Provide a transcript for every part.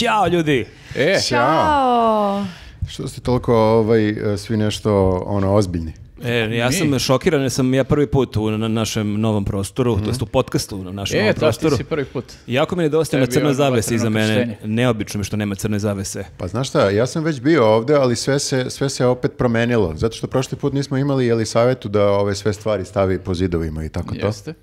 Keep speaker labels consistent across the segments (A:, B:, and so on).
A: Ćao ljudi!
B: E,
C: Ćao!
D: Što ste toliko ovaj, e, svi nešto ono ozbiljni?
A: E, ja
B: Mi?
A: sam šokiran, jer sam ja prvi put u na našem novom prostoru, to jest u podcastu na našem
B: e,
A: novom prostoru.
B: si prvi put.
A: Jako mi nedostaje na
B: ono
A: zavese iza mene.
B: krštenje.
A: Neobično mi što nema crne zavese.
D: Pa znaš šta, ja sam već bio ovde, ali sve se, sve se opet promenilo. Zato što prošli put nismo imali jeli savjetu da ove sve stvari stavi po zidovima i tako to.
B: Jeste.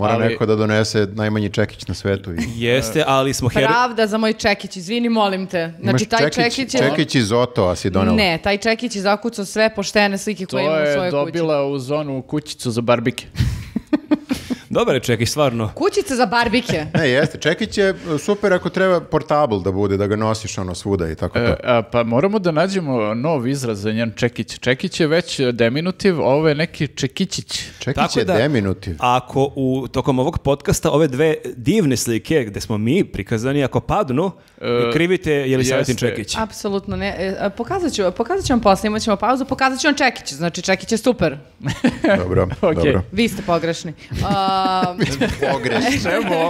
D: Mora
B: Ali-
D: neko da donese najmanji čekić na svetu. I...
A: Jeste, ali smo her...
C: Pravda za moj čekić, izvini, molim te. Znači,
D: Imaš
C: taj čekić, je...
D: čekić iz Otoa si donela.
C: Ne, taj čekić je zakucao sve poštene slike
B: To
C: koje imam u
B: je
C: svojoj kući.
B: dobila u zonu kućicu za barbike.
A: Dobar je čekić, stvarno.
C: Kućica za barbike.
D: Ne, jeste. Čekić je super ako treba portabl da bude, da ga nosiš ono svuda i tako to.
B: E, a, pa moramo da nađemo nov izraz za njen čekić. Čekić je već deminutiv, a ovo je neki čekićić.
D: Čekić
A: Tako
D: je
A: da-
D: deminutiv.
A: Ako u tokom ovog podcasta ove dve divne slike gde smo mi prikazani, ako padnu, krivite Jelisavetin. Čekić.
C: Apsolutno ne. E, pokazat ću, pokazat ću vam posle, imat ćemo pauzu, pokazat ću vam čekić. Znači, čekić je super.
D: Dobro,
B: Ok.
D: dobro.
C: Vi ste pogrešni. A,
D: Pogrešno.
B: Čemu?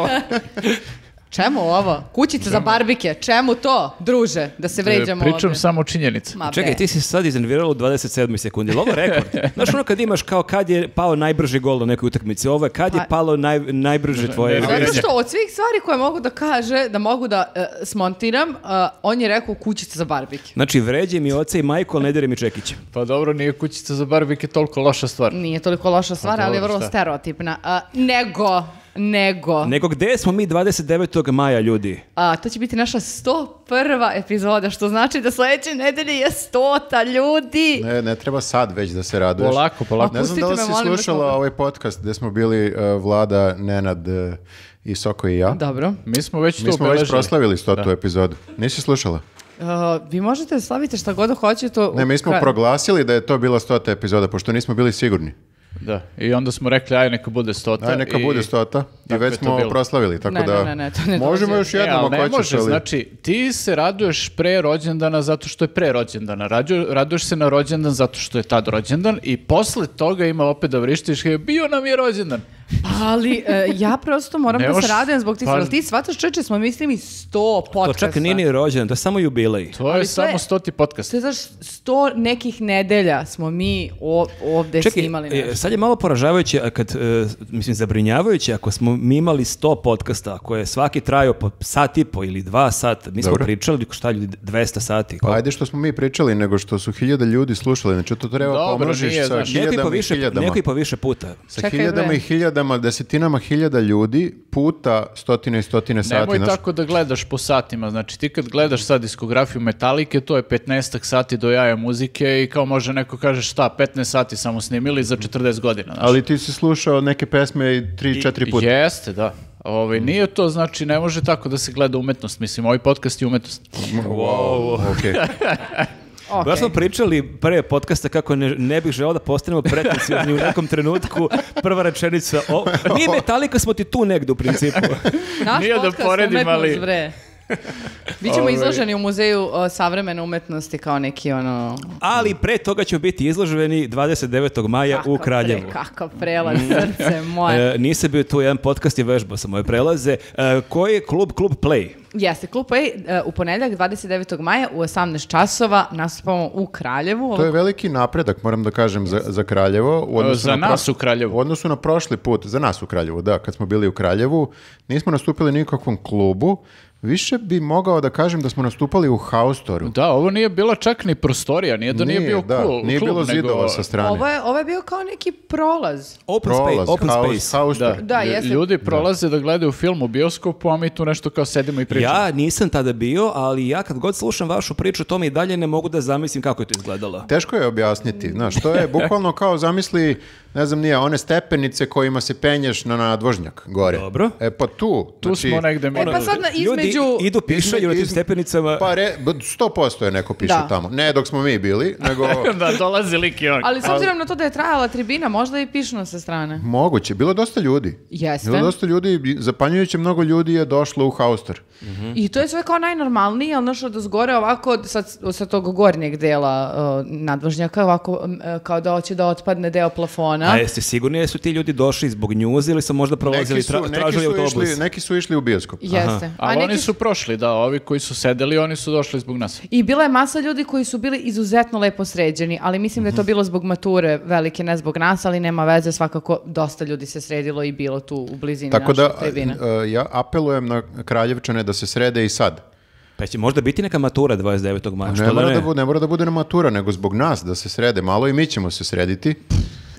C: Čemu ovo? Kućica za barbike. Čemu to, druže? Da se vređamo
B: Pričam
C: ovde.
B: samo činjenice.
C: Ma
A: Čekaj, ti si sad iznervirala u 27. sekundi, ovo je rekord? Znaš ono kad imaš kao kad je pao najbrži gol na nekoj utakmici, ovo je kad je
C: Pa-
A: palo naj, najbrže tvoje...
C: Zato što od svih stvari koje mogu da kaže, da mogu da e, smontiram, e, on je rekao kućica za barbike.
A: Znači, vređe mi oca i majku, ali ne dere mi Čekića.
B: Pa dobro, nije kućica za barbike toliko loša stvar.
C: Nije toliko loša stvar, ali je vrlo
B: šta?
C: stereotipna. A, nego, nego,
A: Nego gde smo mi 29. maja, ljudi?
C: a, to će biti naša 101. epizoda, što znači da sledeće nedelje je 100 ljudi.
D: Ne, ne treba sad već da se raduješ.
B: Polako, polako.
D: Ne znam da li
C: me,
D: si slušala
C: mogu.
D: ovaj podcast gde smo bili e, Vlada, Nenad e, i Soko i ja.
C: Dobro.
B: Mi smo već
D: Mi
B: to
D: smo već proslavili stotu epizodu. Nisi slušala?
C: Uh, vi možete da slavite šta god hoćete. u
D: Ne, mi smo
C: kraju.
D: proglasili da je to bila stota epizoda, pošto nismo bili sigurni.
B: Da, i onda smo rekli, aj neka bude stota.
D: Aj, neka
B: i-
D: bude stota. I već smo
B: bilo.
D: proslavili, tako
C: Ne,
D: da...
C: ne, ne, ne, to ne
D: Možemo još
B: E,
D: jednom
B: ne
D: ako hoćeš,
B: može,
D: ali...
B: znači ti se raduješ pre rođendana zato što je pre rođendana, Rađu- raduješ se na rođendan zato što je tad rođendan i posle toga ima opet da vrištiš, "E, bio nam je rođendan.
C: Ali e, ja prosto moram
B: Ne
C: da se radujem zbog tih
B: pa-
C: stvari. Ti shvataš čeče, smo mislili 100
A: To
C: podcasta.
A: čak nije ni rođendan, to je samo jubilej.
B: To je
C: Ali to
B: samo
C: je-
B: stoti podcast.
C: To je znaš, sto nekih nedelja smo mi ovde
A: Čekaj,
C: snimali nešto.
A: sad je malo poražavajuće, kad, e, mislim, zabrinjavajuće, ako smo mi imali 100 podcasta, ako je svaki trajao po sat i po ili dva sata, mi smo pričali, šta ljudi, 200 sati.
D: Pa ajde što smo mi pričali, nego što su hiljada ljudi slušali. Znači to treba pomnožiš sa
A: i
D: hiljadama i
A: više,
D: hiljadama.
A: neko i po više puta.
D: Sa
C: Čekaj,
D: hiljadama i hiljadama, desetinama hiljada ljudi puta stotine i stotine sati.
B: Nemoj
D: znaš.
B: tako da gledaš po satima, znači ti kad gledaš sad diskografiju Metalike, to je 15 sati do jaja muzike i kao može neko kaže šta, 15 sati samo snimili za 40 godina. znaš.
D: Ali ti si slušao neke pesme i tri, četiri puta.
B: Jeste, da. Ovaj, nije to, znači, ne može tako da se gleda umetnost. Mislim, ovaj podcast je umetnost.
D: Wow, okej.
C: Ok.
A: Baš smo pričali pre podcasta kako ne, ne bih želeo da postanemo pretenciozni u nekom trenutku. Prva rečenica, o, nije Metallica, smo ti tu negde u principu.
C: Naš
B: Nije da poredim, ali-
C: bre. Bićemo
B: Ovaj.
C: izloženi u muzeju o, savremene umetnosti kao neki ono...
A: Ali pre toga ćemo biti izloženi 29. maja u
C: Kakav
A: Kraljevu.
C: pre- Kakav prelaz srce moje.
A: E, nisam bio tu jedan podcast i vežbao sam moje prelaze. E, koji je klub? Klub Play.
C: Jeste, Klub Play, e, u ponedeljak 29. maja u 18 časova nastupamo u Kraljevu.
D: To je veliki napredak, moram da kažem, za, za Kraljevo. U odnosu
B: Za
D: na
B: nas u Kraljevu.
D: U odnosu na prošli put, za nas u Kraljevu, da, kad smo bili u Kraljevu, nismo nastupili nikakvom klubu, više bi mogao da kažem da smo nastupali u haustoru.
B: Da, ovo nije bila čak ni prostorija, nije da nije, bio
D: da,
B: kul-
D: nije
B: klub,
D: bilo
B: nego-
D: zidova sa strane.
C: Ovo je, ovo je bio kao neki prolaz.
A: Open
D: Prolaz,
A: space. Open
D: haus-
A: space.
D: haustor.
B: Da,
C: Da, jeste.
B: ljudi prolaze da gledaju film u bioskopu, a mi tu nešto kao sedimo i pričamo.
A: Ja nisam tada bio, ali ja kad god slušam vašu priču, to mi i dalje ne mogu da zamislim kako je to izgledalo.
D: Teško je objasniti, znaš, to je bukvalno kao zamisli, ne znam nije, one stepenice kojima se penješ na nadvožnjak gore.
A: Dobro.
D: E pa tu,
B: Tu
D: znači,
B: smo negde mi.
C: E pa sad na između...
A: idu pišaju na tim stepenicama.
D: Pa re, b- 100% je neko piše
C: Da.
D: tamo. Ne dok smo mi bili, nego
B: da, dolazi lik i on.
C: Ali s obzirom na to da je trajala tribina, možda i pišno sa strane.
D: moguće. Bilo dosta ljudi.
C: Jeste.
D: Bilo dosta ljudi, zapanjujuće mnogo ljudi je došlo u haustor.
C: I to je sve kao najnormalnije, ali našo da zgore ovako sa, sa tog gornjeg dela uh, nadvožnjaka, ovako e, kao da hoće da otpadne deo plafona.
A: A jeste sigurni da su ti ljudi došli zbog njuza ili su možda prolazili,
D: Neki su,
A: tra,
D: neki,
A: tražili
D: su
A: autobus?
D: išli, neki su išli u bioskop.
C: Jeste. A
B: Ali oni
C: neki
B: su prošli, da, ovi koji su sedeli, oni su došli zbog nas.
C: I bila je masa ljudi koji su bili izuzetno lepo sređeni, ali mislim da je to bilo zbog mature velike, ne zbog nas, ali nema veze, svakako dosta ljudi se sredilo i bilo tu u blizini
D: Tako da
C: tribina.
D: e, ja apelujem na Kraljevčane da se srede i sad.
A: Pa će možda biti neka matura 29. maja, što
D: Ne
A: da
D: mora
A: ne?
D: da, bude, ne mora da bude na matura, nego zbog nas da se srede malo i mi ćemo se srediti.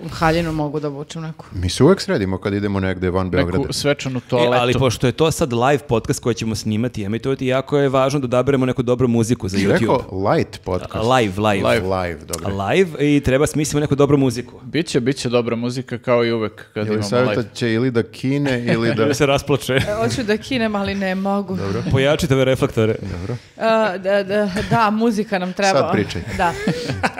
C: Haljinu mogu da obučem neku.
D: Mi se uvek sredimo kad idemo negde van Beograda.
B: Neku svečanu
A: E,
B: toaletu.
A: ali pošto je to sad live podcast koji ćemo snimati i emitovati, jako je važno da odaberemo neku dobru muziku za
D: Ti
A: YouTube.
D: rekao light podcast.
A: Live, live.
B: Live.
D: Live, dobro.
A: Live i treba smislimo neku dobru muziku.
B: Biće, biće dobra muzika kao i uvek kad
D: Ili
B: imamo
D: savjeta
B: live.
D: će ili da kine ili da...
A: Se rasplače.
C: E, Hoću da kinem, ali ne mogu.
A: Pojačite ove reflektore.
C: A, da, da, da, muzika nam treba.
D: Sad pričaj.
C: Da.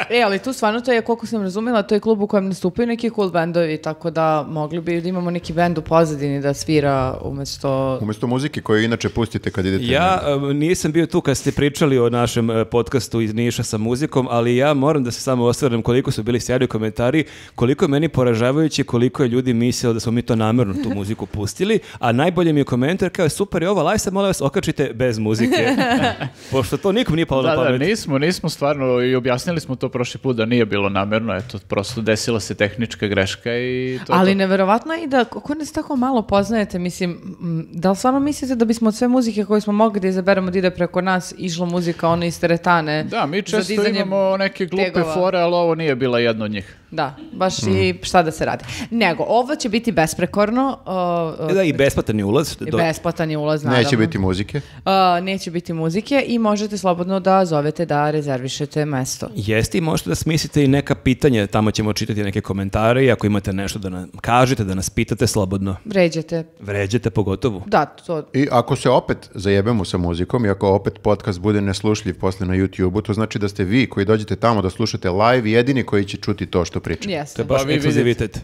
C: E, ali tu stvarno to je, koliko sam razumela, to je klub u kojem nastupaju neki cool bendovi, tako da mogli bi da imamo neki bend u pozadini da svira umesto...
D: Umjesto muzike koju inače pustite kad idete
A: Ja
D: na-
A: nisam bio tu kad ste pričali o našem uh, podcastu iz Niša sa muzikom, ali ja moram da se samo osvrnem koliko su bili sjajni komentari, koliko je meni poražavajuće, koliko je ljudi mislilo da smo mi to namjerno tu muziku pustili, a najbolje mi je komentar kao super je ovo, laj se molim vas okačite bez muzike. Pošto to nikom nije palo
B: Da,
A: na
B: da,
A: pamet.
B: nismo, nismo stvarno i objasnili smo to prošli put da nije bilo namjerno, eto, prosto desila se tehnička greška i to
C: Ali
B: to.
C: neverovatno je i da kako nas tako malo poznajete, mislim, da li stvarno mislite da bismo od sve muzike koje smo mogli da izaberemo da ide preko nas, išla muzika ono iz teretane?
B: Da, mi često imamo neke glupe
C: tegova?
B: fore, ali ovo nije bila jedna od njih.
C: Da, baš i šta da se radi. Nego, ovo će biti besprekorno. o,
A: E Da, i besplatan je ulaz.
C: i
A: Do-
C: besplatan je ulaz, naravno.
D: Neće biti muzike.
C: A, neće biti muzike i možete slobodno da zovete da rezervišete mesto.
A: Jeste i možete da smislite i neka pitanja, tamo ćemo čitati neke komentare i ako imate nešto da nam kažete, da nas pitate slobodno.
C: Vređate.
A: Vređete pogotovo.
C: Da, to...
D: I ako se opet zajebemo sa muzikom i ako opet podcast bude neslušljiv posle na YouTube-u, to znači da ste vi koji dođete tamo da slušate live jedini koji će čuti to što pričam.
A: To je baš
B: Pa vi
A: ekskluzivitet.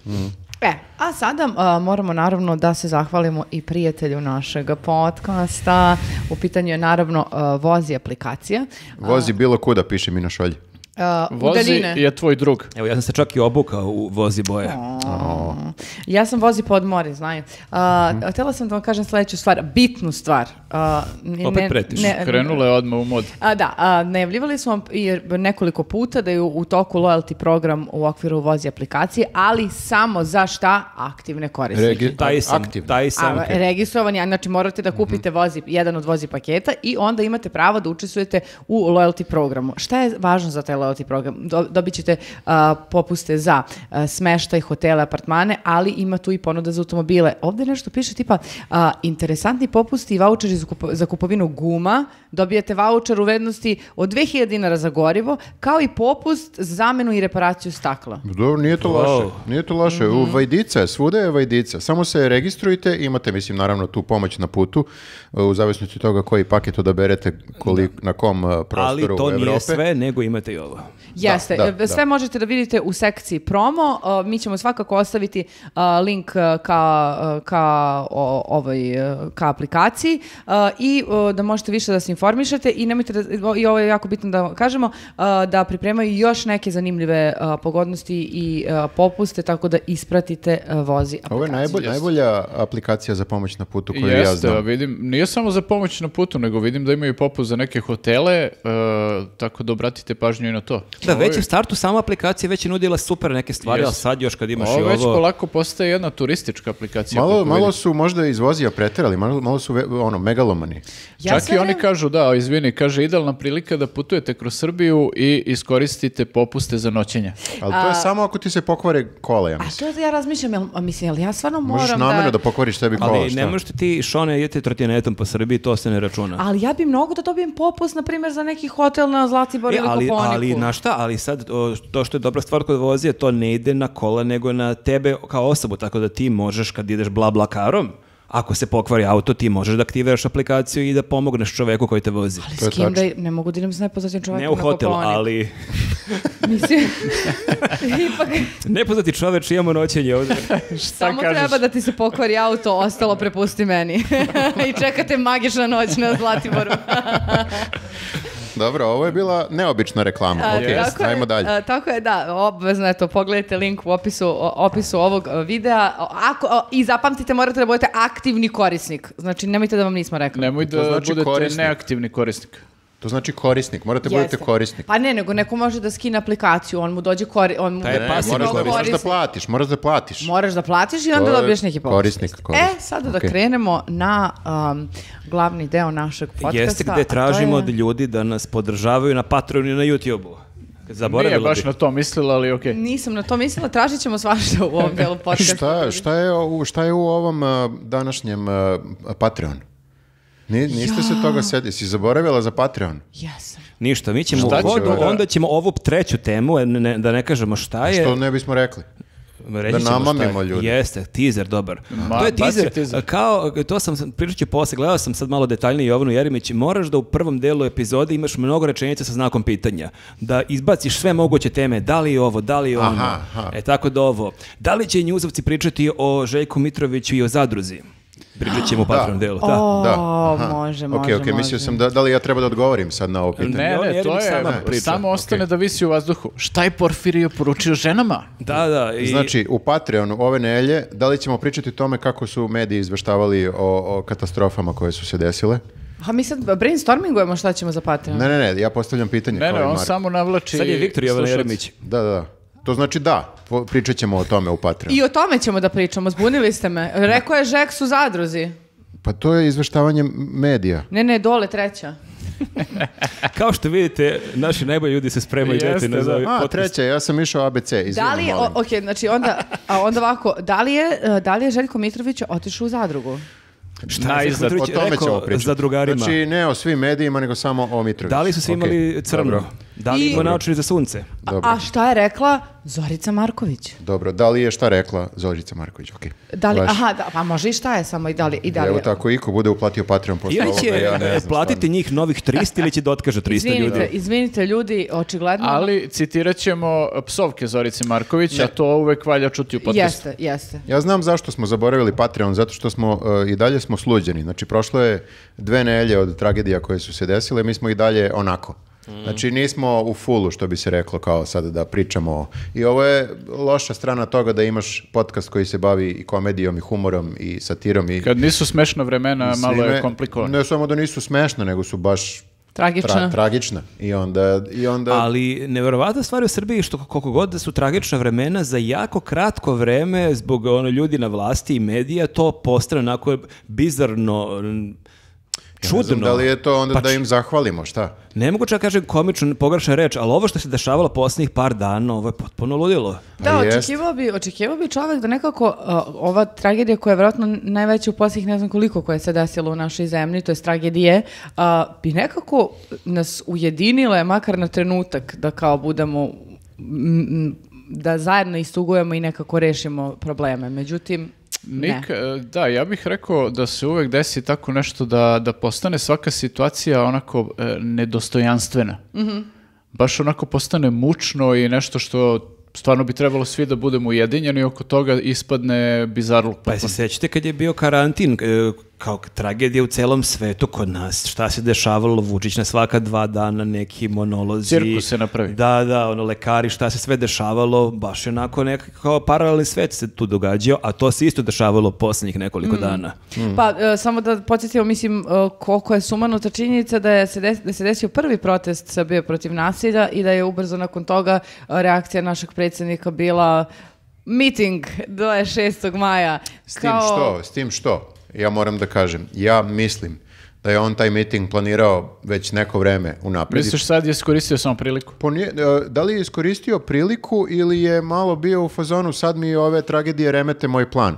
C: E, a sada a, moramo naravno da se zahvalimo i prijatelju našeg podcasta. U pitanju je naravno a, Vozi aplikacija.
D: Vozi bilo kuda, piše mi na šolji.
C: A,
B: Vozi
C: udaljine.
B: je tvoj drug.
A: Evo, ja sam se čak i obukao u vozi boje.
C: Ja sam vozi pod more, znaju. A, Htjela sam da vam kažem sljedeću stvar, bitnu stvar. Ne-
A: Opet
C: ne-
A: pretiš.
C: ne-
B: Krenula je odmah u mod.
C: A, da, a, najavljivali smo vam i nekoliko puta da je u, u toku loyalty program u okviru vozi aplikacije, ali samo za šta aktivne korisnike.
D: Regi-
A: Taj sam,
D: aktivno.
A: taj sam.
C: A, registrovani, znači morate da kupite
A: Mhm.
C: vozi, jedan od vozi paketa i onda imate pravo da učestvujete u loyalty programu. Šta je važno za taj loyalty program? Do, dobit ćete a, popuste za a, smeštaj, hotele, apartmane, ali ima tu i ponuda za automobile. Ovdje nešto piše tipa a, interesantni popusti i voucheri za, kupo- za kupovinu guma, dobijete voucher u vrednosti od 2000 dinara za gorivo, kao i popust za zamenu i reparaciju stakla.
D: Dobro, nije to
A: Wow.
D: loše. Nije to loše. U Vajdica, je, svuda je Vajdica. Samo se registrujte, imate, mislim, naravno tu pomoć na putu, u zavisnosti od toga koji paket odaberete, kolik, na kom uh,
A: Ali
D: prostoru
A: to nije
D: Evrope.
A: sve, nego imate i ovo.
C: Jeste,
D: da,
C: e,
D: da.
C: sve možete da vidite u sekciji promo, Uh, mi ćemo svakako ostaviti uh, link ka, ka, o- ovoj, ka aplikaciji uh, i uh, da možete više da se informišete i nemojte da, i ovo je jako bitno da kažemo, uh, da pripremaju još neke zanimljive uh, pogodnosti i uh, popuste, tako da ispratite uh, vozi aplikaciju.
D: Ovo je najbolj, najbolja aplikacija za pomoć na putu koju ja
B: Jeste,
D: znam.
B: vidim, nije samo za pomoć na putu, nego vidim da imaju popust za neke hotele, e, tako da obratite pažnju i na to.
A: Da,
B: Ovo
A: već u startu sama aplikacija već je nudila super neke stvari,
B: Jest.
A: ali sad još kad imaš i
B: Ovo već
A: ovo...
B: polako postaje jedna turistička aplikacija.
D: Malo, malo su možda iz vozija preterali, malo, malo su ve- ono, megalomani.
C: Ja
B: Čak i oni
C: vreme-
B: kažu, da, izvini, kaže idealna prilika da putujete kroz Srbiju i iskoristite popuste za noćenje.
D: Ali to je samo ako ti se pokvare kola, ja
C: A
D: mislim.
C: to ja razmišljam, jel, a mislim, jel ja stvarno
D: Možeš
C: moram
D: namjerno
C: da...
D: da pokvariš sebi kola,
A: Ali
D: šta?
A: ne možete ti, Šone, idete trotinetom po Srbiji, to se ne računa.
C: Ali ja bi mnogo da dobijem popust, na primjer, za neki hotel na Zlatiboru
A: E,
C: ili
A: ali, Ali, na šta, ali sad, o, to što je dobra stvar kod vozija, to ne ide na kola, nego na tebe kao osobu, tako da ti možeš kad ideš bla bla karom, ako se pokvari auto, ti možeš da aktiviraš aplikaciju i da pomogneš čoveku koji te vozi.
C: Ali s kim da, ne mogu da idem s nepoznatim čovjekom
A: Ne u hotel,
C: Kopaonik.
A: ali
C: Mislim, ipak,
A: nepoznati čoveč imamo noćenje ovdje.
C: samo
B: kažeš?
C: treba da ti se pokvari auto, ostalo prepusti meni. I čekate magična noć na Zlatiboru.
D: Dobro, ovo je bila neobična reklama.
C: A,
D: Ok,
C: tako je,
D: ajmo dalje.
C: a, tako je, da, obvezno je to, pogledajte link u opisu, o- opisu ovog a, videa. Ako, o, I zapamtite, morate da budete aktivni korisnik. Znači, nemojte da vam nismo rekli.
B: Nemoj
D: To
B: da
D: znači
B: budete
D: korisnik.
B: neaktivni korisnik.
D: To znači korisnik, morate budete
C: Jeste.
D: korisnik.
C: Pa ne, nego neko može da skine aplikaciju, on mu dođe kori, on mu
A: Taj je
D: Ne, moraš, da,
A: korisnik.
D: moraš da platiš, moraš da platiš.
C: Moraš da platiš i onda dobiješ neki popust.
D: korisnik, korisnik.
C: E, sada da
D: Ok.
C: krenemo na um, glavni deo našeg podcasta.
A: Jeste gde tražimo
C: je-
A: od ljudi da nas podržavaju na Patreonu i na YouTubeu.
B: Nije
A: Zaboravila
B: baš
A: bi.
B: na to mislila, ali okej.
C: Nisam na to mislila, tražit ćemo svašta u ovom delu podcasta.
D: Šta, šta, je, u, šta je u ovom uh, današnjem uh, Patreon? Ni, niste se toga sedi, si zaboravila za Patreon?
C: Jesam.
A: Ništa, mi ćemo
B: Šta
A: u
B: ćemo da-
A: onda ćemo ovu treću temu, ne- ne- da ne kažemo šta je.
D: Što ne bismo rekli?
A: Reći
D: Da namamimo ljude.
A: Jeste, teaser, dobar.
B: Ma,
A: to je teaser,
B: teaser.
A: kao, to sam, sam- pričat ću posle, gledao sam sad malo detaljnije Jovanu Jeremić, moraš da u prvom delu epizode imaš mnogo rečenica sa znakom pitanja, da izbaciš sve moguće teme, da li je ovo, da li je ono,
D: Aha, aha.
A: e tako da ovo. Da li će njuzovci pričati o Željku Mitroviću i o zadruzi? Pričat ćemo u
D: Da.
A: Patreon delu, da.
C: O,
D: Da, aha.
C: može,
D: Ok,
C: može,
D: ok, mislio
C: može.
D: sam da, da li ja treba da odgovorim sad na ovo pitanje.
B: Ne,
A: Jovan
B: ne, to je,
A: sama
B: ne,
A: priča.
B: samo ostane
D: Ok.
B: da visi u vazduhu. Šta je Porfirio poručio ženama?
A: Da, da. I,
D: Znači, u Patreonu ove nelje, da li ćemo pričati o tome kako su mediji izveštavali o, o katastrofama koje su se desile?
C: A mi sad brainstormingujemo šta ćemo za Patreon.
D: Ne, ne, ne, ja postavljam pitanje.
B: Ne, ne, on
D: Marko.
B: samo navlači...
A: sad je Viktor
B: slušalce.
A: Jeremić.
D: Da, da, da. To znači da, pričat ćemo o tome u Patreonu.
C: I o tome ćemo da pričamo, zbunili ste me. Rekao je Žeks u zadruzi.
D: Pa to je izveštavanje medija.
C: Ne, ne, dole treća.
A: Kao što vidite, naši najbolji ljudi se spremaju
B: Jeste,
A: deti na
B: da.
A: za ovaj
D: A, treće, ja sam išao ABC, izvini,
C: Da li je, o-
D: molim.
C: ok, znači onda, a onda ovako, da li je, e, da li je Željko Mitrović otišao u zadrugu?
A: Šta je
B: Najzad.
A: Željko
D: O
A: Mitrović
D: tome
A: rekao
D: ćemo pričati.
A: za drugarima?
D: Znači, ne o svim medijima, nego samo o Mitroviću.
A: Da li su svi
D: Ok,
A: imali crno?
D: Dobro,
A: Da li
C: I-
A: ima naočari za sunce?
C: A,
D: dobro.
C: a šta je rekla Zorica Marković?
D: dobro. Da li je šta rekla Zorica Marković? Ok.
C: Da li,
D: Vaš.
C: aha, da, pa može i šta je samo i da li, i da li
D: Evo tako, iko bude uplatio Patreon posle ovoga,
A: će
D: ja ne znam
A: platiti
D: stvarno.
A: njih novih 300 ili će da otkaže 300
C: Izvinite,
A: ljudi?
C: izvinite ljudi, očigledno.
B: Ali citirat ćemo psovke Zorice Marković, a to uvek valja čuti u podcastu.
C: Jeste, jeste.
D: Ja znam zašto smo zaboravili Patreon, zato što smo e, i dalje smo sluđeni. Znači, prošlo je dve nelje od tragedija koje su se desile, mi smo i dalje onako. Znači, nismo u fullu, što bi se reklo, kao sada da pričamo. I ovo je loša strana toga da imaš podcast koji se bavi i komedijom, i humorom, i satirom, i
B: Kad nisu smešna vremena, malo je
D: svime.
B: komplikovano.
D: Ne samo da nisu smešne, nego su baš
C: Tragično.
D: tra- tragične. I onda... I onda
A: Ali neverovatna stvar je u Srbiji što koliko god da su tragična vremena, za jako kratko vreme, zbog ono, ljudi na vlasti i medija, to postane onako bizarno, n-
D: Ja
A: čudno.
D: ne znam da li je to onda
A: Pa
D: da im zahvalimo, šta?
A: Ne mogu čak kažem komično, pogrešna reč, ali ovo što se dešavalo posljednjih par dana, ovo je potpuno ludilo.
C: Da,
D: Pa jest.
C: očekivao bi, očekivao bi čovjek da nekako uh, ova tragedija koja je vjerojatno najveća u posljednjih ne znam koliko koja se desila u našoj zemlji, to je tragedije, uh, bi nekako nas ujedinile makar na trenutak da kao budemo m, m, da zajedno istugujemo i nekako rešimo probleme. Međutim.
B: Nik, e, da, ja bih rekao da se uvek desi tako nešto da, da postane svaka situacija onako e, nedostojanstvena. Baš onako postane mučno i nešto što stvarno bi trebalo svi da budemo ujedinjeni oko toga ispadne bizarluk.
A: Pa se sećate kad je bio karantin, e, kao tragedija u celom svetu kod nas, šta se dešavalo, Vučić na svaka dva dana neki monolozi.
B: Cirkus se napravi.
A: Da, da, ono, lekari, šta se sve dešavalo, baš je onako nekako paralelni svet se tu događao, a to se isto dešavalo posljednjih nekoliko
C: Mm.
A: dana.
C: Pa, e, samo da podsjetimo, mislim, e, koliko je sumanuta činjenica da, je se, des- da se desio prvi protest Srbije protiv nasilja i da je ubrzo nakon toga e, reakcija našeg predsjednika bila miting 26. maja.
D: S tim
C: Kao-
D: što, s tim što, ja moram da kažem, ja mislim da je on taj miting planirao već neko vreme unapred.
B: Misliš sad je iskoristio samo priliku?
D: Po nije- e, da li je iskoristio priliku ili je malo bio u fazonu sad mi ove tragedije remete moj plan?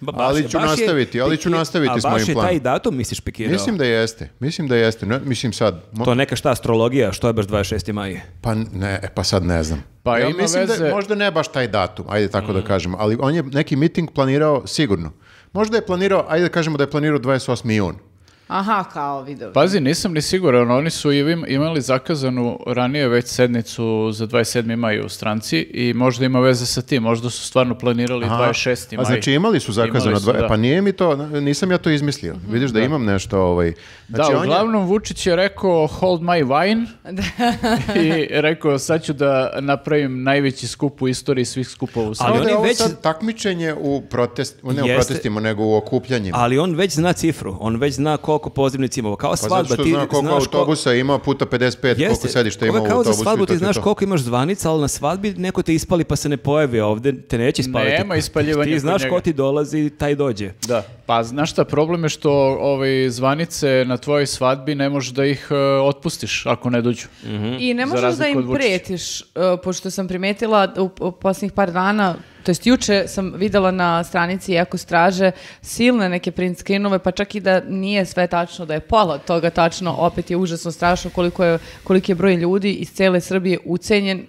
A: Ba- baš
D: ali
A: je-
D: ću
A: baš je
D: nastaviti, ali ću nastaviti
A: a
D: s mojim
A: baš je
D: planom.
A: taj datum, misliš, pikirao?
D: Mislim da jeste, mislim da jeste. Ne, mislim sad, mo-
A: To neka šta astrologija, što je baš 26. maj?
D: pa ne, e, pa sad ne znam.
B: Pa
D: ja
B: ima
D: mislim da
B: veze-
D: je možda ne baš taj datum, ajde tako da kažemo, ali on je neki miting planirao sigurno. Možda je planirao, ajde da kažemo da je planirao 28. jun.
C: Aha, kao video.
B: Pazi, nisam ni siguran, oni su im- imali zakazanu ranije već sednicu za 27. maj u stranci i možda ima veze sa tim, možda su stvarno planirali 26. maj.
D: A znači imali su zakazano,
B: Imali su,
D: dva-
B: da.
D: pa nije mi to, nisam ja to izmislio. Vidiš da, imam nešto, ovaj, znači
B: da,
D: on je-
B: uglavnom Vučić je rekao hold my wine i rekao sad ću da napravim najveći skup u istoriji svih skupova u
A: Ali
B: Srbiji.
D: je ovo
A: već-
D: sad takmičenje u protest, ne u
A: Jeste.
D: protestima, nego u okupljanjima.
A: Ali on već zna cifru, on već zna koliko pozivnici ima. Kao
D: pa
A: svadba,
D: zato što
A: ti
D: zna koliko
A: znaš ko-
D: autobusa ima puta 55, koliko
A: Jeste.
D: sedišta
A: Ovo
D: ima u
A: kao
D: autobusu.
A: za svadbu ti znaš
D: to.
A: koliko imaš zvanica, ali na svadbi neko te ispali pa se ne pojavi ovde, te neće ispaliti.
B: Nema ispaljivanja
A: Ti znaš ko ti dolazi, taj dođe.
B: Da, pa znaš šta, problem je što ovaj, zvanice na tvojoj svadbi ne možeš da ih e, otpustiš ako ne dođu.
C: I ne možeš da im pretiš, uh, pošto sam primetila u, u posljednjih par dana, to jest juče sam videla na stranici Eko straže silne neke print screenove, pa čak i da nije sve tačno, da je pola toga tačno, opet je užasno strašno koliko je, koliki je broj ljudi iz cele Srbije ucenjen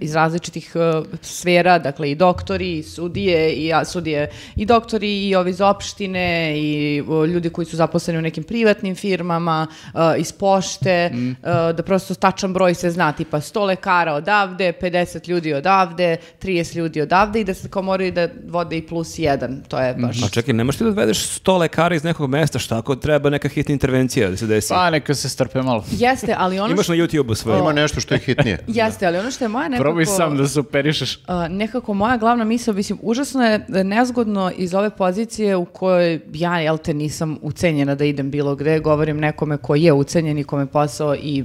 C: iz različitih uh, sfera, dakle i doktori, i sudije, i a, sudije, i doktori, i ovi iz opštine, i uh, ljudi koji su zaposleni u nekim privatnim firmama, uh, iz pošte,
B: Mm.
C: uh, da prosto tačan broj se zna, tipa 100 lekara odavde, 50 ljudi odavde, 30 ljudi odavde i da se kao moraju da vode i plus jedan, to je baš...
A: A čekaj, nemaš ti da odvedeš 100 lekara iz nekog mesta, šta ako treba neka hitna intervencija da se desi?
B: Pa neka se strpe malo.
C: Jeste, ali ono
A: Imaš
C: što...
A: na YouTube-u sve.
D: Ima nešto što je hitnije.
C: Jeste, ali ono što je moja nekako...
B: Probaj sam da se operišeš.
C: Nekako moja glavna misla, mislim, užasno je nezgodno iz ove pozicije u kojoj ja, jel te, nisam ucenjena da idem bilo gde, govorim nekome ko je ucenjen i kome posao i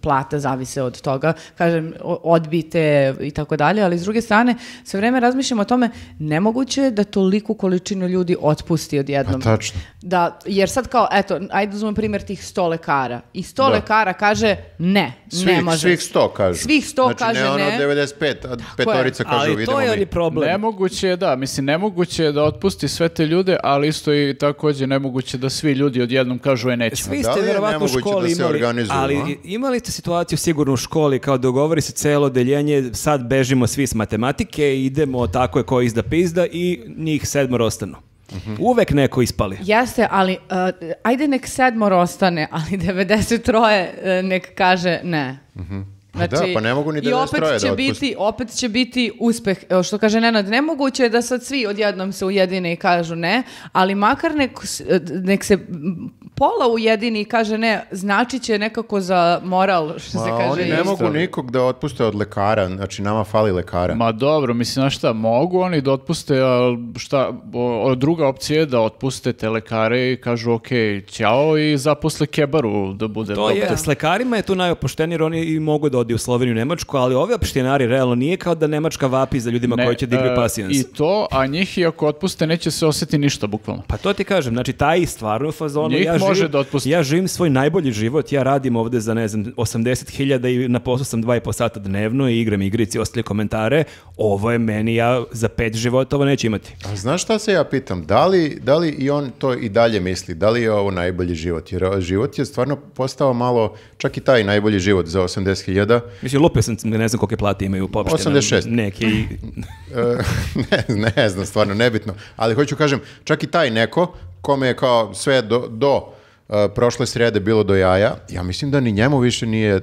C: plata zavise od toga, kažem, odbite i tako dalje, ali s druge strane, sve vreme razmišljam o tome, nemoguće je da toliku količinu ljudi otpusti odjednom.
D: Pa tačno.
C: Da, jer sad kao, eto, ajde uzmemo primjer tih 100 lekara. I 100 lekara kaže ne, ne
D: Svih,
C: može.
D: svih 100 kažu.
C: Svih 100
D: znači,
C: kaže
D: ne. ono
C: ne.
D: 95, a petorica kažu
A: Ali
D: idemo
A: to je ali problem.
B: Nemoguće je, da, mislim, nemoguće je da otpusti sve te ljude, ali isto i također nemoguće da svi ljudi odjednom kažu e nećemo.
A: Svi
D: Da
A: ste
D: li je
A: verovatno u
D: nemoguće
A: školi
D: da se
A: imali,
D: organizuju,
A: ali
D: a?
A: imali ste situaciju sigurno u školi kao dogovori se celo deljenje, sad bežimo svi s matematike, idemo tako je ko izda pizda i njih sedmoro ostanu.
D: Mhm.
A: Uvek neko ispali.
C: Jeste, ali uh, ajde nek sedmor ostane, ali 93 uh, nek kaže ne.
D: Pa da, pa ne mogu ni
C: I
D: 93
C: opet
D: da
C: će
D: otpuste.
C: biti, opet će biti uspeh. Što kaže Nenad, nemoguće je da sad svi odjednom se ujedine i kažu ne, ali makar nek, nek se pola ujedini i kaže ne, znači će nekako za moral, što se
D: Ma,
C: kaže.
D: oni ne
C: isto.
D: mogu nikog da otpuste od lekara, znači nama fali lekara.
B: Ma dobro, mislim, znaš šta, mogu oni da otpuste, ali šta, druga opcija je da otpuste te lekare i kažu ok, ćao i zaposle kebaru da bude
A: To
B: doktor.
A: je, s lekarima je tu najopoštenije jer oni i mogu da odi u Sloveniju Nemačku, ali ovi opštinari realno nije kao da Nemačka vapi za ljudima
B: Ne,
A: koji će digli
B: e,
A: pasijans.
B: I to, a njih i ako otpuste neće se osjeti ništa, bukvalno.
A: Pa to ti kažem, znači taj stvarno u fazonu,
B: Njih
A: ja
B: može
A: živim,
B: da otpusti.
A: ja živim svoj najbolji život, ja radim ovde za ne znam 80.000 i na poslu sam 2,5 sata dnevno i igram igrici ostale komentare, ovo je meni, ja za pet života ovo neću imati.
D: A znaš šta se ja pitam? Da li, da li i on to i dalje misli? Da li je ovo najbolji život? Jer život je stvarno postao malo, čak i taj najbolji život za 80.000.
A: Mislim, lupio sam, ne znam kolike plate imaju popštene.
D: 86.
A: Neki,
D: E, ne, ne znam, stvarno, nebitno. Ali hoću kažem, čak i taj neko, kome je kao sve do, do e, prošle srede bilo do jaja, ja mislim da ni njemu više nije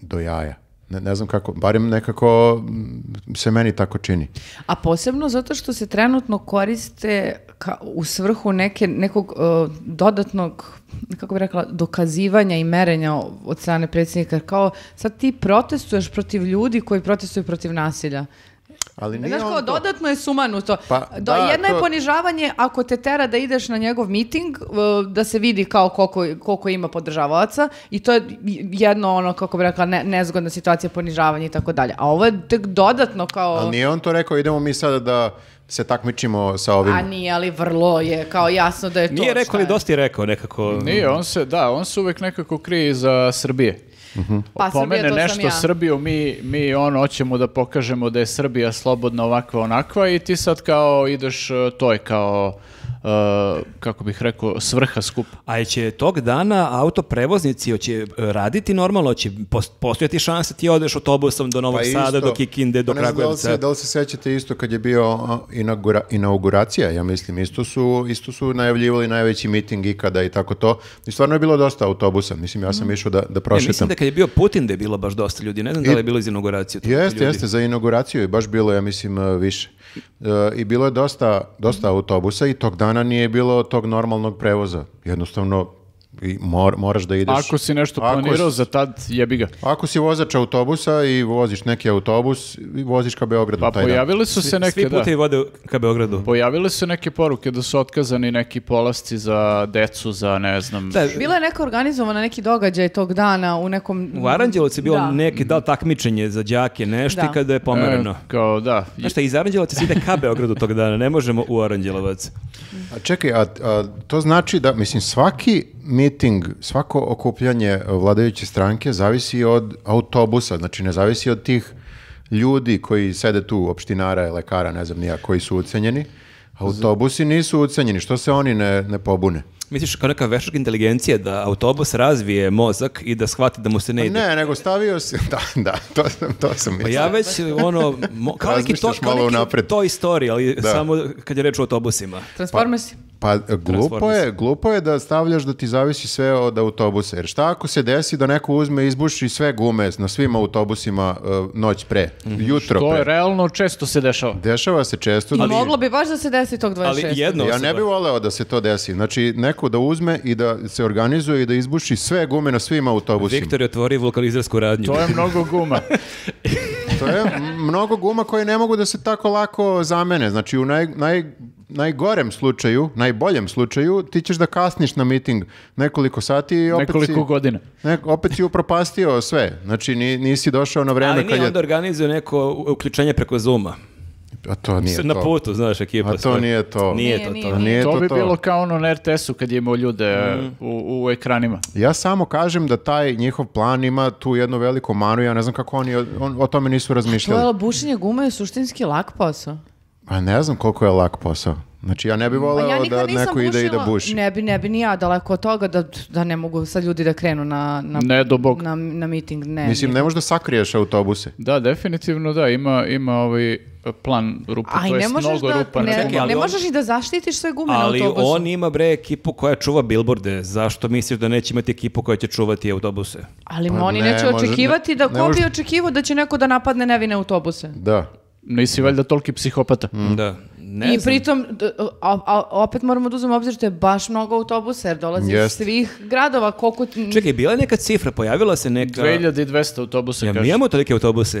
D: do jaja. Ne, ne znam kako, barem nekako mm, se meni tako čini.
C: A posebno zato što se trenutno koriste ka, u svrhu neke, nekog uh, dodatnog, kako bih rekla, dokazivanja i merenja od strane predsjednika. Kao sad ti protestuješ protiv ljudi koji protestuju protiv nasilja.
D: Ali nije
C: Znaš
D: on
C: kao,
D: to-
C: dodatno je sumanuto.
D: Pa,
C: Do,
D: da,
C: jedno je
D: to-
C: ponižavanje ako te tera da ideš na njegov miting, uh, da se vidi kao koliko, koliko ima podržavaoca i to je jedno ono, kako bih rekla, ne, nezgodna situacija, ponižavanje i tako dalje. A ovo je tek dodatno kao...
D: Ali nije on to rekao, idemo mi sada da se takmičimo sa ovim.
C: A nije, ali vrlo je kao jasno da je to.
A: nije rekao, ali
C: je.
A: dosta je rekao nekako.
B: Nije, on se, da, on se uvek nekako krije za Srbije.
C: Pa,
B: Pomene
C: Srbija, to sam
B: nešto
C: ja.
B: Srbiju, mi, mi on hoćemo da pokažemo da je Srbija slobodna ovakva onakva i ti sad kao ideš, e, to je kao uh, kako bih rekao, svrha skupa.
A: A će tog dana autoprevoznici će e, raditi normalno, će pos- postojati šansa ti odeš autobusom do Novog
D: Pa
A: Sada,
D: isto-
A: do Kikinde, do
D: pa ne znam da li se-
A: Kragujevca.
D: Da li se sećate isto kad je bio a, inaugura- inauguracija, ja mislim, isto su, isto su najavljivali najveći miting ikada i tako to. I stvarno je bilo dosta autobusa. Mislim, ja sam išao da, da
A: Ne,
D: prošetam.
A: mislim da kad je bio Putin da je bilo baš dosta ljudi. Ne znam da li je bilo iz inauguracije.
D: Jeste,
A: ljudi.
D: jeste, za inauguraciju je baš bilo, ja mislim, više. E, I bilo je dosta, dosta autobusa i tog dana nije bilo tog normalnog prevoza. Jednostavno, i mor- moraš da ideš...
B: Ako si nešto
D: Ako
B: planirao
D: si-
B: za tad, jebi ga.
D: Ako si vozač autobusa i voziš neki autobus voziš ka Beogradu
B: Pa
D: taj dan.
B: pojavile su se neke,
A: Svi
B: da.
A: putevi vode ka Beogradu.
B: Pojavile su se neke poruke da su otkazani neki polasci za decu, za ne znam...
A: Da,
C: Bila je neka organizovana neki događaj tog dana u nekom...
A: u Aranđelovcu je bilo
C: Da.
A: neki da takmičenje za đake, nešto
C: Da.
A: i kada je pomereno.
B: E, kao da.
A: Znaš šta, iz Aranđelovaca se ide ka Beogradu tog dana, ne možemo u Aranđelovac.
D: A čekaj, a, a to znači da, mislim, svaki miting, svako okupljanje vladajuće stranke zavisi od autobusa, znači ne zavisi od tih ljudi koji sede tu, opštinara, lekara, ne znam nija, koji su ucenjeni. Autobusi nisu ucenjeni, što se oni ne, ne pobune?
A: Misliš kao neka veštačka inteligencija da autobus razvije mozak i da shvati da mu se ne ide?
D: Ne, nego stavio si, da, da, to sam, to sam
A: Pa
D: mislio.
A: ja već ono, mo- kao neki to, kao
D: malo
A: neki to istorija, ali
D: Da.
A: samo kad je reč o autobusima.
C: Transformersi.
D: Pa glupo je, glupo je da stavljaš da ti zavisi sve od autobusa. Jer šta ako se desi da neko uzme i izbuši sve gume na svim autobusima uh, noć pre, jutro
B: To je
D: pre?
B: realno često se dešava.
D: Dešava se često.
C: I
D: da-
C: moglo bi baš da se desi tog 26.
A: Ali jedno
D: Ja ne bih voleo da se to desi. Znači, neko da uzme i da se organizuje i da izbuši sve gume na svim autobusima.
A: Viktor je otvorio vulkanizarsku radnju.
B: To je mnogo guma.
D: To je mnogo guma koje ne mogu da se tako lako zamene. Znači, u naj, naj, najgorem slučaju, najboljem slučaju, ti ćeš da kasniš na miting nekoliko sati i opet
B: Nekoliko
D: si,
B: godina.
D: ne, opet si upropastio sve. Znači, ni- nisi došao na vreme
A: Ali
D: kad
A: nije
D: je...
A: onda organizuje neko uključenje preko Zuma.
D: A to nije
A: Na
D: to.
A: putu, znaš, ekipa.
D: A to nije to.
A: Nije,
C: Nije,
A: to
C: nije,
A: to.
D: Nije
B: To
D: to
B: bi
D: to.
B: bilo kao ono na RTS-u kad je imao ljude
A: Mm.
B: u, u ekranima.
D: Ja samo kažem da taj njihov plan ima tu jednu veliku manu, ja ne znam kako oni o, on- o tome nisu
C: To
D: razmišljali.
C: je bušenje gume je suštinski lak posao.
D: A ne znam koliko je lak posao. Znači ja ne bih
C: Pa
D: voleo
C: ja
D: da neko ide i da buši.
C: Ne bi, ne bi ni ja daleko od toga da, da ne mogu sad ljudi da krenu na, na,
B: Ne, do bog.
C: na, na miting. Ne,
D: Mislim, ne možeš da sakriješ autobuse.
B: Da, definitivno da, ima, ima ovaj plan rupa,
C: A i
B: to
C: možeš
B: mnogo
C: da,
B: rupa.
C: ne,
A: Čekaj, ali
C: ne
A: on-
C: možeš i da zaštitiš sve gume
A: Ali
C: na autobusu.
A: on ima bre ekipu koja čuva bilborde. Zašto misliš da neće imati ekipu koja će čuvati autobuse?
C: Ali
D: Pa
C: oni
D: ne,
C: neće
D: može-
C: očekivati da
D: ne
C: ko
D: može-
C: bi očekivao da će neko da napadne nevine autobuse.
D: Da.
B: Nisi valjda toliki psihopata.
A: Da. Ne
C: I
A: znam.
C: pritom, a, a- opet moramo da uzmemo u obzir što je baš mnogo autobusa, jer dolazi iz svih gradova, koliko...
A: Čekaj, bila je neka cifra, pojavila se neka...
B: 2200 autobusa,
A: Ja, mi
B: kaže.
A: imamo tolike autobuse.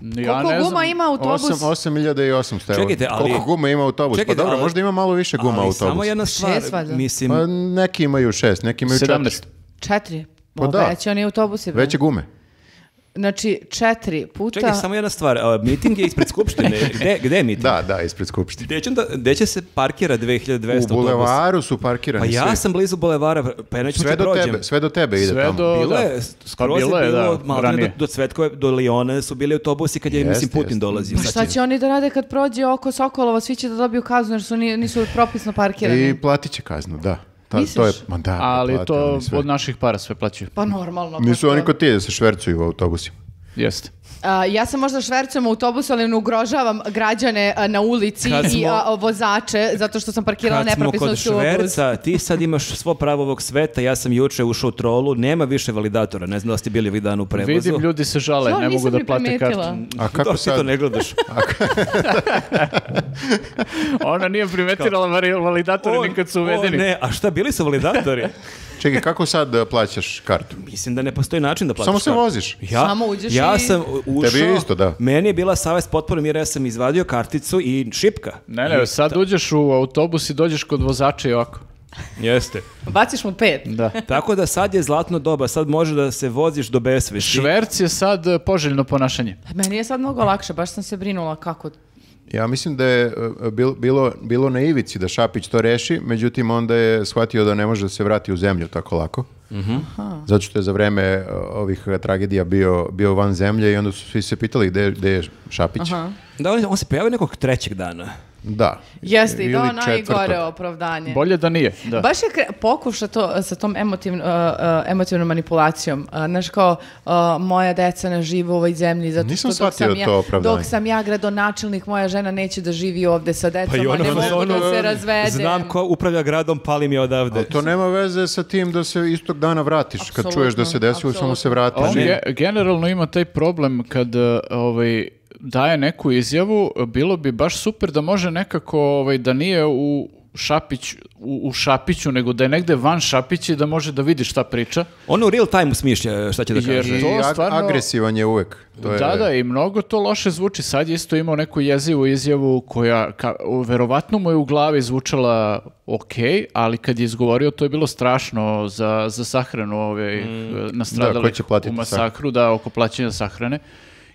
B: Ja
C: Koliko
B: ne
C: guma
B: znam.
C: ima autobus?
D: 8800, evo.
A: Čekajte, ali-
D: Koliko guma ima autobus?
A: Čekajte,
D: pa dobro,
A: ali-
D: možda ima malo više guma
A: Ali
D: autobus.
A: samo jedna stvar,
C: Šest valjda.
A: mislim...
D: Pa neki imaju šest, neki imaju
B: 17.
D: četiri.
C: Četiri.
D: Pa
C: Pa
D: da.
C: Veći oni autobusi. bre.
D: Veće gume.
C: Znači, četiri puta...
A: Čekaj, samo jedna stvar, a, miting je ispred Skupštine. Gde, gde je miting?
D: Da, da, ispred skupštine.
A: Gde će, onda, gde će se parkira 2200
D: U bulevaru su parkirani
A: Pa ja
D: svi.
A: sam blizu bulevara, pa ja neću
D: Sve
A: ti
D: do
A: prođem.
D: tebe, sve do tebe ide
B: Sve
D: tamo.
B: do-
A: Bilo
B: da.
A: je,
B: Pa
A: skroz
B: bilo
A: je bilo,
B: da,
A: malo do,
B: ranije.
A: do Cvetkove, do Liona su bili autobusi kad je,
D: Jeste,
A: mislim, Putin
D: jeste.
A: dolazi.
C: Pa šta
A: će-
C: će oni da rade kad prođe oko Sokolova, svi će da dobiju kaznu jer su ni- nisu propisno parkirani.
D: I platit će kaznu, da. Ta,
C: Misliš?
D: to je, ma da,
B: Ali
D: plate
B: to
D: sve.
B: od naših para sve plaćaju.
C: Pa normalno.
D: Nisu
C: pa
D: oni
C: to-
D: kod ti da se švercuju u autobusima.
B: Jeste.
C: A, ja sam možda švercujem autobus, ali ne ugrožavam građane a, na ulici
A: Kad
C: i a, vozače, zato što sam parkirala
A: Kad smo
C: nepropisno
A: kod šverca, ti sad imaš svo pravo ovog sveta, ja sam juče ušao u trolu, nema više validatora, ne znam da ste bili ovih dana u prevozu.
B: Vidim, ljudi se žale,
C: Ja
B: ne mogu da plate
C: primetila.
B: kartu.
D: A kako
A: Dobro, ti to
D: sad?
A: ne gledaš.
B: Ona nije primetila validatore
A: O,
B: nikad su
A: o,
B: uvedeni.
A: ne, a šta, bili su validatori?
D: Čekaj, kako sad uh, plaćaš kartu?
A: Mislim da ne postoji način da platiš
D: Samo se
A: kartu.
D: voziš.
A: Ja,
C: Samo uđeš
A: ja
C: i-
A: sam ušao,
D: Tebi isto, da.
A: meni je bila savest potpuno mir, ja sam izvadio karticu i šipka.
B: Ne, ne, sad uđeš u autobus i dođeš kod vozača i ovako.
A: Jeste.
C: Baciš mu pet.
B: Da.
A: Tako da sad je zlatno doba, sad može da se voziš do besvesti.
B: Šverc je sad e, poželjno ponašanje.
C: Meni je sad mnogo lakše, baš sam se brinula kako...
D: Ja mislim da je uh, bil- bilo, bilo na ivici da Šapić to reši, međutim onda je shvatio da ne može da se vrati u zemlju tako lako. Zato što je za vreme uh, ovih tragedija bio, bio van zemlje i onda su svi se pitali gde, gde je Šapić.
A: Da, on, on se pojavio nekog trećeg dana.
D: Da.
C: Jeste i dao najgore opravdanje.
B: Bolje da nije, da.
C: Baš je kre- pokuša to sa tom emotivn, uh, uh, emotivnom manipulacijom. Uh, znaš kao, uh, moja deca ne žive u ovoj zemlji zato
D: Nisam
C: što dok
D: shvatio
C: sam, ja, dok sam ja gradonačelnik, moja žena neće da živi ovde sa decom,
A: Pa
C: a
A: ono
C: ne mogu
A: fazonu,
C: da se razvedem.
A: Znam ko upravlja gradom, pali mi odavde.
D: Ali to nema veze sa tim da se istog dana vratiš. Kad
C: Apsolutno,
D: čuješ da se desilo, samo se vratiš.
B: On ge- generalno ima taj problem kad uh, ovaj, daje neku izjavu, bilo bi baš super da može nekako, ovaj, da nije u Šapić, u, u Šapiću, nego da je negde van Šapića i da može da vidi šta priča.
A: On u real time smišlja šta će da
B: Jer-
A: kaže.
B: To stvarno-
D: agresivan je uvek. To je,
B: Da, da, i mnogo to loše zvuči. Sad je isto imao neku jezivu izjavu koja, ka, verovatno mu je u glavi zvučala ok, ali kad je izgovorio to je bilo strašno za, za sahranu ove,
D: Da,
B: nastradalih
D: ko će platiti
B: u masakru, da, oko plaćanja sahrane.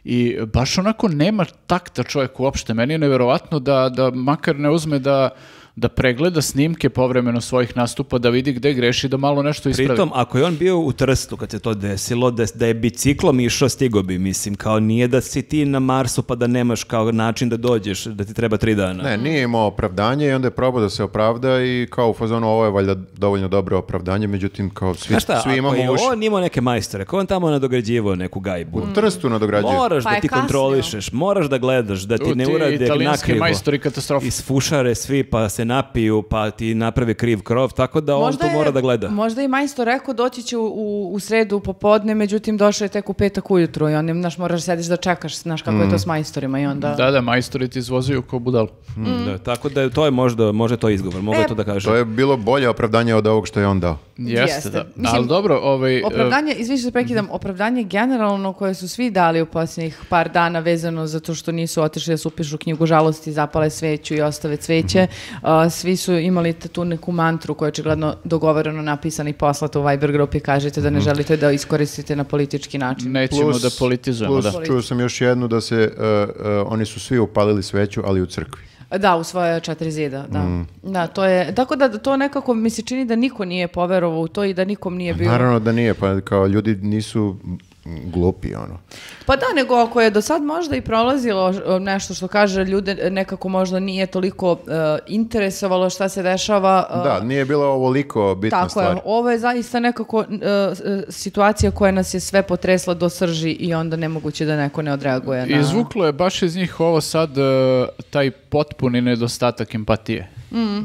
B: I baš onako nema takta čovjek uopšte. Meni je neverovatno da, da makar ne uzme da da pregleda snimke povremeno svojih nastupa, da vidi gde greši, da malo nešto ispravi.
A: Pritom, ako je on bio u Trstu kad se to desilo, da, da je biciklom išao, stigo bi, mislim, kao nije da si ti na Marsu pa da nemaš kao način da dođeš, da ti treba tri dana.
D: Ne, nije imao opravdanje i onda je probao da se opravda i kao u fazonu ovo je valjda dovoljno dobro opravdanje, međutim kao svi,
A: Znaš šta,
D: svi
A: ako
D: imamo
A: je
D: uši.
A: on imao neke majstore, ako on tamo nadograđivao neku gajbu,
D: U Trstu nadograđuje.
A: moraš
C: Pa
A: da ti
C: kasnio.
A: kontrolišeš, moraš da gledaš, da ti
B: Tu
A: ne urade
B: italijanski
A: nakrivo.
B: majstori katastrofe.
A: Isfušare svi, pa se napiju, pa ti naprave kriv krov, tako da on tu
C: je-
A: mora da gleda.
C: Možda je majstor rekao doći će u, u, u sredu popodne, međutim došao je tek u petak ujutru i on, znaš, moraš sediš da čekaš, znaš kako je to s majstorima i onda...
B: Da, da, majstori ti izvozuju ko budal.
A: Mm, Da, tako da to je možda, možda to izgovor, mogu
C: E,
A: to da kaže.
D: To je bilo bolje opravdanje od ovog što je on dao.
B: Jeste,
C: Jeste.
B: da.
C: Mislim,
B: Ali dobro, ovaj...
C: Opravdanje, izvini što se prekidam, opravdanje generalno koje su svi dali u posljednjih par dana vezano zato što nisu otišli da se upišu knjigu žalosti, zapale sveću i ostave cveće, a, svi su imali tu neku mantru koja je očigledno dogovoreno napisana i poslata u Viber grupi, kažete da ne želite da iskoristite na politički način.
B: Nećemo da politizujemo,
D: plus
B: da.
D: čuo sam još jednu da se, uh, uh, oni su svi upalili sveću, ali u crkvi.
C: Da, u svoje četiri zida, da.
D: Mm.
C: Da, to je, tako da to nekako mi se čini da niko nije poverovao u to i da nikom nije bio...
D: Naravno da nije, pa kao ljudi nisu glupi, ono.
C: Pa da, nego ako je do sad možda i prolazilo nešto što kaže ljude nekako možda nije toliko e, interesovalo šta se dešava. e,
D: Da, nije bila ovoliko bitna
C: Tako
D: stvar.
C: je, ovo je zaista nekako e, situacija koja nas je sve potresla do srži i onda nemoguće da neko ne odreaguje na...
B: Izvuklo je baš iz njih ovo sad taj potpuni nedostatak empatije.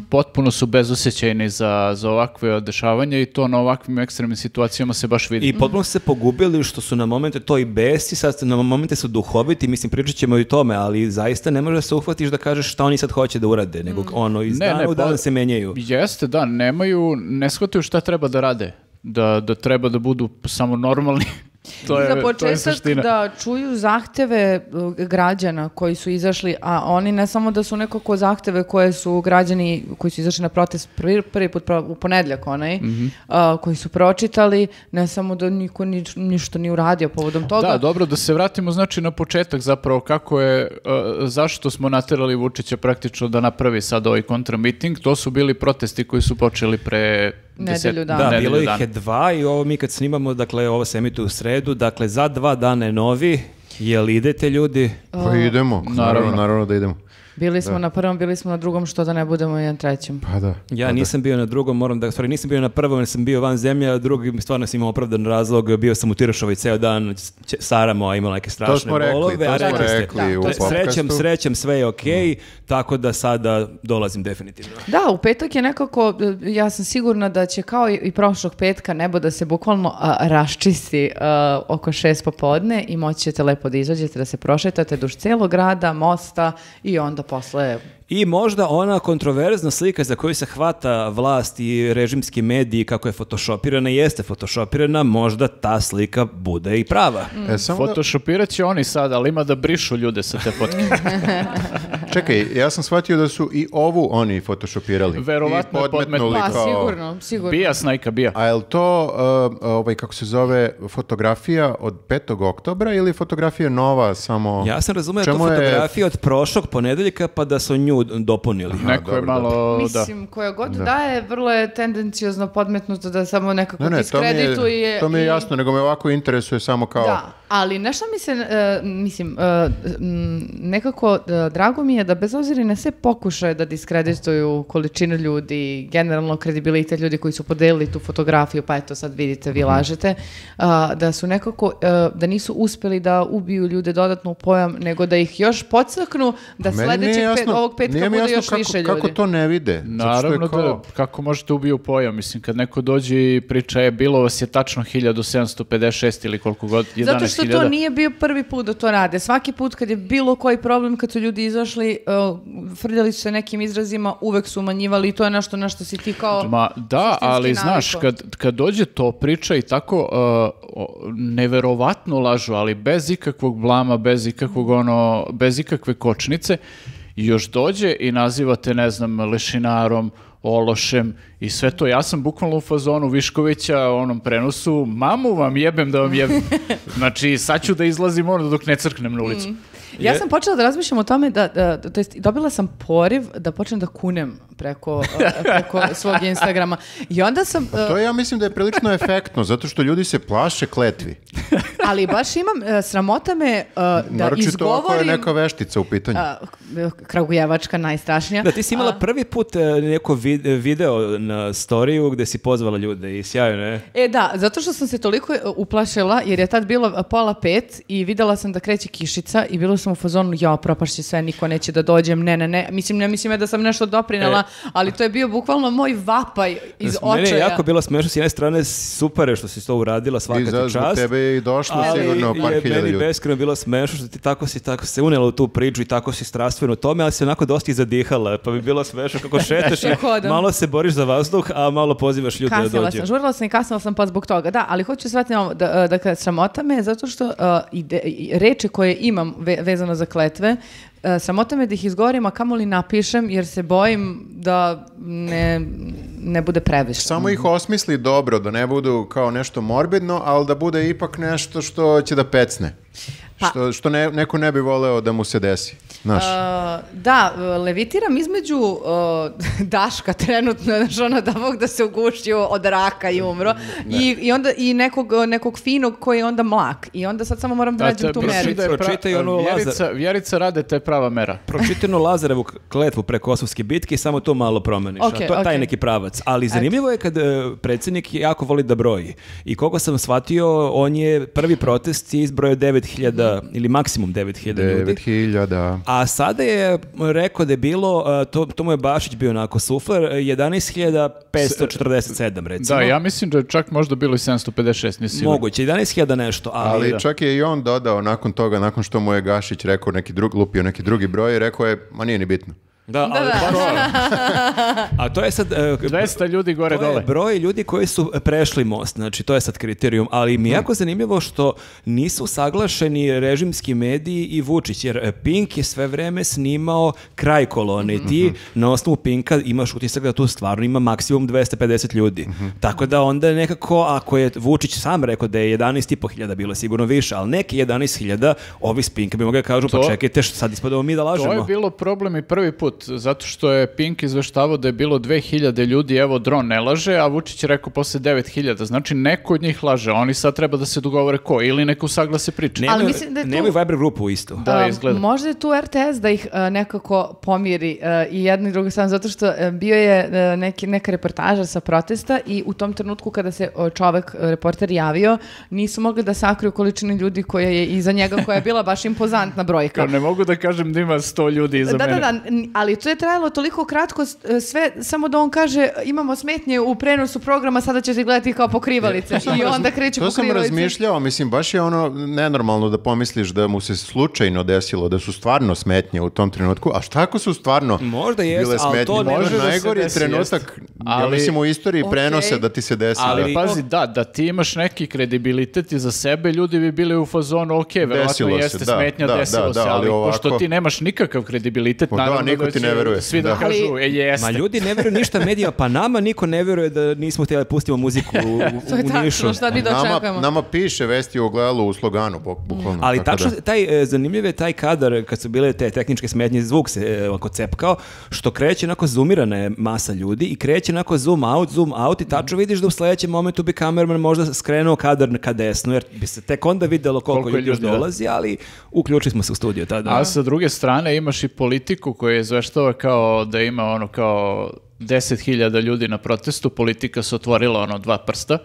B: Potpuno su bezosjećajni za, za ovakve dešavanja i to na ovakvim ekstremnim situacijama se baš vidi.
A: I potpuno su se pogubili što su na momente to i besi, sad na momente su duhoviti, mislim pričat ćemo i o tome, ali zaista ne može da se uhvatiš da kažeš šta oni sad hoće da urade, nego ono iz
B: Ne,
A: dana
B: ne,
A: u dan
B: pa-
A: se menjaju.
B: Jeste, da, nemaju, ne shvataju šta treba da rade. Da, da treba da budu samo normalni. To je,
C: Za
B: to je
C: početak da čuju zahteve uh, građana koji su izašli, a oni ne samo da su nekako zahteve koje su građani koji su izašli na protest prvi, prvi put u ponedljak onaj,
B: Mhm.
C: a, koji su pročitali, ne samo da niko nič- ništa ni uradio povodom toga.
B: Da, dobro, da se vratimo znači na početak zapravo kako je, uh, zašto smo naterali Vučića praktično da napravi sad ovaj kontramiting, to su bili protesti koji su počeli pre
C: Nedelju dana.
A: Da,
B: nedelju
A: bilo ih
B: dana.
A: je dva i ovo mi kad snimamo, dakle ovo se emituje u sredu, dakle za dva dana je novi, jel idete ljudi?
D: Pa idemo, Naravno.
B: naravno
D: da idemo.
C: Bili smo na prvom, bili smo na drugom, što da ne budemo i na trećem.
D: Pa da.
A: Ja nisam bio na drugom, moram da, stvari nisam bio na prvom, jer sam bio van zemlje, a drugi stvarno sam imao opravdan razlog, bio sam u Tirošovoj ceo dan, Ć- Saramo a imala neke strašne
D: smo rekli,
A: bolove,
D: to smo
A: rekli
C: u
A: "Pre-
D: podcastu."
A: srećem, srećem, sve je okej, tako da sada dolazim definitivno.
C: Da, u petak je nekako, e, ja sam sigurna da će kao i, i prošlog petka nebo da se bukvalno a, raščisti a, oko šest popodne i moći ćete lepo da izađete, da se prošetate duž celog grada, mosta i onda posle
A: I možda ona kontroverzna slika za koju se hvata vlast i režimski mediji kako je photoshopirana, jeste photoshopirana, možda ta slika bude i prava.
D: E, samo da-
B: Photoshopirat će oni sad, ali ima da brišu ljude sa te fotke.
D: čekaj, ja sam shvatio da su i ovu oni photoshopirali.
B: Verovatno je
D: podmetnuli
C: Pa,
D: kao...
C: sigurno, sigurno.
B: bija snajka, bija.
D: A je li to, uh, ovaj, kako se zove, fotografija od 5. oktobra ili fotografija nova samo...
A: Ja sam razumio da to
D: Čemu je-
A: fotografija od prošlog ponedeljka pa da su nju dopunili.
B: Neko je
D: dobro,
B: malo, da.
C: Mislim, koja god daje, vrlo je tendencijozno podmetnuto da samo nekako
D: Ne, ne, to mi,
C: diskredituje.
D: je, to mi je
C: i-
D: jasno, nego me ovako interesuje samo kao...
C: Da, Ali nešto mi se, e, mislim, m, nekako e, drago mi je da bez obzira na sve pokušaje da diskredituju količinu ljudi, generalno kredibilitet ljudi koji su podelili tu fotografiju, pa eto sad vidite,
D: Mhm.
C: vi lažete, a, da su nekako, da nisu uspeli da ubiju ljude dodatno u pojam, nego da ih još podstaknu da
D: Meni nije
C: sledećeg pet-
D: jasno-
C: ovog petka bude
D: jasno
C: još
D: kako,
C: više ljudi.
D: Kako to ne vide?
B: Naravno
D: kao-
B: da, kako možete ubiju pojam, mislim, kad neko dođe i priča je bilo vas je tačno 1756 ili koliko god, 11.000.
C: Zato što to nije bio prvi put da to rade. Svaki put kad je bilo koji problem, kad su ljudi izašli, uh, frljali su se nekim izrazima, uvek su umanjivali i to je nešto na što si ti kao...
B: Ma da, ali znaš,
C: navikao.
B: kad, kad dođe to priča i tako uh, neverovatno lažu, ali bez ikakvog blama, bez ikakvog ono, bez ikakve kočnice, još dođe i nazivate, ne znam, lešinarom, ološem i sve to. Ja sam bukvalno u fazonu Viškovića onom prenosu, mamu vam jebem da vam jebem. Znači, sad ću da izlazim ono dok ne crknem na ulicu.
C: Ja
A: Je-
C: sam počela da razmišljam o tome da, da, to jest, dobila sam poriv da počnem da kunem preko, preko svog Instagrama. I onda sam, uh,
D: To ja mislim da je prilično efektno, zato što ljudi se plaše kletvi.
C: ali baš imam, uh, sramota me uh, da
D: Naročito ako je
C: izgovorim...
D: neka veštica u pitanju.
C: Kragujevačka, najstrašnija.
A: Da, ti si imala prvi put e, neko vid- video na storiju gde si pozvala ljude i sjajno, ne?
C: E da, zato što sam se toliko e, uplašila, jer je tad bilo e, pola pet i videla sam da kreće kišica i bilo sam u fazonu, ja, propašće sve, niko neće da dođem, ne, ne, ne. Mislim, ne mislim ja da sam nešto doprinela, ali to je bio bukvalno moj vapaj iz
A: Meni je
C: očaja.
A: jako bilo smešno s jedne strane, super je što si to uradila, svaka ti čast.
D: tebe je i došlo
A: Ali
D: sigurno par
A: je
D: hiljada
A: meni
D: ljudi.
A: beskreno bilo smešno što ti tako si tako se unela u tu priču i tako si strastveno u tome, ali si onako dosta i zadihala, pa bi bilo smešno kako
C: Kako hodam.
A: malo se boriš za vazduh, a malo pozivaš ljude da
C: Kasnila
A: dođu.
C: sam, žurila sam i kasnila sam pa zbog toga, da, ali hoću shvatiti ovo, da, da, dakle, sramota me je zato što uh, ide, i reči koje imam ve- vezano za kletve, uh, sramota me da ih izgovorim, a kamoli napišem, jer se bojim da ne, ne bude previše.
D: Samo ih osmisli dobro, da ne budu kao nešto morbidno, ali da bude ipak nešto što će da pecne.
C: Pa-
D: Što, što ne, neko ne bi voleo da mu se desi. Znaš,
C: Uh, da, uh, levitiram između uh, Daška trenutno, znaš, ono da Bog da se ugušio od raka i umro, I, i onda i nekog, nekog finog koji je onda mlak. I onda sad samo moram da nađem tu
A: pročitaj-
C: meru.
B: da je
A: pročitaj onu
B: Vjerica,
A: Lazar.
B: Vjerica rade te prava mera.
A: Pročitanu Lazarevu kletvu pre Kosovske bitke i samo to malo promeniš.
C: Ok,
A: a to je taj neki pravac. Ali zanimljivo je kad e, predsjednik jako voli da broji. I koliko sam shvatio, on je prvi protest je izbrojao 9000 ili maksimum 9000 ljudi.
D: 9000.
A: A sada je rekao da je bilo, to, to mu je Bašić bio onako sufler, e, 11.547 recimo.
B: Da, ja mislim da je čak možda bilo i 756, nisi.
A: Moguće, 11.000 nešto, ali,
D: Ali
B: da.
D: čak je i on dodao nakon toga, nakon što mu je Gašić rekao neki drug, lupio neki drugi broj, rekao je, ma nije ni bitno.
A: Da, ali
C: da.
A: baš- A to je sad... e,
B: 200 ljudi gore
A: To je
B: dole.
A: broj ljudi koji su prešli most, znači to je sad kriterijum, ali mi je jako zanimljivo što nisu saglašeni režimski mediji i Vučić, jer e, Pink je sve vreme snimao kraj kolone i ti na osnovu Pinka imaš utisak da tu stvarno ima maksimum 250 ljudi. Tako da onda nekako, ako je Vučić sam rekao da je 11.500 bilo sigurno više, ali neki 11.000, ovi s Pinka bi mogli da kažu, pa
B: To-
A: čekajte, što sad ispadamo mi da lažemo.
B: To je bilo problem i prvi put, zato što je Pink izveštavao da je bilo 2000 ljudi, evo dron ne laže, a Vučić je rekao posle 9000, znači neko od njih laže, a oni sad treba da se dogovore ko, ili neko saglase priče.
A: Nemoj,
C: Ali mislim da je tu-
A: nemoj Viber grupu isto.
B: Da,
C: Um,
B: izgleda.
C: Možda je tu RTS da ih uh, nekako pomiri uh, i jedno i drugo strano, zato što uh, bio je uh, neki, neka reportaža sa protesta i u tom trenutku kada se uh, čovek, uh, reporter javio, nisu mogli da sakriju količinu ljudi koja je iza njega, koja je bila baš impozantna brojka.
B: Kao, ne mogu da kažem da ima 100 ljudi iza
C: Da, da,
B: mene.
C: da, n- ali to je trajalo toliko kratko, e, sve, samo da on kaže imamo smetnje u prenosu programa, sada ćete gledati kao pokrivalice. I onda kreću
D: To sam
C: pokrivalice.
D: razmišljao, mislim, baš je ono nenormalno da pomisliš da mu se slučajno desilo, da su stvarno smetnje u tom trenutku, a šta ako su stvarno
A: Možda jest,
D: bile
A: ali
D: smetnje?
A: to ne
B: može da se
D: najgori
B: desi,
D: trenutak, ja
B: Ali-
D: mislim, u istoriji
C: Ok.
D: prenose da ti se desi.
A: Ali-
D: da.
B: Pazi, da, da ti imaš neki kredibilitet iza sebe, ljudi bi bili u fazonu, ok, verovatno
D: Desilo se,
B: jeste
D: da,
B: smetnja,
D: da,
B: desilo
D: da,
B: se,
D: da,
B: ali,
D: ali
B: pošto
D: ovako-
B: ti nemaš nikakav kredibilitet,
D: Pa da,
B: naravno
D: niko ti ne veruje,
B: Svi da,
D: da.
B: kažu,
C: Ali-
B: e, jeste.
A: Ma ljudi ne vjeruju ništa medijima, pa nama niko ne vjeruje da nismo htjeli da pustimo muziku u, u,
C: To je
A: u Nišu.
C: tačno, šta mi
D: nama, nama piše vesti u ogledalu u sloganu, buk- bukvalno.
A: Ali tačno,
D: da.
A: taj, e, zanimljiv je taj kadar kad su bile te tehničke smetnje, zvuk se e, ovako cepkao, što kreće onako zoomirana je masa ljudi i kreće onako zoom out, zoom out i tačno vidiš da u sledećem momentu bi kamerman možda skrenuo kadar ka desno, jer bi se tek onda videlo koliko,
B: Koliko
A: ljudi
B: ljudi, da.
A: dolazi, ali uključili smo se u studio tada.
B: A sa druge strane imaš i politiku koja je zveštava kao da ima ono kao 10.000 ljudi na protestu, politika se otvorila ono dva prsta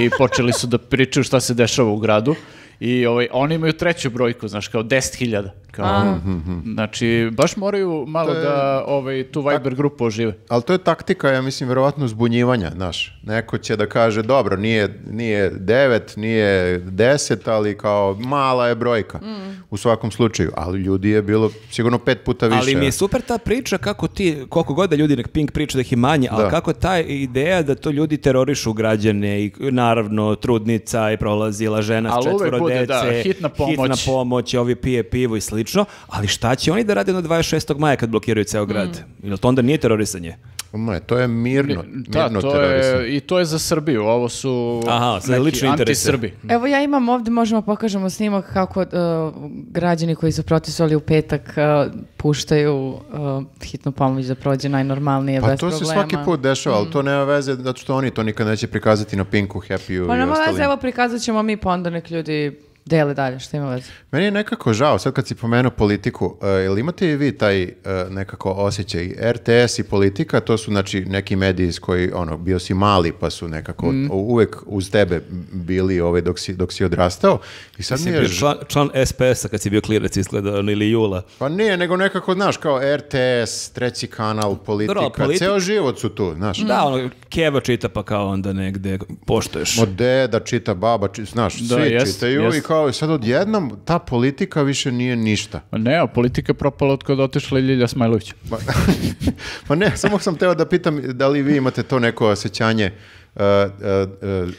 B: i počeli su da pričaju šta se dešava u gradu. I ovaj, oni imaju treću brojku, znaš, kao 10.000. Kao, znači, baš moraju malo
D: je-
B: da ovaj, tu Viber grupu ožive.
D: Ali to je taktika, ja mislim, verovatno zbunjivanja, znaš. Neko će da kaže, dobro, nije, nije devet, nije deset, ali kao mala je brojka u svakom slučaju. Ali ljudi je bilo sigurno pet puta više.
A: Ali mi je super ta priča kako ti, koliko god da ljudi nek Pink priča da ih je manje, ali
D: Da.
A: kako ta ideja da to ljudi terorišu građane i naravno trudnica i prolazila žena
B: Ali
A: s
B: uvek
A: četvoro
B: bude,
A: dece,
B: da, hitna pomoć.
A: hitna pomoć, ovi pije pivo i slično, ali šta će oni da rade na 26. maja kad blokiraju ceo grad?
B: Mm.
A: Ili to onda nije terorisanje?
D: Ne, to je mirno,
B: Da,
D: mirno
B: to je, i to je za Srbiju, ovo su
A: Aha, za
B: neki
A: lične interese.
B: anti-Srbi.
C: Evo ja imam ovdje, možemo pokažemo snimak kako uh, građani koji su protestovali u petak uh, puštaju uh, hitnu pomoć da prođe najnormalnije
D: Pa
C: bez
D: to
C: problema.
D: se svaki put dešava, ali to nema veze zato što oni to nikad neće prikazati na Pinku, Happy-u
C: Pa
D: i
C: nema veze, evo prikazat ćemo mi, pa onda nek ljudi dele dalje, što ima veze.
D: Meni je nekako žao, sad kad si pomenuo politiku, uh, jel imate i vi taj uh, nekako osjećaj? RTS i politika, to su znači neki mediji s koji, ono, bio si mali pa su nekako
A: Mm.
D: uvek uz tebe bili ovaj, dok, si, dok si odrastao. I sad
A: Si
D: mi je
A: bio član, član SPS-a kad si bio klirac izgleda, ili Jula.
D: Pa nije, nego nekako, znaš, kao RTS, treći kanal, politika,
A: Dobro, politi-
D: ceo život su tu, znaš.
A: Da, ono, Keva čita pa kao onda negde poštuješ.
D: Od deda čita, baba čita, znaš,
B: Da,
D: svi
B: jest,
D: čitaju
B: jest.
D: i kao sad odjednom ta politika više nije ništa.
B: Pa Ne, a politika je propala od kada otišla Ljilja Smajlović.
D: Pa, pa ne, samo sam teo da pitam da li vi imate to neko osjećanje uh, uh,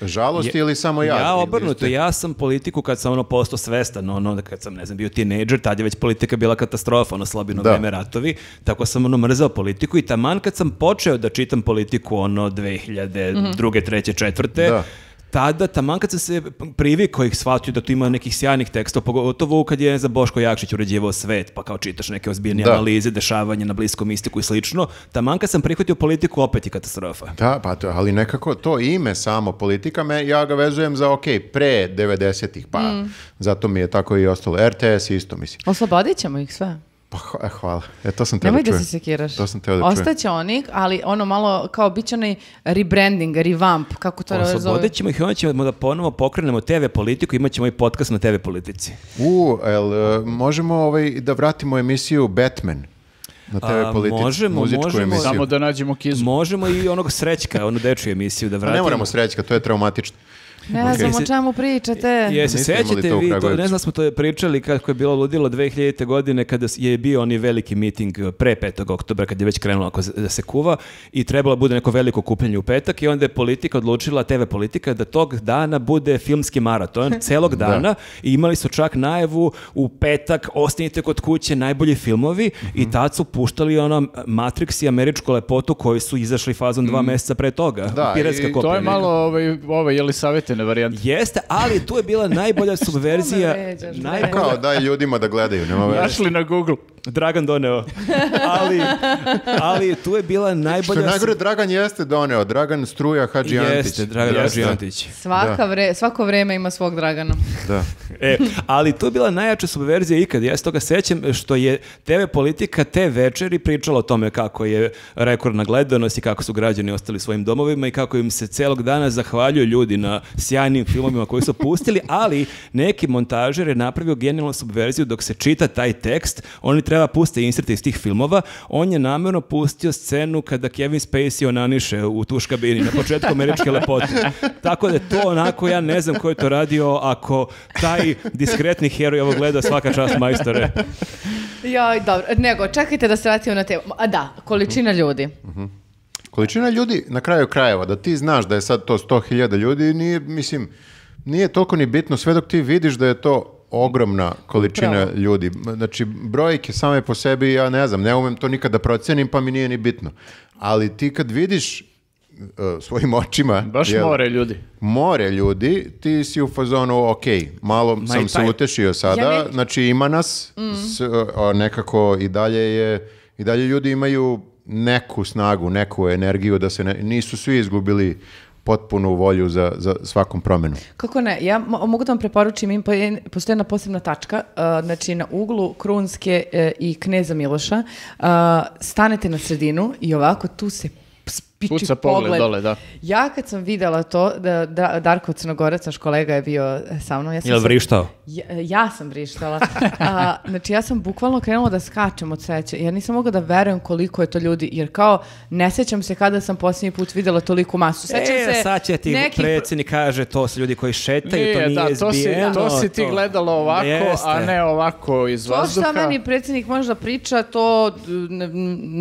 D: uh, žalosti
A: Je-
D: ili samo ja?
A: Ja obrnuto,
D: ste-
A: ja sam politiku kad sam ono postao svestan, ono kad sam, ne znam, bio tinejdžer, tad je već politika bila katastrofa, ono slabino
D: Da.
A: vreme ratovi, tako sam ono mrzao politiku i taman kad sam počeo da čitam politiku ono 2002. treće, četvrte,
D: Da.
A: Tada, taman kad sam se privikao ih shvatio da tu ima nekih sjajnih tekstova, pogotovo kad je za Boško Jakšić uređivao svet, pa kao čitaš neke ozbiljnije
D: Da.
A: analize, dešavanja na bliskom istiku i slično, taman kad sam prihvatio politiku, opet je katastrofa.
D: Da, pa to, ali nekako to ime samo politika, me, ja ga vezujem za, ok, pre 90-ih, pa
C: Mm.
D: zato mi je tako i ostalo. RTS isto, mislim.
C: Oslobodit ćemo ih sve.
D: Pa e, hvala. E, to sam teo
C: Nemoj
D: da
C: da se sekiraš.
D: To sam teo da čujem.
C: Ostaće oni, ali ono malo, kao bit će onaj rebranding, revamp, kako to zove.
A: Oslobodit ćemo ih i onda ćemo da ponovo pokrenemo TV politiku, imat ćemo i podcast na TV politici.
D: U, el, e, možemo ovaj, da vratimo emisiju Batman na TV
A: A,
D: politici,
A: možemo,
D: muzičku
A: možemo.
D: emisiju.
B: Samo da nađemo kizu.
A: Možemo i onog srećka, onu dečju emisiju da vratimo.
D: ne moramo srećka, to je traumatično.
C: Ne znam
A: Ok.
C: o čemu pričate.
A: Jesi sećate vi, to, ne znam smo to pričali kako je bilo ludilo 2000. godine kada je bio oni veliki miting eh, pre 5. oktobra kad je već krenulo ako da se kuva i trebalo bude neko veliko kupljanje u petak i onda je politika odlučila, TV politika, da tog dana bude filmski maraton, celog dana i imali su čak najavu u petak ostanite kod kuće najbolji filmovi i tad su puštali ono Matrix i američku lepotu koji su izašli fazom dva meseca pre toga.
D: Da, i
A: kopija
B: To je malo ovaj, ovaj Jelisavitine varijante.
A: Jeste, ali tu je bila najbolja subverzija.
C: vređaš, bre?
A: najbolja,
D: Kao daj ljudima da gledaju, nema veze.
B: Našli na Google.
A: Dragan doneo. Ali, ali tu je bila
D: Što
A: najbolja...
D: je najgore, Dragan jeste doneo, Dragan Struja Hadži Antić.
A: Jeste, Dragan. Hadži Antić.
C: Svaka vre, svako vreme ima svog Dragana.
D: Da.
A: E, ali to je bila najjača subverzija ikad. Ja se toga sećam što je TV politika te večeri pričala o tome kako je rekordna gledanost i kako su građani ostali u svojim domovima i kako im se celog dana zahvaljuju ljudi na sjajnim filmovima koji su pustili, ali neki montažer je napravio genijalnu subverziju dok se čita taj tekst, oni treba puste inserte iz tih filmova, on je namjerno pustio scenu kada Kevin Spacey onaniše u tuš kabini na početku američke lepote. Tako da to onako, ja ne znam ko je to radio, ako taj diskretni heroj ovo gleda svaka čast majstore.
C: Joj, dobro. Nego, čekajte da se vratimo na temu. A da, količina ljudi.
D: Količina ljudi, na kraju krajeva, da ti znaš da je sad to 100.000 ljudi, nije, mislim, nije toliko ni bitno sve dok ti vidiš da je to ogromna količina
C: Upravo.
D: ljudi. Znači, brojke same po sebi, ja ne znam, ne umem to nikad da procenim, pa mi nije ni bitno. Ali ti kad vidiš uh, svojim očima...
B: Baš
D: jel,
B: more ljudi.
D: more ljudi, ti si u fazonu, ok, malo
A: i
D: sam se utešio sada,
C: Ja ne-
D: znači ima nas, s- a nekako i dalje je, i dalje ljudi imaju neku snagu, neku energiju da se ne, nisu svi izgubili potpunu volju za, za svakom promenom.
C: Kako ne, ja mo- mogu da vam preporučim, im postoji jedna posebna tačka, uh, znači na uglu Krunske e, i Kneza Miloša, uh, stanete na sredinu i ovako tu se spiči
B: Puca pogled dole, da.
C: Ja kad sam videla to, da, da Darko Crnogorac, naš kolega je bio sa mnom, ja sam
A: Jel vrištao?
C: Ja, ja sam vrištala. A, znači ja sam bukvalno krenula da skačem od sreće. Ja nisam mogla da verujem koliko je to ljudi. Jer kao, ne sećam se kada sam posljednji put videla toliku masu. Sećam
A: e,
C: se
A: sad će ti
C: nekih-
A: predsjednik kaže to su ljudi koji šetaju, to
B: Nije,
A: nije
B: da, to si,
A: zbijeno.
B: to si ti
A: to-
B: gledala ovako,
A: Jeste.
B: a ne ovako iz
C: To
B: vazduha.
C: šta meni predsjednik može da priča, to ne-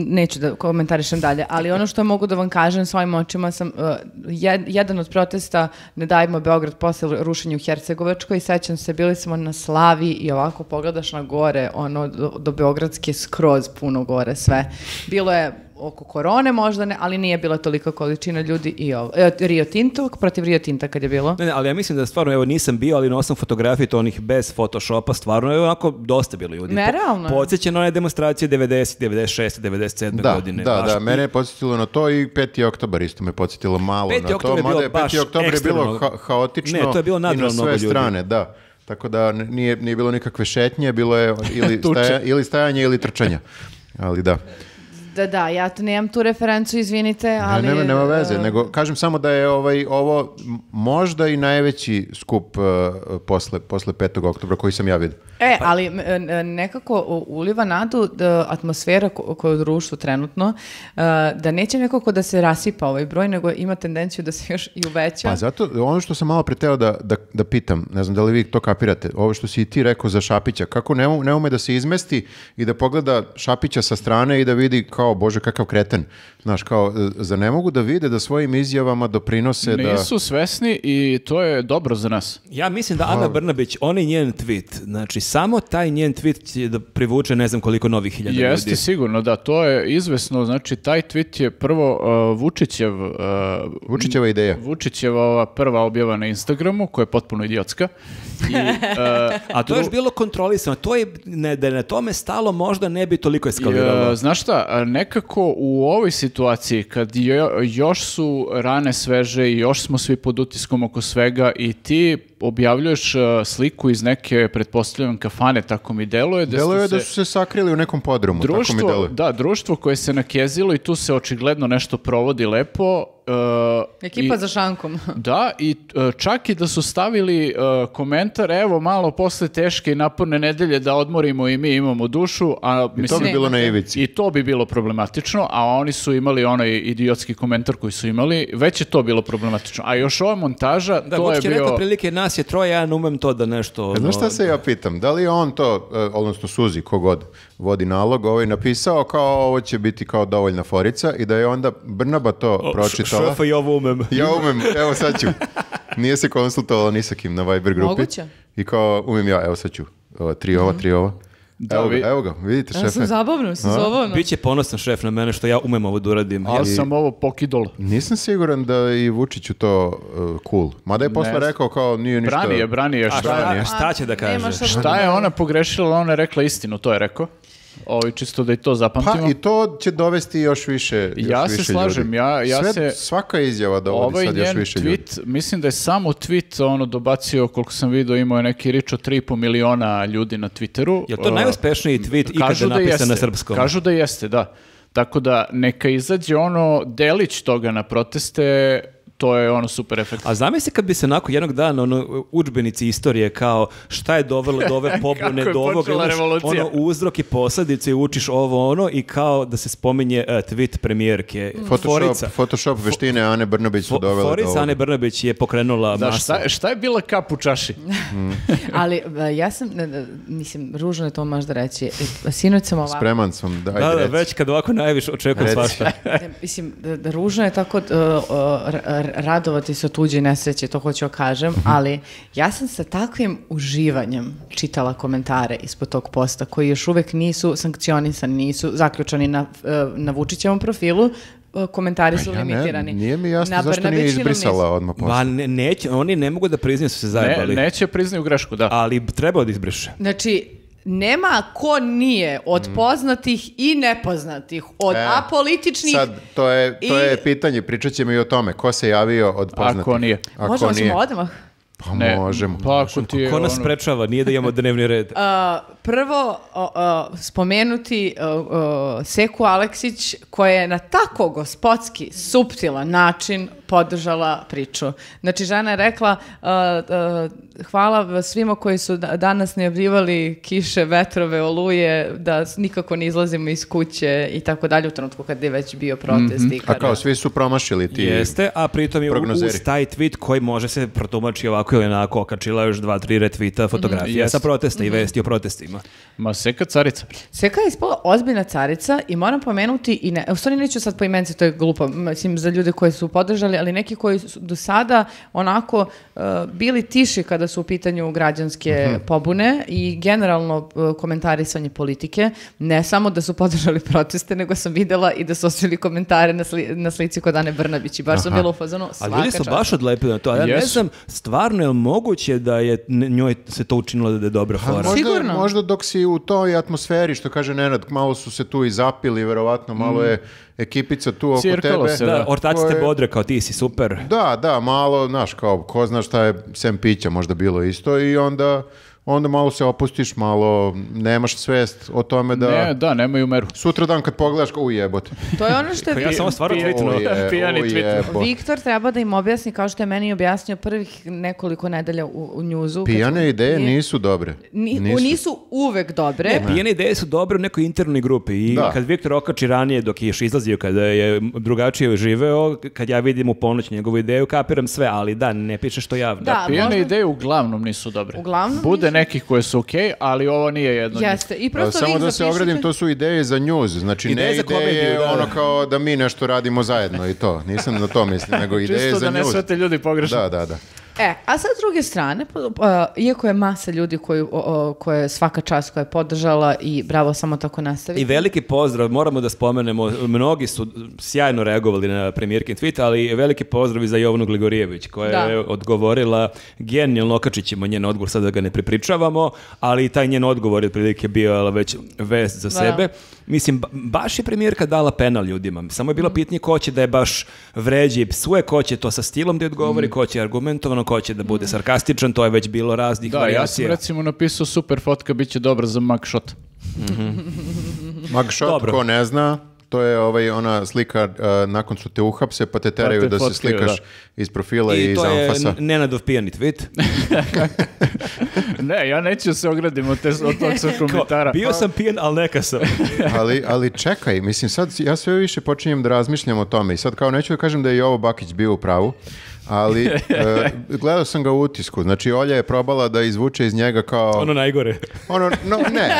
C: neću da komentarišem dalje, ali ono što mogu da vam kažem svojim očima sam, uh, jed- jedan od protesta Ne dajmo Beograd posle rušenja u Hercegovačkoj, sećam se, bili smo na Slavi i ovako pogledaš na gore, ono, do, do Beogradske skroz puno gore sve. Bilo je oko korone možda ne, ali nije bila tolika količina ljudi i ovo. E, Rio Tinto, protiv Rio Tinta kad je bilo.
A: Ne, ne, ali ja mislim da stvarno, evo nisam bio, ali osnovu fotografije to onih bez photoshopa, stvarno je onako dosta bilo ljudi.
C: Nerealno je.
A: Podsjeća na one demonstracije 90, 96, 97.
D: Da,
A: godine.
D: da,
A: baš
D: da, mene je podsjetilo na to i 5. oktobar isto me podsjetilo malo
A: 5.
D: na to.
A: je bilo
D: mada je
A: baš
D: 5. oktobar je bilo ha- haotično
A: Ne, to je bilo
D: i na sve
A: ljudi.
D: strane, da. Tako da nije, nije bilo nikakve šetnje, bilo je ili, staja- ili stajanje ili trčanja. Ali da.
C: Da, da, ja tu nemam tu referencu, izvinite,
D: Ne,
C: ali...
D: nema, nema veze,
C: e,
D: nego kažem samo da je ovaj, ovo možda i najveći skup uh, posle, posle 5. oktobra koji sam ja vidio.
C: E, ali nekako uliva nadu da atmosfera ko- koja je u društvu trenutno, e, da neće nekako da se rasipa ovaj broj, nego ima tendenciju da se još i uveća.
D: Pa zato, ono što sam malo preteo da, da, da pitam, ne znam da li vi to kapirate, ovo što si i ti rekao za Šapića, kako ne, ne ume da se izmesti i da pogleda Šapića sa strane i da vidi kao, bože, kakav kreten. Znaš, kao, e, za ne mogu da vide da svojim izjavama doprinose da...
B: Nisu svesni i to je dobro za nas.
A: Ja mislim da Ana Brnabić, on i njen tweet, znači samo taj njen tweet će da privuče ne znam koliko novih hiljada
B: Jeste
A: ljudi.
B: sigurno, da, to je izvesno, znači taj tweet je prvo uh, Vučićev, uh,
D: Vučićeva ideja.
B: Vučićeva ova prva objava na Instagramu, koja je potpuno idiotska. I, uh,
A: A to je još bilo kontrolisano. To je, ne, da je na tome stalo možda ne bi toliko eskaliralo.
B: E, znaš šta, nekako u ovoj situaciji kad jo- još su rane sveže i još smo svi pod utiskom oko svega i ti objavljuješ a, sliku iz neke, pretpostavljam, kafane, tako mi deluje. gde
D: Deluje da su se sakrili u nekom podrumu, tako mi
B: Društvo,
D: deluje.
B: da, društvo koje se nakezilo i tu se očigledno nešto provodi lepo. e,
C: Ekipa
B: i-
C: za šankom.
B: Da, i e, čak i da su stavili e, komentar, evo malo posle teške i naporne nedelje da odmorimo i mi imamo dušu, a
D: I to
B: mislim...
D: bi bilo na ivici.
B: I to bi bilo problematično, a oni su imali onaj idiotski komentar koji su imali, već je to bilo problematično. A još ova montaža,
A: Da,
B: to je bio...
A: rekao otprilike nas je troje, ja ne umem to da nešto...
D: E, Znaš šta se ja pitam? Da li je on to, e, odnosno Suzi, kogod vodi nalog, ovaj napisao kao ovo će biti kao dovoljna forica i da je onda Brnaba to
A: o,
D: pročitala.
A: Šefa i ovo umem.
D: Ja umem, evo sad ću. Nije se konsultovala ni sa kim na Viber grupi.
C: Moguće.
D: I kao, umem ja, evo sad ću. O, tri ova, tri ova.
B: Da,
D: evo,
B: vi-
D: ga, evo ga, vidite
C: Ja sam
D: šefe.
C: zabavno, sam zabavno.
A: Biće ponosan šef na mene što ja umem ovo da uradim.
B: Ali
A: Ja-
B: sam ovo pokidol.
D: Nisam siguran da je i Vučiću to uh, cool. Mada je posle
B: Ne.
D: rekao kao nije ništa...
B: Brani je, brani je.
A: A
B: Šta,
A: šta, šta će da kaže?
C: šta
B: je ona pogrešila, ona je rekla istinu, to je rekao. Ovo, čisto da i to zapamtimo.
D: Pa i to će dovesti još više još
B: Ja se slažem,
D: ljudi.
B: ja- ja
D: Sve-
B: se-
D: Svaka izjava dovodi
B: Ovaj
D: sad još više ljudi.
B: tweet, mislim da je samo tweet ono dobacio, koliko sam vidio, imao je neki rič od 3,5 miliona ljudi na Twitteru.
A: Je to
B: Uh,
A: najuspešniji tweet ikada
B: kažu da
A: napisan na srpskom?
B: Kažu da jeste, da. Tako da neka izađe ono delić toga na proteste, to je ono super efekt.
A: A zamisli kad bi se nakon jednog dana ono, udžbenici istorije kao šta je dovelo do ove pobune, do
B: revolucija.
A: ono uzrok i posljedice i učiš ovo ono i kao da se spominje uh, tweet premijerke.
D: Photoshop,
A: Forica.
D: Photoshop veštine Ane Brnabić su dovele do
A: Forica
D: ovoga.
A: Ane Brnabić je pokrenula
B: Da,
A: masu.
B: šta, šta je bila kap u čaši?
C: Ali e, ja sam, mislim, ružno je to možda reći. E, Sinoć sam ovako...
D: Spreman sam, da,
A: Da,
D: ajde
A: da,
D: reci.
A: već kad ovako najviše očekujem svašta.
C: Mislim, da, da ružno je tako uh, uh, radovati se o tuđoj nesreći, to hoću da kažem, ali ja sam sa takvim uživanjem čitala komentare ispod tog posta, koji još uvek nisu sankcionisani, nisu zaključani na, uh, na Vučićevom profilu, uh, komentari su
D: Ja ne,
C: limitirani.
D: nije mi jasno
C: Na
D: zašto nije izbrisala
C: nisu.
D: odmah posle.
A: Ba, ne, neće, oni ne mogu da priznaju su se
B: Ne,
A: zajebali.
B: neće priznaju grešku, da.
A: Ali bi trebao da izbriše.
C: Znači, nema ko nije od poznatih i nepoznatih, od
D: Mm. E,
C: apolitičnih
D: Sad, to je, to
C: i-
D: je pitanje, pričat ćemo i o tome. Ko se javio od poznatih?
B: Ako nije.
D: Ako
C: Možemo
D: nije.
C: ćemo odmah?
D: Pa
B: Ne,
D: možemo.
B: Pa ako ti je
A: Ko nas
B: ono-
A: sprečava? Nije da imamo dnevni red.
C: A, prvo, o, o, spomenuti Seku Aleksić koja je na tako gospodski, suptilan način podržala priču. Znači, žena je rekla a, a, hvala svima koji su da- danas najavljivali kiše, vetrove, oluje, da nikako ne izlazimo iz kuće i tako dalje u trenutku kad je već bio protest. i
D: A
C: kada-
D: kao, svi su promašili ti...
A: Jeste, a pritom je u-
D: prognozeri.
A: uz taj tweet koji može se protumači ovako ili onako, okačila još dva, tri retvita fotografija
B: Jeste.
A: sa protesta i vesti o protestima.
B: Ma seka carica.
C: Seka je ispala ozbiljna carica i moram pomenuti, i ne, u stvari neću sad po imence, to je glupo, mislim za ljude koji su podržali, ali neki koji su do sada onako uh, bili tiši kada su u pitanju građanske
D: Mhm.
C: pobune i generalno uh, komentarisanje politike, ne samo da su podržali proteste, nego sam videla i da su ostavili komentare na, sli- na slici kod Ane Brnabić i baš sam bila u fazonu
A: A
C: svaka
A: ljudi su
C: čast.
A: baš odlepili na to. a Ja ne
B: Jesu.
A: znam, stvarno je li moguće da je njoj se to učinilo da je dobra fora?
D: možda,
C: Sigurno.
D: možda dok si u toj atmosferi, što kaže Nenad, malo su se tu i zapili, verovatno, malo je ekipica tu oko
B: Cirkalo
D: tebe.
B: se,
A: Da,
B: da.
A: ortaci te bodre kao ti si super.
D: Da, da, malo, znaš, kao, ko zna šta je sem pića možda bilo isto i onda, onda malo se opustiš, malo nemaš svest o tome da
B: Ne, da, nemaju meru.
D: sutra dan kad pogledaš, kao, u jebote.
C: To je ono što je
A: Ja sam stvarno.
B: Uje, Pijani
D: u
B: tweet.
D: jebote.
C: Viktor treba da im objasni kao što je meni objasnio prvih nekoliko nedelja u, u njuzu. kad
D: Pijane
C: smo-
D: ideje
C: Nije-
D: nisu dobre.
C: Ni, nisu. nisu uvek dobre.
A: Ne, pijene ideje su dobre u nekoj internoj grupi i
D: Da.
A: kad Viktor okači ranije dok je još izlazio, kada je drugačije živeo, kad ja vidim u ponoć njegovu ideju, kapiram sve, ali da, ne pišeš to javno.
C: Da,
B: Pijane
C: možda-
B: ideje uglavnom nisu dobre.
C: Uglavnom
B: Bude. Nekih koje su okej, ali ovo nije jedno.
C: Jeste. I
D: A,
C: prosto
D: Samo
C: vi
D: da se
C: zapišite-
D: ogradim, to su ideje za njuz, znači
A: Ideje
D: ne
A: za
D: ideje
A: komediju, da.
D: ono kao da mi nešto radimo zajedno i to. Nisam na to mislim, nego ideje
B: Čisto
D: za
B: da ne
D: njuz.
B: svete ljudi pogrešno.
D: Da, da, da.
C: E, a sa druge strane, iako je masa ljudi koju, koje je svaka čast koja je podržala i bravo samo tako nastavi.
A: I veliki pozdrav, moramo da spomenemo, mnogi su sjajno reagovali na premijerkin tweet, ali veliki pozdrav i za Jovanu Gligorijević, koja
C: Da.
A: je odgovorila genijalno, okačit ćemo njen odgovor, sad da ga ne prepričavamo, ali taj njen odgovor je otprilike bio već vest za
C: Da.
A: sebe. Mislim, ba- baš je premijerka dala penal ljudima, samo je
C: Mm.
A: bilo pitanje ko će da je baš vređe i psuje, ko će to sa stilom da je
C: Mm.
A: odgovori, ko će argumentovano, ko će da bude sarkastičan, to je već bilo raznih
B: Da, ja sam recimo napisao super fotka, bit će dobra za mugshot.
D: Mugshot,
A: Dobro.
D: ko ne zna, to je ovaj, ona slika uh, nakon što te uhapse pa te teraju
B: te
D: da se
B: fotkaju,
D: slikaš
B: da.
D: iz profila i,
A: I
D: iz
A: to je
D: anfasa.
A: N- Nenadov pijani tweet.
B: Ne, ja neću se ogradim od, te, od tog svog komentara.
A: Bio sam pijen, ali neka sam.
D: ali, ali čekaj, mislim sad ja sve više počinjem da razmišljam o tome i sad kao neću da kažem da je Jovo Bakić bio u pravu, ali e, gledao sam ga u utisku, znači Olja je probala da izvuče iz njega kao...
A: Ono najgore.
D: Ono, no, ne.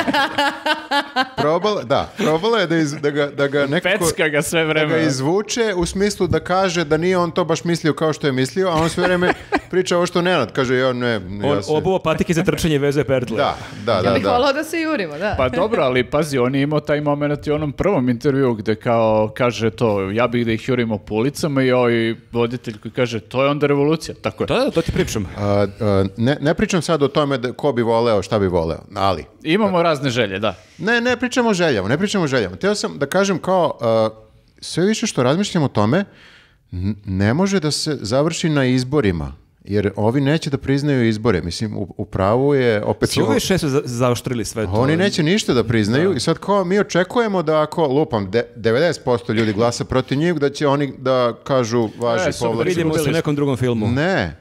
D: Probala, da, probala je da, iz- da, ga, da ga nekako...
B: Pecka ga sve
D: Da
B: vreme.
D: ga izvuče u smislu da kaže da nije on to baš mislio kao što je mislio, a on sve vreme priča ovo što Nenad kaže, ja ne, ja
A: On
D: se...
A: obuo patike za trčanje veze pertle.
D: Da, da,
C: Ja
D: da,
C: bih
D: da.
C: volao da se jurimo, da.
B: Pa dobro, ali pazi, on je imao taj moment i onom prvom intervju gde kao kaže to, ja bih da ih jurimo po ulicama i ovaj voditelj koji kaže, to je onda revolucija. Tako je.
A: Da, da, to ti pričam.
D: A, a, ne, ne pričam sad o tome da, ko bi voleo, šta bi voleo, ali...
B: Imamo razne želje, da.
D: Ne, ne pričamo o željama, ne pričamo o željama. Teo sam da kažem kao, a, sve više što razmišljam o tome, ne može da se završi na izborima, jer ovi neće da priznaju izbore. Mislim, u, u pravu je opet...
A: Suviše su za- zaoštrili sve to.
D: Oni neće ništa da priznaju i sad kao mi očekujemo da ako lupam de- 90% ljudi glasa protiv njih da će oni da kažu važi
B: E,
D: povlači.
A: Vidimo se u nekom drugom filmu.
D: Ne,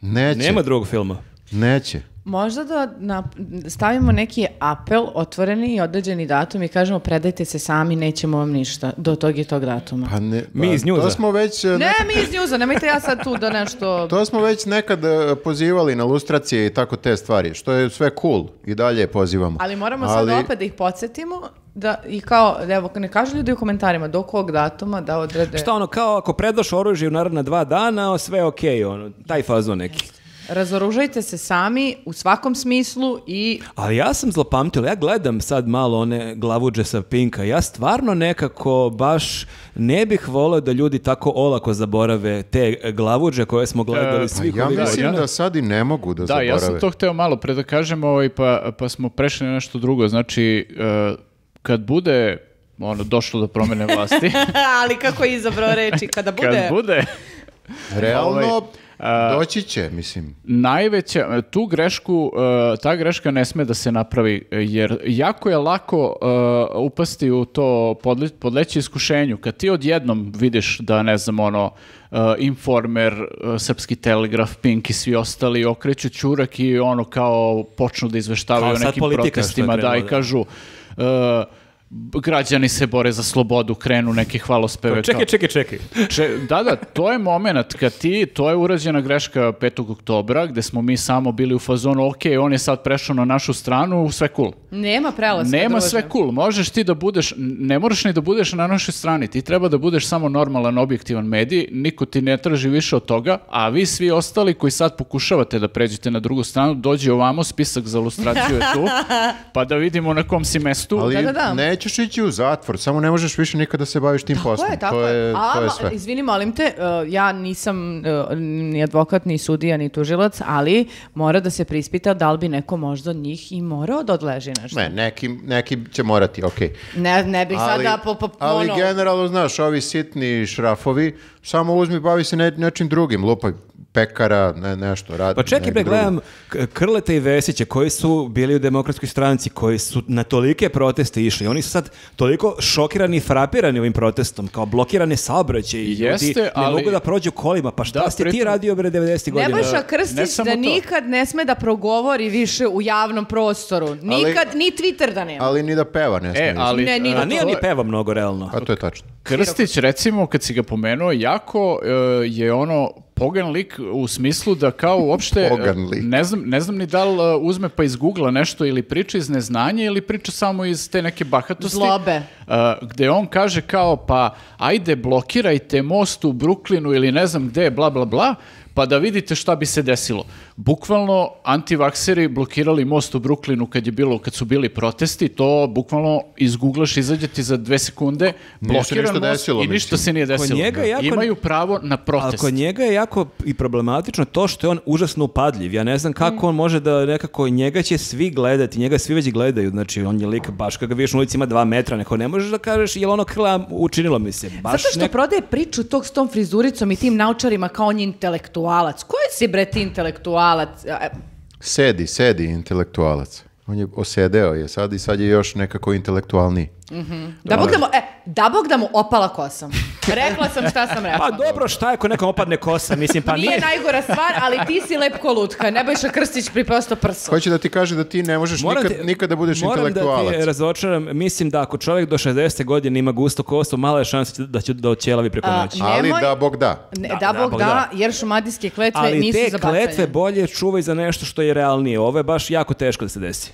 D: neće.
A: Nema drugog filma.
D: Neće.
C: Možda da na- stavimo neki apel, otvoreni i određeni datum i kažemo predajte se sami, nećemo vam ništa do tog i tog datuma.
D: Pa ne,
A: Mi
D: pa
A: iz njuza.
D: To smo već... e,
C: Ne, mi iz njuza, nemojte ja sad tu da nešto...
D: To smo već nekad e, pozivali na lustracije i tako te stvari, što je sve cool i dalje pozivamo.
C: Ali moramo
D: Ali-
C: sad opet da ih podsjetimo da, i kao, evo, ne kažu ljudi u komentarima do kog datuma da odrede...
A: Šta ono, kao ako predaš oružje u naredna dva dana, sve je okej, ono, taj fazon neki.
C: Razoružajte se sami u svakom smislu i
A: Ali ja sam zlopamtila, ja gledam sad malo one glavuđe sa Pinka, ja stvarno nekako baš ne bih volio da ljudi tako olako zaborave te glavuđe koje smo gledali
B: E,
D: Pa ja
A: ovih
D: mislim
A: godina.
D: da sad i ne mogu da,
B: Da,
D: zaborave.
B: ja sam to hteo malo pre da kažem, ovaj, pa, pa smo prešli na nešto drugo. Znači, e, kad bude ono, došlo do promene vlasti,
C: ali kako je izabrao reči kada bude
B: kad bude
D: Realno,
B: Ovaj,
D: doći će, mislim.
B: najveća, tu grešku, e, ta greška ne sme da se napravi, e, jer jako je lako e, upasti u to, podle, podleći iskušenju. Kad ti odjednom vidiš da, ne znam, ono, Informer, Srpski telegraf, Pink i svi ostali okreću čurak i ono kao počnu da izveštavaju
A: Kao
B: o nekim protestima, da, i
A: da.
B: kažu... e, građani se bore za slobodu, krenu neke hvalospeve.
A: Čekaj, čekaj, čekaj.
B: Če, da, da, to je moment kad ti, to je urađena greška 5. oktobra, gde smo mi samo bili u fazonu, ok, on je sad prešao na našu stranu, sve cool.
C: nema prelaska.
B: Nema
C: druže.
B: sve cool, možeš ti da budeš, ne moraš ni da budeš na našoj strani, ti treba da budeš samo normalan, objektivan medij, niko ti ne traži više od toga, a vi svi ostali koji sad pokušavate da pređete na drugu stranu, dođi ovamo, spisak za ilustraciju je tu, pa da vidimo na kom si mestu.
D: Ali
C: Da, da, da.
D: Nećeš ići u zatvor, samo ne možeš više nikada se baviš tim
C: Tako
D: poslom.
C: je, tako
D: to
C: je.
D: je,
C: A,
D: to je sve.
C: Izvini, molim te, uh, ja nisam uh, ni advokat, ni sudija, ni tužilac, ali mora da se prispita da li bi neko možda od njih i morao da odleži nešto.
D: Ne, neki, neki će morati, okej.
C: Ne, ne bih
D: Ali,
C: sada po, po,
D: ali
C: ono-
D: generalno, znaš, ovi sitni šrafovi, samo uzmi, bavi se ne, nečim drugim, lupaj pekara, ne, nešto, radi.
A: Pa čekaj, bre, gledam Krleta i Vesića koji su bili u demokratskoj stranci, koji su na tolike proteste išli. Oni su sad toliko šokirani i frapirani ovim protestom, kao blokirane saobraćaje i ljudi
B: Jeste,
A: ne
B: ali-
A: mogu da prođu kolima. Pa šta
B: Da,
A: si ti
B: pritom-
A: radio bre 90. godina?
C: Nebojša
B: Ne
C: Krstić
B: samo
C: da
B: to.
C: nikad ne sme da progovori više u javnom prostoru. Nikad, ni Twitter da nema.
D: Ali ni da peva ne smije.
B: E, ali...
C: Ne, ni da
A: A nije ni peva mnogo, realno.
D: A to je tačno.
B: Krstić, recimo, kad si ga pomenuo, jako e, je ono pogan lik u smislu da kao uopšte...
D: Pogan lik.
B: Ne znam, ne znam ni da li e, uzme pa iz Google nešto ili priča iz neznanja ili priča samo iz te neke bahatosti.
C: Zlobe.
B: E, gde on kaže kao pa ajde blokirajte most u Bruklinu ili ne znam gde, bla bla bla, pa da vidite šta bi se desilo. Bukvalno antivakseri blokirali most u Bruklinu kad je bilo kad su bili protesti, to bukvalno izguglaš, izađe ti za dve sekunde, blokiran most
D: desilo,
B: i ništa
D: mislim.
B: se nije desilo.
A: njega jako-
B: Imaju pravo na
A: Ali
B: protest.
A: kod njega je jako i problematično to što je on užasno upadljiv. Ja ne znam kako on može da nekako, njega će svi gledati, njega svi već gledaju. Znači, on je lik baš kada ga vidiš na ulici ima dva metra, neko ne možeš da kažeš jel ono krla učinilo mi se. Baš
C: Zato što
A: nek-
C: prodaje priču tog s tom frizuricom i tim naučarima kao on je intelektualac. Koji si bre ti intelektualac? E,
D: Sedi, sedi intelektualac. On je osedeo je sad i sad je još nekako intelektualniji.
C: Da bog da mu, e, da bog da mu opala kosa. Rekla sam šta sam rekla.
A: Pa dobro, šta je ako nekom opadne kosa? Mislim, pa
C: Nije
A: nije...
C: najgora stvar, ali ti si lep ko lutka. Nebojša Krstić priprosto prso.
D: Hoće da ti kaže da ti ne možeš
A: Moram
D: nikad,
A: ti-
D: nikad da budeš
A: moram
D: intelektualac.
A: da ti razočaram, mislim da ako čovjek do 60. godine ima gusto kosu, mala je šansa da će da oćelavi preko
C: A,
A: noći.
D: Ali da Bog da.
C: Ne,
A: Da,
C: da,
A: da,
C: bog da,
A: da.
C: jer šumadijske kletve
A: Ali
C: nisu
A: te
C: za bacanje.
A: kletve bolje čuvaj za nešto što je realnije. Ovo je baš jako teško da se desi.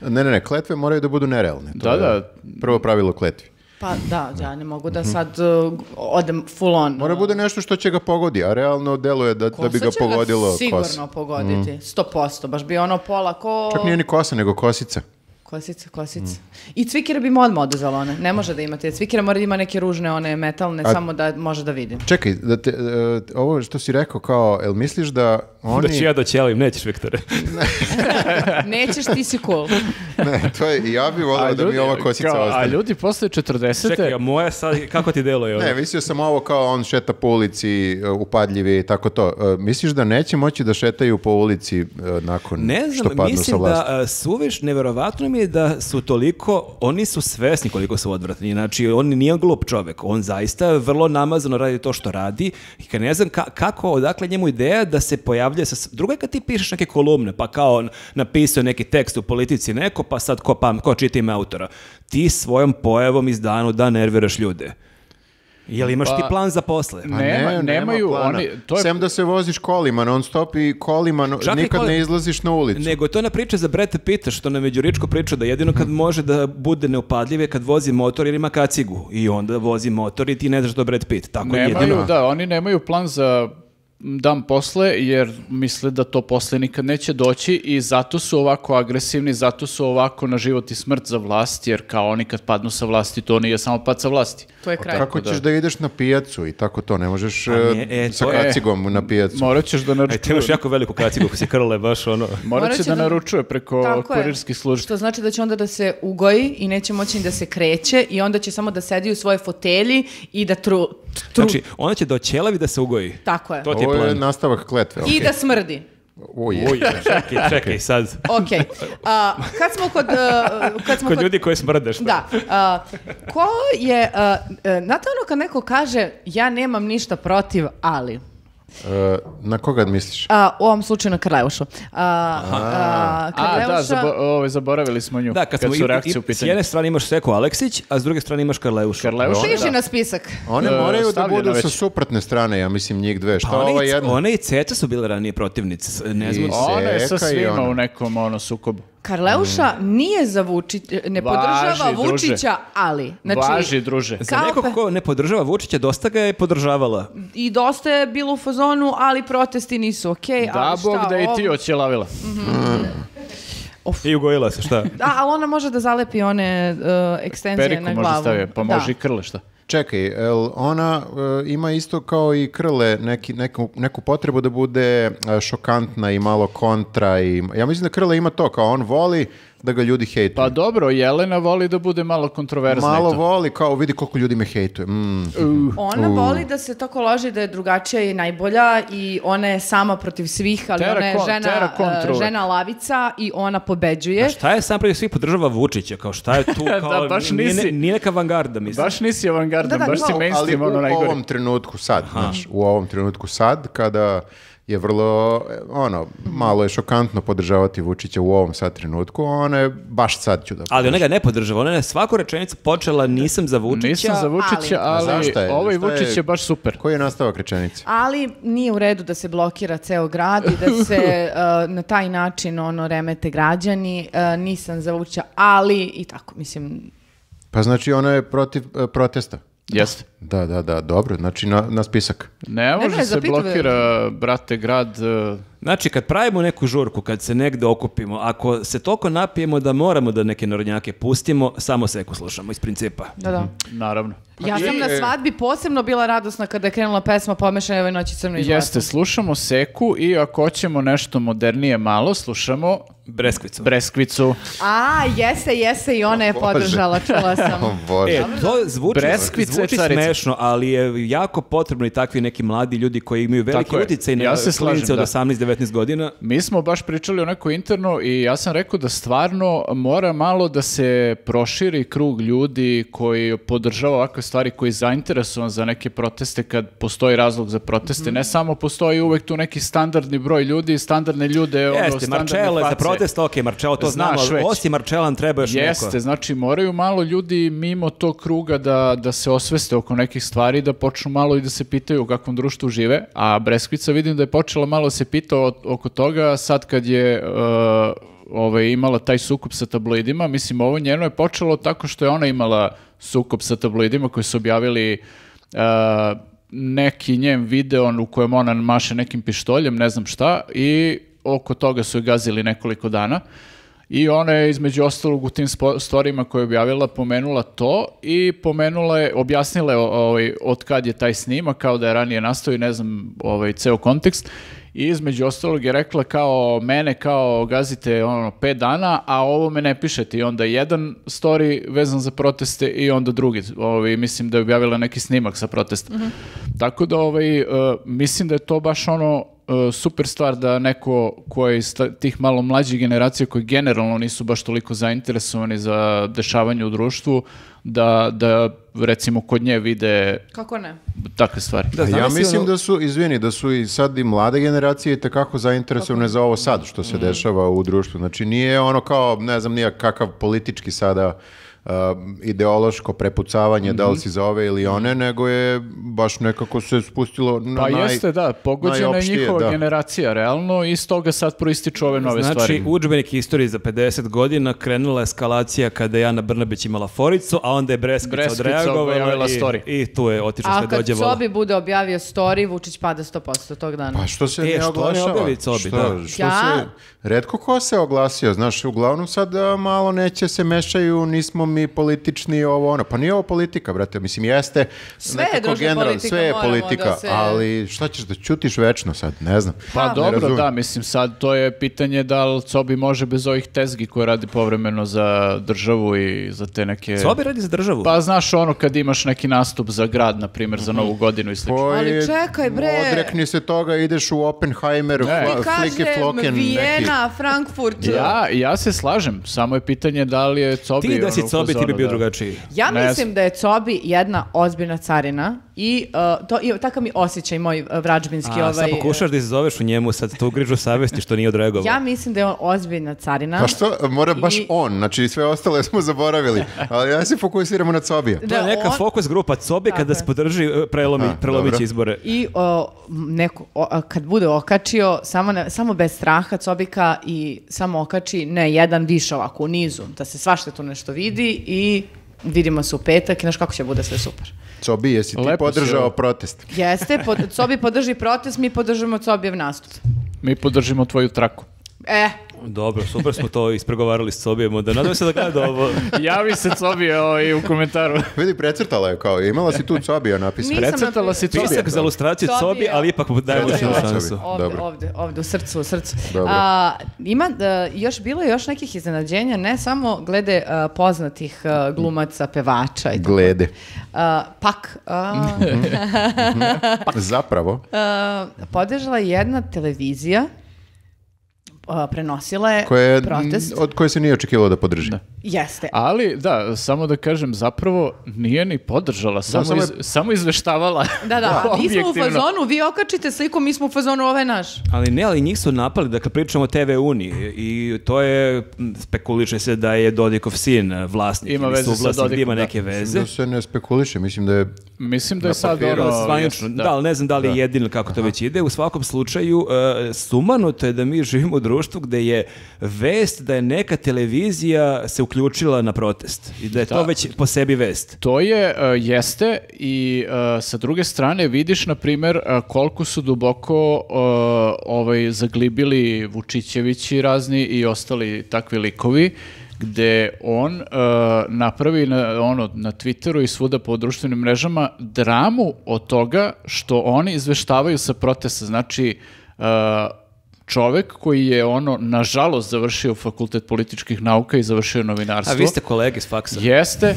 D: Ne, ne, ne, kletve moraju da budu nerealne. To
B: Da,
D: je
B: da.
D: Prvo pravilo kletvi.
C: Pa da, ja ne mogu da sad uh, odem full on.
D: Mora bude nešto što će ga pogodi, a realno deluje da, da bi
C: Kosa
D: ga
C: će
D: pogodilo
C: sigurno
D: kosa.
C: pogoditi, sto posto. Baš bi ono pola ko...
D: Čak nije ni kosa, nego kosica.
C: Kosice, kosice. I cvikere bi mu odmah oduzela one. Ne može da imate. Cvikere mora da ima neke ružne, one metalne,
D: A-
C: samo da može da vidim.
D: Čekaj, da te, e, ovo što si rekao kao, jel misliš da oni...
A: Da ću ja doćelim, nećeš, Viktore.
C: Nećeš, ti si cool.
D: Ne, to je, ja bih volio da mi ova kosica
B: kao, A ljudi posle 40.
A: Čekaj, a moja sad, kako ti deluje ovo?
D: Ne, mislio sam ovo kao on šeta po ulici, e, upadljivi i tako to. E, misliš da neće moći da šetaju po ulici e, nakon
A: Ne
D: što
A: znam,
D: padnu sa
A: mislim
D: vlasti?
A: da a, suviš, neverovatno mi je da su toliko, oni su svesni koliko su odvratni, znači on nije glup čovek, on zaista vrlo namazano radi to što radi i kad ne znam ka- kako, odakle njemu ideja da se pojavlja sa... Drugo je kad ti pišeš neke kolumne, pa kao on napisao neki tekst u politici neko, pa sad ko, pam, ko čita ime autora. Ti svojom pojavom iz dana u dan nerviraš ljude. Jel imaš ti
B: Pa-
A: plan za posle?
D: Pa
B: Nema-
D: ne,
B: nemaju
D: plana.
B: oni- to je-
D: Sem da se voziš kolima non stop i kolima, no- nikad
A: koli-
D: ne izlaziš na ulicu.
A: Nego je to na priča za Breta Pitta što nam je Đuričko pričao da jedino kad može da bude neupadljiv je kad vozi motor jer ima kacigu i onda vozi motor i ti ne znaš da je Brad Pitt. Tako je
B: Nemaju,
A: jedino.
B: da, oni nemaju plan za dan posle jer misle da to posle nikad neće doći i zato su ovako agresivni, zato su ovako na život i smrt za vlast jer kao oni kad padnu sa vlasti to nije samo pad sa vlasti.
C: To je kraj.
D: Kako ćeš da ideš na pijacu i tako to, ne možeš
A: nije,
D: e,
A: e,
D: sa
A: to je-
D: kacigom na pijacu.
B: Morat ćeš da
A: E, ti imaš
B: naručuje,
A: jako veliku kacigu ako si krle, baš ono...
B: morat će da
C: da-
B: naručuje preko kurirskih službi.
C: Što znači da će onda da se ugoji i neće moći da se kreće i onda će samo da sedi u svojoj fotelji i da tru... tru
A: Znači, ona će da oćelavi da se ugoji.
C: tako je.
A: To ti je
D: Ovo je nastavak kletve.
C: I da smrdi.
D: Uj,
A: Uj, čekaj, čekaj, sad.
C: Ok. A, kad smo kod... uh, kad smo
A: Kod
C: kod
A: ljudi koji smrdeš.
C: Da. A, ko je... e, znate ono kad neko kaže ja nemam ništa protiv, ali...
D: E, na koga misliš?
C: A, u ovom slučaju na Karleušu. A, a,
B: A, da,
C: Karleuša-
B: zabo, ovaj, zaboravili smo nju.
A: Da, kad, smo
B: su
A: i-
B: u
A: s
B: pitanju.
A: jedne strane imaš Seko Aleksić, a s druge strane imaš Karleušu.
B: Karleuša,
C: Piši
B: da.
C: na spisak.
D: One
B: E,
D: moraju da budu sa suprotne strane, ja mislim njih dve. Šta
A: Pa one,
D: jedna?
A: one i Ceca su bile ranije protivnice. s- Ne znam.
D: I-
B: Ona je sa svima u nekom ono, sukobu.
C: Karleuša nije za Vučić, ne
B: Važi,
C: podržava
B: druže.
C: Vučića, ali. Znači,
B: Važi, druže.
A: Za
C: Kao
A: nekog
C: pe-
A: ko ne podržava Vučića, dosta ga je podržavala.
C: I dosta je bilo u fazonu, ali protesti nisu okej.
B: Da,
C: ali šta,
B: Bog da i ti oćelavila.
A: I ugojila se, šta?
C: Da, ali ona može da zalepi one uh, ekstenzije
B: Periku
C: na
B: može
C: glavu.
B: staviti, pa
C: Da.
B: može i krle, šta?
D: Čekaj, el ona e, ima isto kao i krle neki, neku, neku potrebu da bude e, šokantna i malo kontra i ja mislim da krle ima to kao on voli da ga ljudi hejtuju.
B: Pa dobro, Jelena voli da bude malo kontroverzna
D: Malo voli kao vidi koliko ljudi me hejtuje. Mm.
C: Ona voli da se tako loži da je drugačija i najbolja i ona je sama protiv svih, ali
B: Tera
C: ona je
B: kon-
C: žena, uh, žena lavica i ona pobeđuje.
A: A šta je sam protiv svih podržava Vučića? Kao šta je tu? Kao,
B: Da, baš
A: nije,
B: nisi.
A: nije neka avangarda, mislim.
B: Baš nisi avangardan,
C: Da, da,
B: baš si
D: Ali
B: mainstream, ono
D: u
B: najgore.
D: ovom trenutku sad, znaš, u ovom trenutku sad, kada je vrlo, ono, malo je šokantno podržavati Vučića u ovom sad trenutku, ona je baš sad ću da
A: Ali ona ga ne podržava. Ona je svaku rečenicu počela nisam za Vučića.
B: Nisam za Vučića,
C: ali-
B: ali,
D: je?
B: ovaj
D: je-
B: Vučić je baš super.
D: Koji je nastavak rečenice?
C: Ali nije u redu da se blokira ceo grad i da se uh, na taj način ono remete građani. Uh, nisam za Vučića, ali i tako, mislim,
D: Pa znači ona je protiv e, protesta.
B: Jeste.
D: Da, da, da, dobro, znači na, na spisak.
B: Ne može
C: ne,
B: se
C: zapituje.
B: blokira, brate, grad.
A: Znači, kad pravimo neku žurku, kad se negde okupimo, ako se toliko napijemo da moramo da neke narodnjake pustimo, samo seku slušamo iz principa.
C: Da, da. Mhm.
B: Naravno.
C: Pa ja sam na svadbi posebno bila radosna kada je krenula pesma Pomešane ove noći crno i
B: Jeste, slušamo seku i ako hoćemo nešto modernije malo, slušamo
A: Breskvicu.
B: Breskvicu.
C: A, jeste, jeste, i ona je podržala, čula sam.
D: O Bože.
A: E, to zvuči,
B: Breskvice,
A: zvuči smešno, ali je jako potrebno i takvi neki mladi ljudi koji imaju
B: velike utice
A: i na
B: ja se
A: klinice od
B: da.
A: 18 19 godina.
B: Mi smo baš pričali o neko interno i ja sam rekao da stvarno mora malo da se proširi krug ljudi koji podržava ovakve stvari, koji je zainteresovan za neke proteste kad postoji razlog za proteste. Mm. Ne samo postoji uvek tu neki standardni broj ljudi, standardne ljude,
A: Jeste,
B: ono,
A: standardne Marčele, za protest, ok, Marčelo to
B: Znaš
A: znamo, osim Marčelan treba još
B: Jeste,
A: neko.
B: znači moraju malo ljudi mimo tog kruga da, da se osveste oko nekih stvari, da počnu malo i da se pitaju u kakvom društvu žive, a Breskvica vidim da je počela malo da se pita oko toga sad kad je uh, ovaj, imala taj sukup sa tabloidima, mislim ovo njeno je počelo tako što je ona imala sukup sa tabloidima koji su objavili uh, neki njen video u kojem ona maše nekim pištoljem, ne znam šta, i oko toga su je gazili nekoliko dana. I ona je između ostalog u tim storijima koje je objavila pomenula to i pomenula je, objasnila je ovaj, od kad je taj snimak, kao da je ranije nastao i ne znam ovaj, ceo kontekst. I između ostalog je rekla kao mene kao gazite ono pet dana, a ovo me ne pišete. I onda jedan story vezan za proteste i onda drugi. Ovaj, mislim da je objavila neki snimak sa protesta. Tako da ovaj, eh, mislim da je to baš ono super stvar da neko koji iz ta- tih malo mlađih generacija koji generalno nisu baš toliko zainteresovani za dešavanje u društvu, da, da recimo kod nje vide
C: Kako ne?
B: takve stvari.
A: Da,
D: ja mislim da su, izvini, da su i sad i mlade generacije tekako zainteresovane za ovo sad što se dešava u društvu. Znači nije ono kao, ne znam, nije kakav politički sada ideološko prepucavanje da li si za ove ili one, nego je baš nekako se spustilo na
B: Pa
D: naj,
B: jeste, da, pogođena je njihova
D: da.
B: generacija, realno, i iz toga sad proističu ove nove
A: Znači,
B: stvari.
A: udžbenik istorije za 50 godina krenula eskalacija kada je Ana Brnabić imala foricu, a onda je Breskica,
B: Breskica
A: odreagovala i,
B: story.
A: i tu je otišlo
C: A
A: sve
C: kad
A: dođe vola.
C: Cobi bude objavio story, Vučić pada 100% tog dana.
D: Pa što se
A: E,
D: ne
A: što ne
D: oglašava?
A: objavi Cobi,
D: što,
A: da.
D: što
C: Ja-
D: se, redko ko se oglasio, znaš, uglavnom sad a, malo neće se mešaju, nismo mi politični ovo ono. Pa nije ovo politika, brate, mislim jeste
C: Sve je,
D: nekako
C: druže,
D: generalno,
C: politika,
D: sve je politika,
C: da se-
D: ali šta ćeš da ćutiš večno sad, ne znam.
B: Pa
D: Ne
B: dobro,
D: razumem.
B: da, mislim sad to je pitanje da li Cobi može bez ovih tezgi koje radi povremeno za državu i za te neke...
A: Cobi radi za državu.
B: Pa znaš ono kad imaš neki nastup za grad, na primjer, za novu godinu i slično.
C: Ali
D: je-
C: čekaj, bre.
D: Odrekni se toga, ideš u Oppenheimer,
B: Ne.
D: flike floken, neki.
C: Vijena, Frankfurt.
B: Ja, ja se slažem, samo je pitanje da li je Cobi...
A: ti da
B: ono,
A: si
B: u
A: Cobi, ti bi bio
B: da-
A: drugačiji.
C: Ja
B: Ne
C: mislim da je Cobi jedna ozbiljna carina i uh, to, i takav mi osjećaj moj uh, vrađbinski
A: A,
C: ovaj...
A: sad pokušaš da izazoveš u njemu sad tu grižu savesti što nije odreagovao.
C: Ja mislim da je on ozbiljna carina.
D: Pa što, mora baš
C: I-
D: on, znači sve ostale smo zaboravili, ali ja se fokusiramo na Cobija.
A: To je
C: Da,
A: neka
C: on-
A: fokus grupa Cobi kada se podrži e, prelomi,
D: A,
A: prelomići
D: dobro.
A: izbore.
C: I o, neko, o, a, kad bude okačio, samo, ne- samo bez straha Cobika i samo okači, ne, jedan više ovako u nizu, da se svašta tu nešto vidi i vidimo se u petak i znaš kako će bude sve super.
D: Cobi, jesi ti
B: Lepo si
D: podržao
B: ovo.
D: protest?
C: Jeste, pod, Cobi podrži protest, mi podržimo Cobijev nastup.
B: Mi podržimo tvoju traku.
C: E,
A: Dobro, super smo to ispregovarali s Cobijem, onda nadam se da gleda ovo.
B: Javi se Cobi ovaj, u komentaru.
D: Vidi, precrtala je kao, imala si tu Cobija napisano.
B: Precrtala si Cobija.
A: Pisak za ilustraciju
C: Cobi
A: ali ipak dajemo jednu
D: Cobi.
A: šansu.
C: Ovdje,
D: Dobro.
C: ovdje, ovdje, u srcu, u srcu.
D: Dobro.
C: A, ima, e, još bilo još nekih iznenađenja, ne samo glede e, poznatih e, glumaca, pevača i tako.
D: Glede.
C: A, pak, a,
D: Zapravo,
C: a, podržala je jedna televizija, a, prenosila je
D: koje, je-
C: protest.
D: od koje se nije očekivalo da podrži.
C: Jeste.
B: Ali, da, samo da kažem, zapravo nije ni podržala, samo,
D: samo je-
B: iz- samo izveštavala.
C: Da, da, mi smo u fazonu, vi okačite sliku, mi smo u fazonu, ovo je naš.
A: Ali ne, ali njih su napali, dakle pričamo o TV Uniji i to je, spekuliše se da je Dodikov sin vlasnik.
B: Ima veze sa Dodikom,
A: ima
B: da.
A: neke veze.
D: Da se ne spekuliše, mislim da je
B: Mislim da je sad ono...
A: Zvanično,
B: jest,
A: da. ali ne znam da li je jedino kako to već ide. U svakom slučaju, e, sumanuto je da mi živimo u društvu gde je vest da je neka televizija se uključila na protest i da je to
B: Da.
A: već po sebi vest.
B: To je, e, jeste i e, sa druge strane vidiš, na primjer, e, koliko su duboko ovaj, zaglibili Vučićevići razni i ostali takvi likovi, gde on e, napravi na, ono, na Twitteru i svuda po društvenim mrežama dramu od toga što oni izveštavaju sa protesta. Znači, e, čovek koji je ono, nažalost, završio fakultet političkih nauka i završio novinarstvo.
A: A vi ste kolege s faksa.
B: Jeste.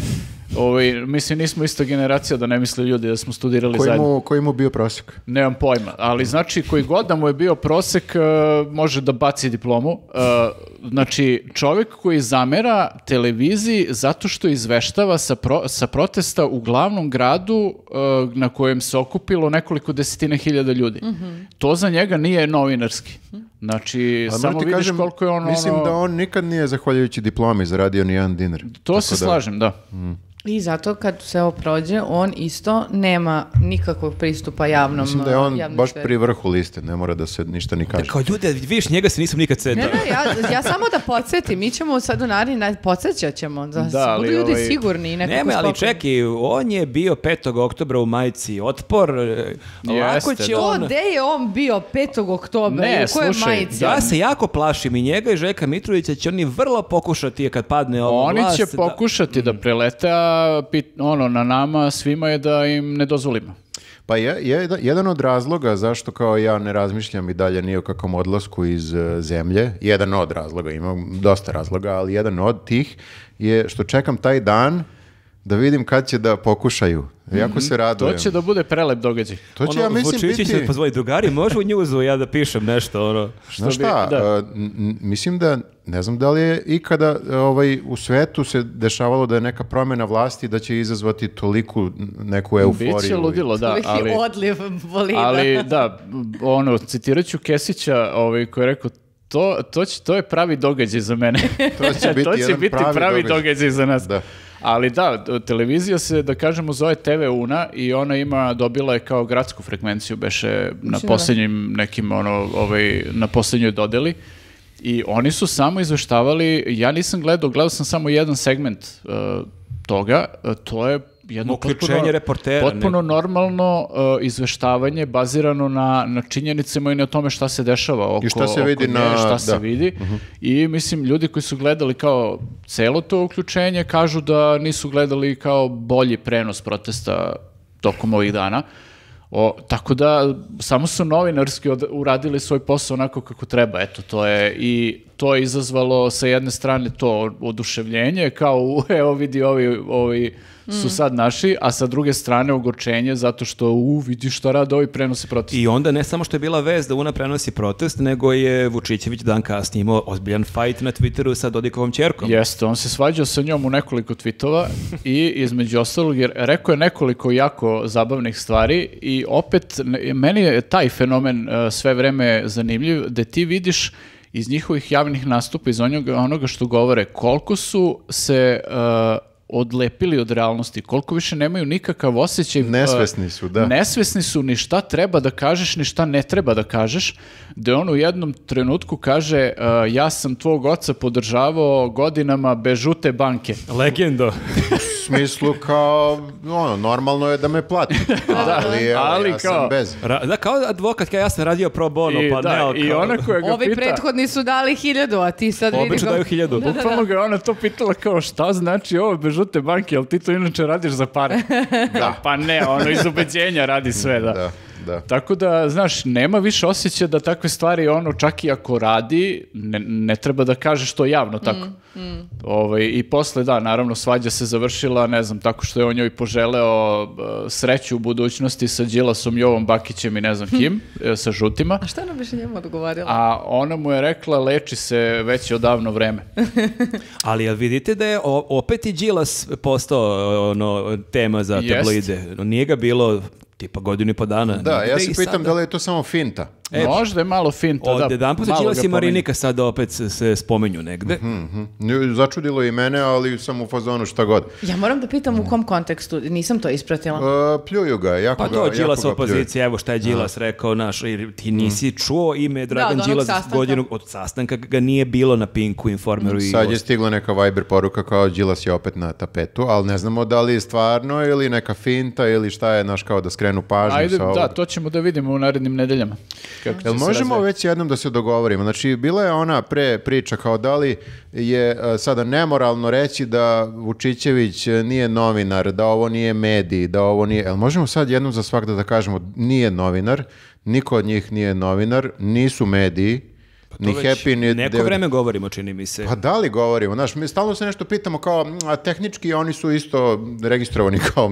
B: Ovaj, mislim, nismo ista generacija da ne misle ljudi da smo studirali
D: koji
B: zajedno.
D: mu, koji mu bio prosjek.
B: Nemam pojma, ali znači koji god da mu je bio prosek, e, može da baci diplomu. E, znači, čovjek koji zamera televiziji zato što izveštava sa, pro- sa protesta u glavnom gradu e, na kojem se okupilo nekoliko desetina hiljada ljudi. To za njega nije novinarski. Znači,
D: Ali
B: samo
D: moram ti
B: vidiš
D: kažem,
B: koliko je on
D: Mislim
B: ono...
D: da on nikad nije, zahvaljujući diplomi, zaradio ni jedan dinar.
B: To se
D: da-
B: slažem, da.
C: I zato kad se ovo prođe, on isto nema nikakvog pristupa javnom
D: Mislim da je on
C: javnoj
D: baš
C: sferi.
D: pri vrhu liste, ne mora da se ništa ni kaže.
A: Kao ljude, vidiš, njega se nisam nikad
C: Ne,
A: setao.
C: ne, ja, ja samo da podsjetim, mi ćemo sad u naredni, na- podsjećat ćemo, da,
B: Da,
C: budu ljudi
B: ovaj-
C: sigurni i nekako
A: Nema, ali čekaj, on je bio 5. oktobra u majici Otpor. e, Lako
B: Jeste,
A: će
B: da.
C: To
A: on...
C: gde je on bio 5. oktobra
B: Ne,
C: i u kojoj
B: slušaj,
C: majici?
B: da.
A: Ja se jako plašim i njega i Žeka Mitrovića će oni vrlo pokušati kad padne ova
B: Oni
A: vlast.
B: će
A: da-
B: pokušati da, prelete, a pit- ono, na nama svima je da im ne dozvolimo.
D: Pa je, je- jedan od razloga zašto kao ja ne razmišljam i dalje ni o kakvom odlasku iz e, zemlje, jedan od razloga, imam dosta razloga, ali jedan od tih je što čekam taj dan da vidim kad će da pokušaju. Jako se
B: To
D: radujem.
B: će da bude prelep događaj.
D: To će,
A: Ono,
D: ja mislim,
A: Vučićić
D: biti...
A: će pozvoli drugari, može u njuzu ja da pišem nešto, ono.
D: Znaš
B: bi-
D: šta,
B: da.
D: a, n- n- mislim da, ne znam da li je ikada ovaj, u svetu se dešavalo da je neka promjena vlasti da će izazvati toliku neku euforiju.
B: Biće ludilo, da, ali...
C: odliv bolida.
B: Ali da, ono, citirat ću Kesića ovaj, koji je rekao To, to, će, to je pravi događaj za mene.
D: To će biti jedan
B: pravi,
D: pravi
B: događaj.
D: događaj.
B: za nas.
D: Da.
B: Ali da, televizija se, da kažemo, zove TV Una i ona ima, dobila je kao gradsku frekvenciju, beše na posljednjim nekim, ono, ovaj, na posljednjoj dodeli. I oni su samo izveštavali, ja nisam gledao, gledao sam samo jedan segment uh, toga, uh, to je jedno potpuno,
A: reportera,
B: potpuno normalno uh, izveštavanje bazirano na, na činjenicama i na tome šta se dešava oko,
D: I šta se
B: oko
D: vidi
B: nje,
D: na-
B: šta se
D: da. Mhm.
B: vidi. I mislim, ljudi koji su gledali kao celo to uključenje kažu da nisu gledali kao bolji prenos protesta tokom ovih dana. O, tako da, samo su novinarski od- uradili svoj posao onako kako treba. Eto, to je i to je izazvalo sa jedne strane to oduševljenje, kao evo vidi ovi, ovi su sad naši, a sa druge strane ogorčenje zato što u, vidi šta rade ovi prenose protest.
A: I onda ne samo što je bila vez da Una prenosi protest, nego je Vučićević dan kasnije imao ozbiljan fajt na Twitteru sa Dodikovom čerkom.
B: Jeste, on se svađao sa njom u nekoliko tweetova i između ostalog, jer rekao je nekoliko jako zabavnih stvari i opet, meni je taj fenomen e, sve vreme zanimljiv, da ti vidiš iz njihovih javnih nastupa, iz onoga, onoga što govore, koliko su se e, odlepili od realnosti, koliko više nemaju nikakav osjećaj. e,
D: Nesvesni su, da.
B: Nesvesni su ni šta treba da kažeš, ni šta ne treba da kažeš, da on u jednom trenutku kaže uh, ja sam tvog oca podržavao godinama bez žute banke.
A: Legendo.
D: U smislu kao, ono, normalno je da me plati. ali, evo,
B: ali
D: ja
B: kao-
D: sam bez.
A: Ra- da, kao advokat, kao ja sam radio pro bono,
B: I,
A: pa
B: da,
A: ne, ali
B: i
A: kao-
B: ona koja ga
C: Ovi
B: pita,
C: prethodni su dali hiljadu, a ti sad vidi...
A: Obično daju hiljadu.
B: bukvalno ga je ona to pitala kao šta znači ovo bez žute banke, ali ti to inače radiš za pare.
D: Da.
B: Pa ne, ono iz ubeđenja radi sve, da.
D: Da, da.
B: Tako da, znaš, nema više osjećaja da takve stvari, ono, čak i ako radi, ne, ne treba da kažeš to javno tako. Ovaj, I posle, da, naravno, svađa se završila, ne znam, tako što je on njoj poželeo e, sreću u budućnosti sa Đilasom, Jovom Bakićem i ne znam kim, e, sa žutima.
C: A šta ona biše njemu odgovorila?
B: A ona mu je rekla, leči se već odavno vreme.
A: Ali jel vidite da je o- opet i Đilas postao ono, tema za
B: Jest.
A: tabloide? Nije ga bilo tipa godinu i po dana.
D: Da, ja se pitam
A: sada.
D: da li je to samo finta.
A: E,
B: Možda je malo finta,
A: Od
B: da.
A: jedan Đilas
B: ga
A: i. Marinika sada opet se, se spomenju negde.
D: Mhm. Nju- Začudilo je i mene, ali sam u fazonu šta god.
C: Ja moram da pitam u kom kontekstu, nisam to ispratila.
D: E, pljuju ga, jako
A: Pa
D: ga,
A: to
D: jako
A: Đilas opozicija, evo šta je Đilas rekao, naš, jer ti nisi čuo ime Dragan
C: od onog
A: Đilas godinu od sastanka ga nije bilo na Pinku, Informeru i
D: Sad je stigla neka Viber poruka kao Đilas je opet na tapetu, ali ne znamo da li je stvarno ili neka finta ili šta je, naš kao da skrenu pažnju
B: Ajde,
D: sa ovog.
B: da, to ćemo da vidimo u narednim nedeljama. Kako
D: Jel možemo već jednom da se dogovorimo? Znači, bila je ona pre priča kao da li je e, sada nemoralno reći da Vučićević nije novinar, da ovo nije medij, da ovo nije... Jel možemo sad jednom za svakda da kažemo nije novinar, niko od njih nije novinar, nisu mediji,
A: Pa već
D: Happy, ni...
A: Neko
D: devet-
A: vreme govorimo, čini mi se.
D: Pa da li govorimo? Znaš, mi stalno se nešto pitamo kao, "Mm, a tehnički oni su isto registrovani kao...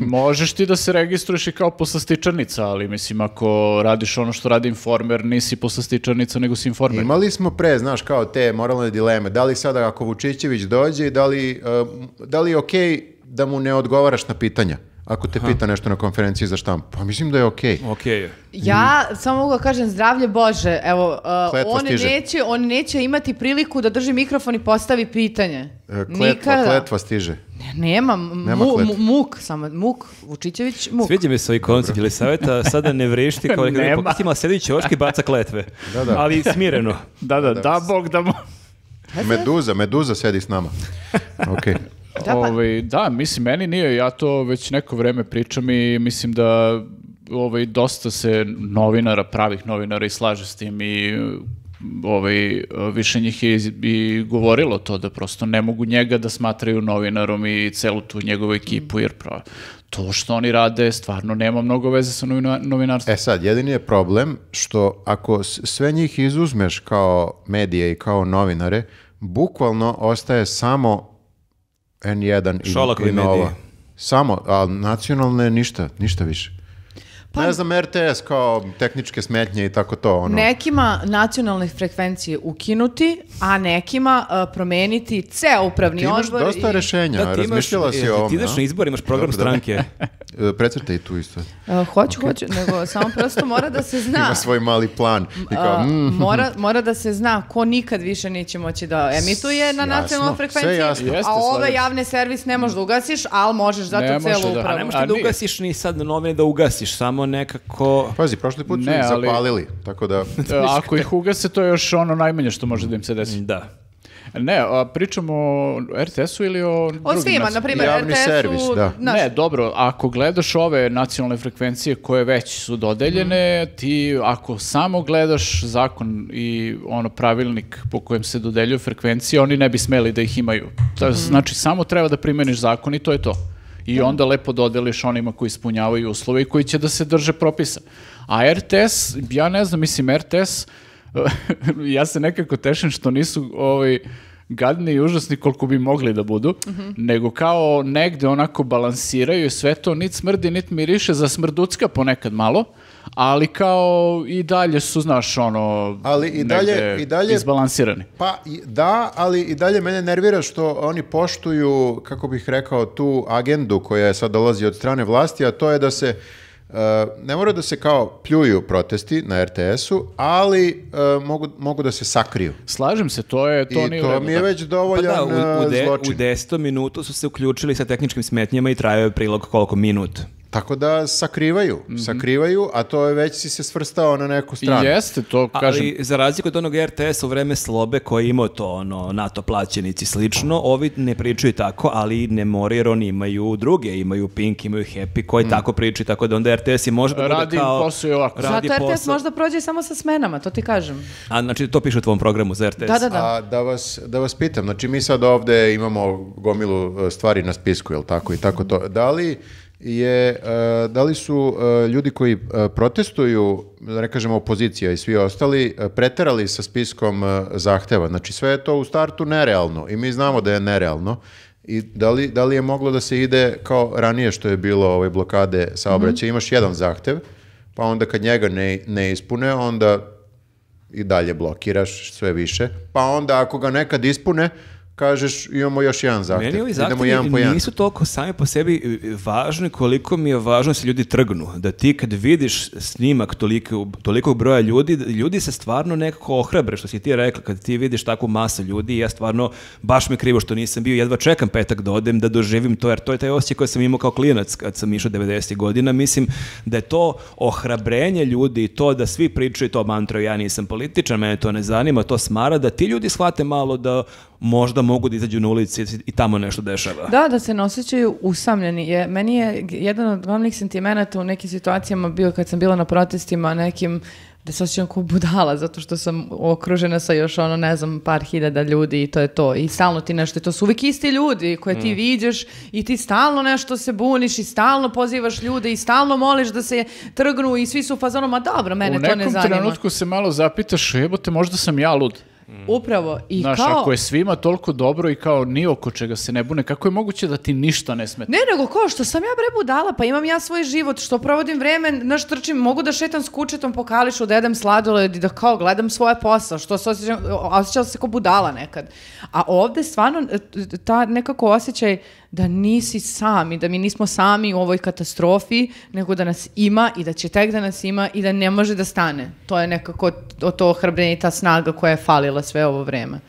B: Možeš ti da se registruješ i kao poslastičarnica, ali mislim ako radiš ono što radi informer, nisi poslastičarnica nego si informer.
D: Imali smo pre, znaš, kao te moralne dileme. Da li sada ako Vučićević dođe i da li, uh, da li je okej da mu ne odgovaraš na pitanja? Ako te pita nešto na konferenciji za štampu. Pa mislim da je okej.
A: Okej.
C: Ja samo mogu da kažem zdravlje Bože, evo, uh, on
D: stiže.
C: neće, on neće imati priliku da drži mikrofon i postavi pitanje.
D: E, Kletva,
C: Nikada.
D: kletva stiže.
C: Ne, Nema,
D: Nema
C: mu- muk, samo muk, Vučićević, muk.
A: Sviđa mi se ovaj koncept ili savjeta, sada ne vrišti kao nekada
B: Nema.
A: pokastima sedi ćoški baca kletve.
D: Da, da.
A: Ali smireno.
B: Da, da, da, Bog da mu...
D: Meduza, Meduza sedi s nama. Okej.
C: Da, pa-
B: Ovaj, da, mislim, meni nije, ja to već neko vreme pričam i mislim da ovaj, dosta se novinara, pravih novinara i slaže s tim i ovaj, više njih je i govorilo to da prosto ne mogu njega da smatraju novinarom i celu tu njegovu ekipu, jer pra- to što oni rade stvarno nema mnogo veze sa novina- novinarstvom.
D: E sad, jedini je problem što ako sve njih izuzmeš kao medije i kao novinare, bukvalno ostaje samo N1 i, i Nova.
A: mediji.
D: Samo, a nacionalne ništa, ništa više. Ne znam, RTS kao tehničke smetnje i tako to, ono.
C: Nekima nacionalne frekvencije ukinuti, a nekima uh, promeniti ceo upravni
D: Ti imaš
C: odbor.
D: dosta
C: i-
D: rešenja,
A: Da, ti imaš,
D: razmišljala si
A: e,
D: o
A: ti
D: ovome,
A: ideš
D: a?
A: na izbor, imaš program
D: Dobro, da.
A: stranke.
D: E, Precrtaj tu isto.
C: Uh, hoću, hoću, nego samo prosto mora da se zna.
D: Ima svoj mali plan. I kao, mm,
C: mora, mora da se zna ko nikad više neće moći da emituje na nacionalnoj frekvenciji,
D: jasno.
C: A ove javne servis ne možeš da ugasiš, ali možeš zato
B: Ne
C: celu
B: da.
A: A
C: upravu.
A: ne
B: A
A: možeš ti da ugasiš ni sad novine da ugasiš, samo nekako...
D: Pazi, prošli put su
B: Ne,
D: ih
B: ali-
D: zapalili, tako da...
B: Ako ih ugase, to je još ono najmanje što može da im se desi.
A: Da.
B: Ne, a pričamo o RTS-u ili o
C: O
B: drugim
C: svima,
B: nacionalnim?
C: na primjer,
D: Javni
C: RTS-u,
D: da.
C: znaš,
B: Ne, dobro, ako gledaš ove nacionalne frekvencije koje već su dodeljene,
C: Mhm.
B: ti ako samo gledaš zakon i ono pravilnik po kojem se dodeljuju frekvencije, oni ne bi smeli da ih imaju. To
C: Mhm.
B: je- Znači, samo treba da primeniš zakon i to je to. I onda lepo dodeliš onima koji ispunjavaju uslove i koji će da se drže propisa. A RTS, ja ne znam, mislim, RTS, ja se nekako tešim što nisu ovaj, gadni i užasni koliko bi mogli da budu, nego kao negde onako balansiraju i sve to nit smrdi, nit miriše za smrducka ponekad malo, ali kao i dalje su, znaš, ono,
D: Ali i dalje-
B: negde
D: i dalje-
B: izbalansirani.
D: Pa da, ali i dalje mene nervira što oni poštuju, kako bih rekao, tu agendu koja je sad dolazi od strane vlasti, a to je da se Uh, ne mora da se kao pljuju protesti na RTS-u, ali uh, mogu, mogu da se sakriju.
B: Slažem se, to je, to
D: I
B: nije
D: to mi je
B: da.
D: već
A: Pa
D: dovoljan
A: da, u, u,
D: uh,
A: de,
D: zločin.
A: u desetom minutu su se uključili sa tehničkim smetnjama i trajao je prilog koliko minut.
D: Tako da sakrivaju, sakrivaju, a to je već si se svrstao na neku
B: I
D: stranu.
B: jeste, to kažem.
A: Ali za razliku od onog RTS u vreme slobe koji je imao to ono NATO plaćenici slično, ovi ne pričaju tako, ali ne moraju jer oni imaju druge, imaju Pink, imaju Happy koji tako pričaju, tako da onda RTS i može da bude
B: Radi
A: kao...
B: posao i ovako.
A: radi
C: Zato RTS
A: posao.
C: možda prođe samo sa smenama, to ti kažem.
A: A znači to piše u tvom programu za RTS?
C: Da, da, da.
D: A da vas, da vas pitam, znači mi sad ovde imamo gomilu e, stvari na spisku, jel tako i tako to. Da li je, e, da li su e, ljudi koji e, protestuju, da ne kažemo opozicija i svi ostali, preterali sa spiskom zahteva? Znači sve je to u startu nerealno i mi znamo da je nerealno. I da li, da li je moglo da se ide kao ranije što je bilo ove blokade saobraćaja, imaš jedan zahtev, pa onda kad njega ne, ne ispune, onda i dalje blokiraš sve više. Pa onda ako ga nekad ispune, kažeš imamo još jedan zahtev.
A: Meni ovi zahtjevi
D: jedan po jedan.
A: nisu toliko sami po sebi važni koliko mi je važno da se ljudi trgnu. Da ti kad vidiš snimak toliko, tolikog broja ljudi, ljudi se stvarno nekako ohrabre, što si ti rekla, kad ti vidiš takvu masu ljudi, ja stvarno, baš mi krivo što nisam bio, jedva čekam petak da odem, da doživim to, jer to je taj osjećaj koji sam imao kao klinac kad sam išao 90. godina. Mislim da je to ohrabrenje ljudi i to da svi pričaju to mantro, ja nisam političan, mene to ne zanima, to smara, da ti ljudi shvate malo da možda mogu da izađu na ulici i tamo nešto dešava.
C: Da, da se ne osjećaju usamljeni. Je, meni je jedan od glavnih sentimenata u nekim situacijama bio kad sam bila na protestima nekim da se osjećam kao budala, zato što sam okružena sa još ono, ne znam, par hiljada ljudi i to je to. I stalno ti nešto, to su uvijek isti ljudi koje
B: Mm.
C: ti viđeš i ti stalno nešto se buniš i stalno pozivaš ljude i stalno moliš da se trgnu i svi su u fazonu, ma dobro, mene
B: u
C: to ne
B: nekom
C: zanima.
B: trenutku se malo zapitaš, jebote, možda sam ja lud.
C: Upravo. I
B: Znaš,
C: kao...
B: ako je svima toliko dobro i kao ni oko čega se ne bune, kako je moguće da ti ništa ne smeta?
C: Ne, nego ko, što sam ja bre budala, pa imam ja svoj život, što provodim vreme, znaš, trčim, mogu da šetam s kučetom po kališu, da jedem sladoled i da kao gledam svoje posao, što se osjećam, osjećala se kao budala nekad. A ovde stvarno e, ta nekako osjećaj da nisi sam i da mi nismo sami u ovoj katastrofi, nego da nas ima i da će tek da nas ima i da ne može da stane. To je nekako to, to ohrabrenje i ta snaga koja je falila sve ovo vreme.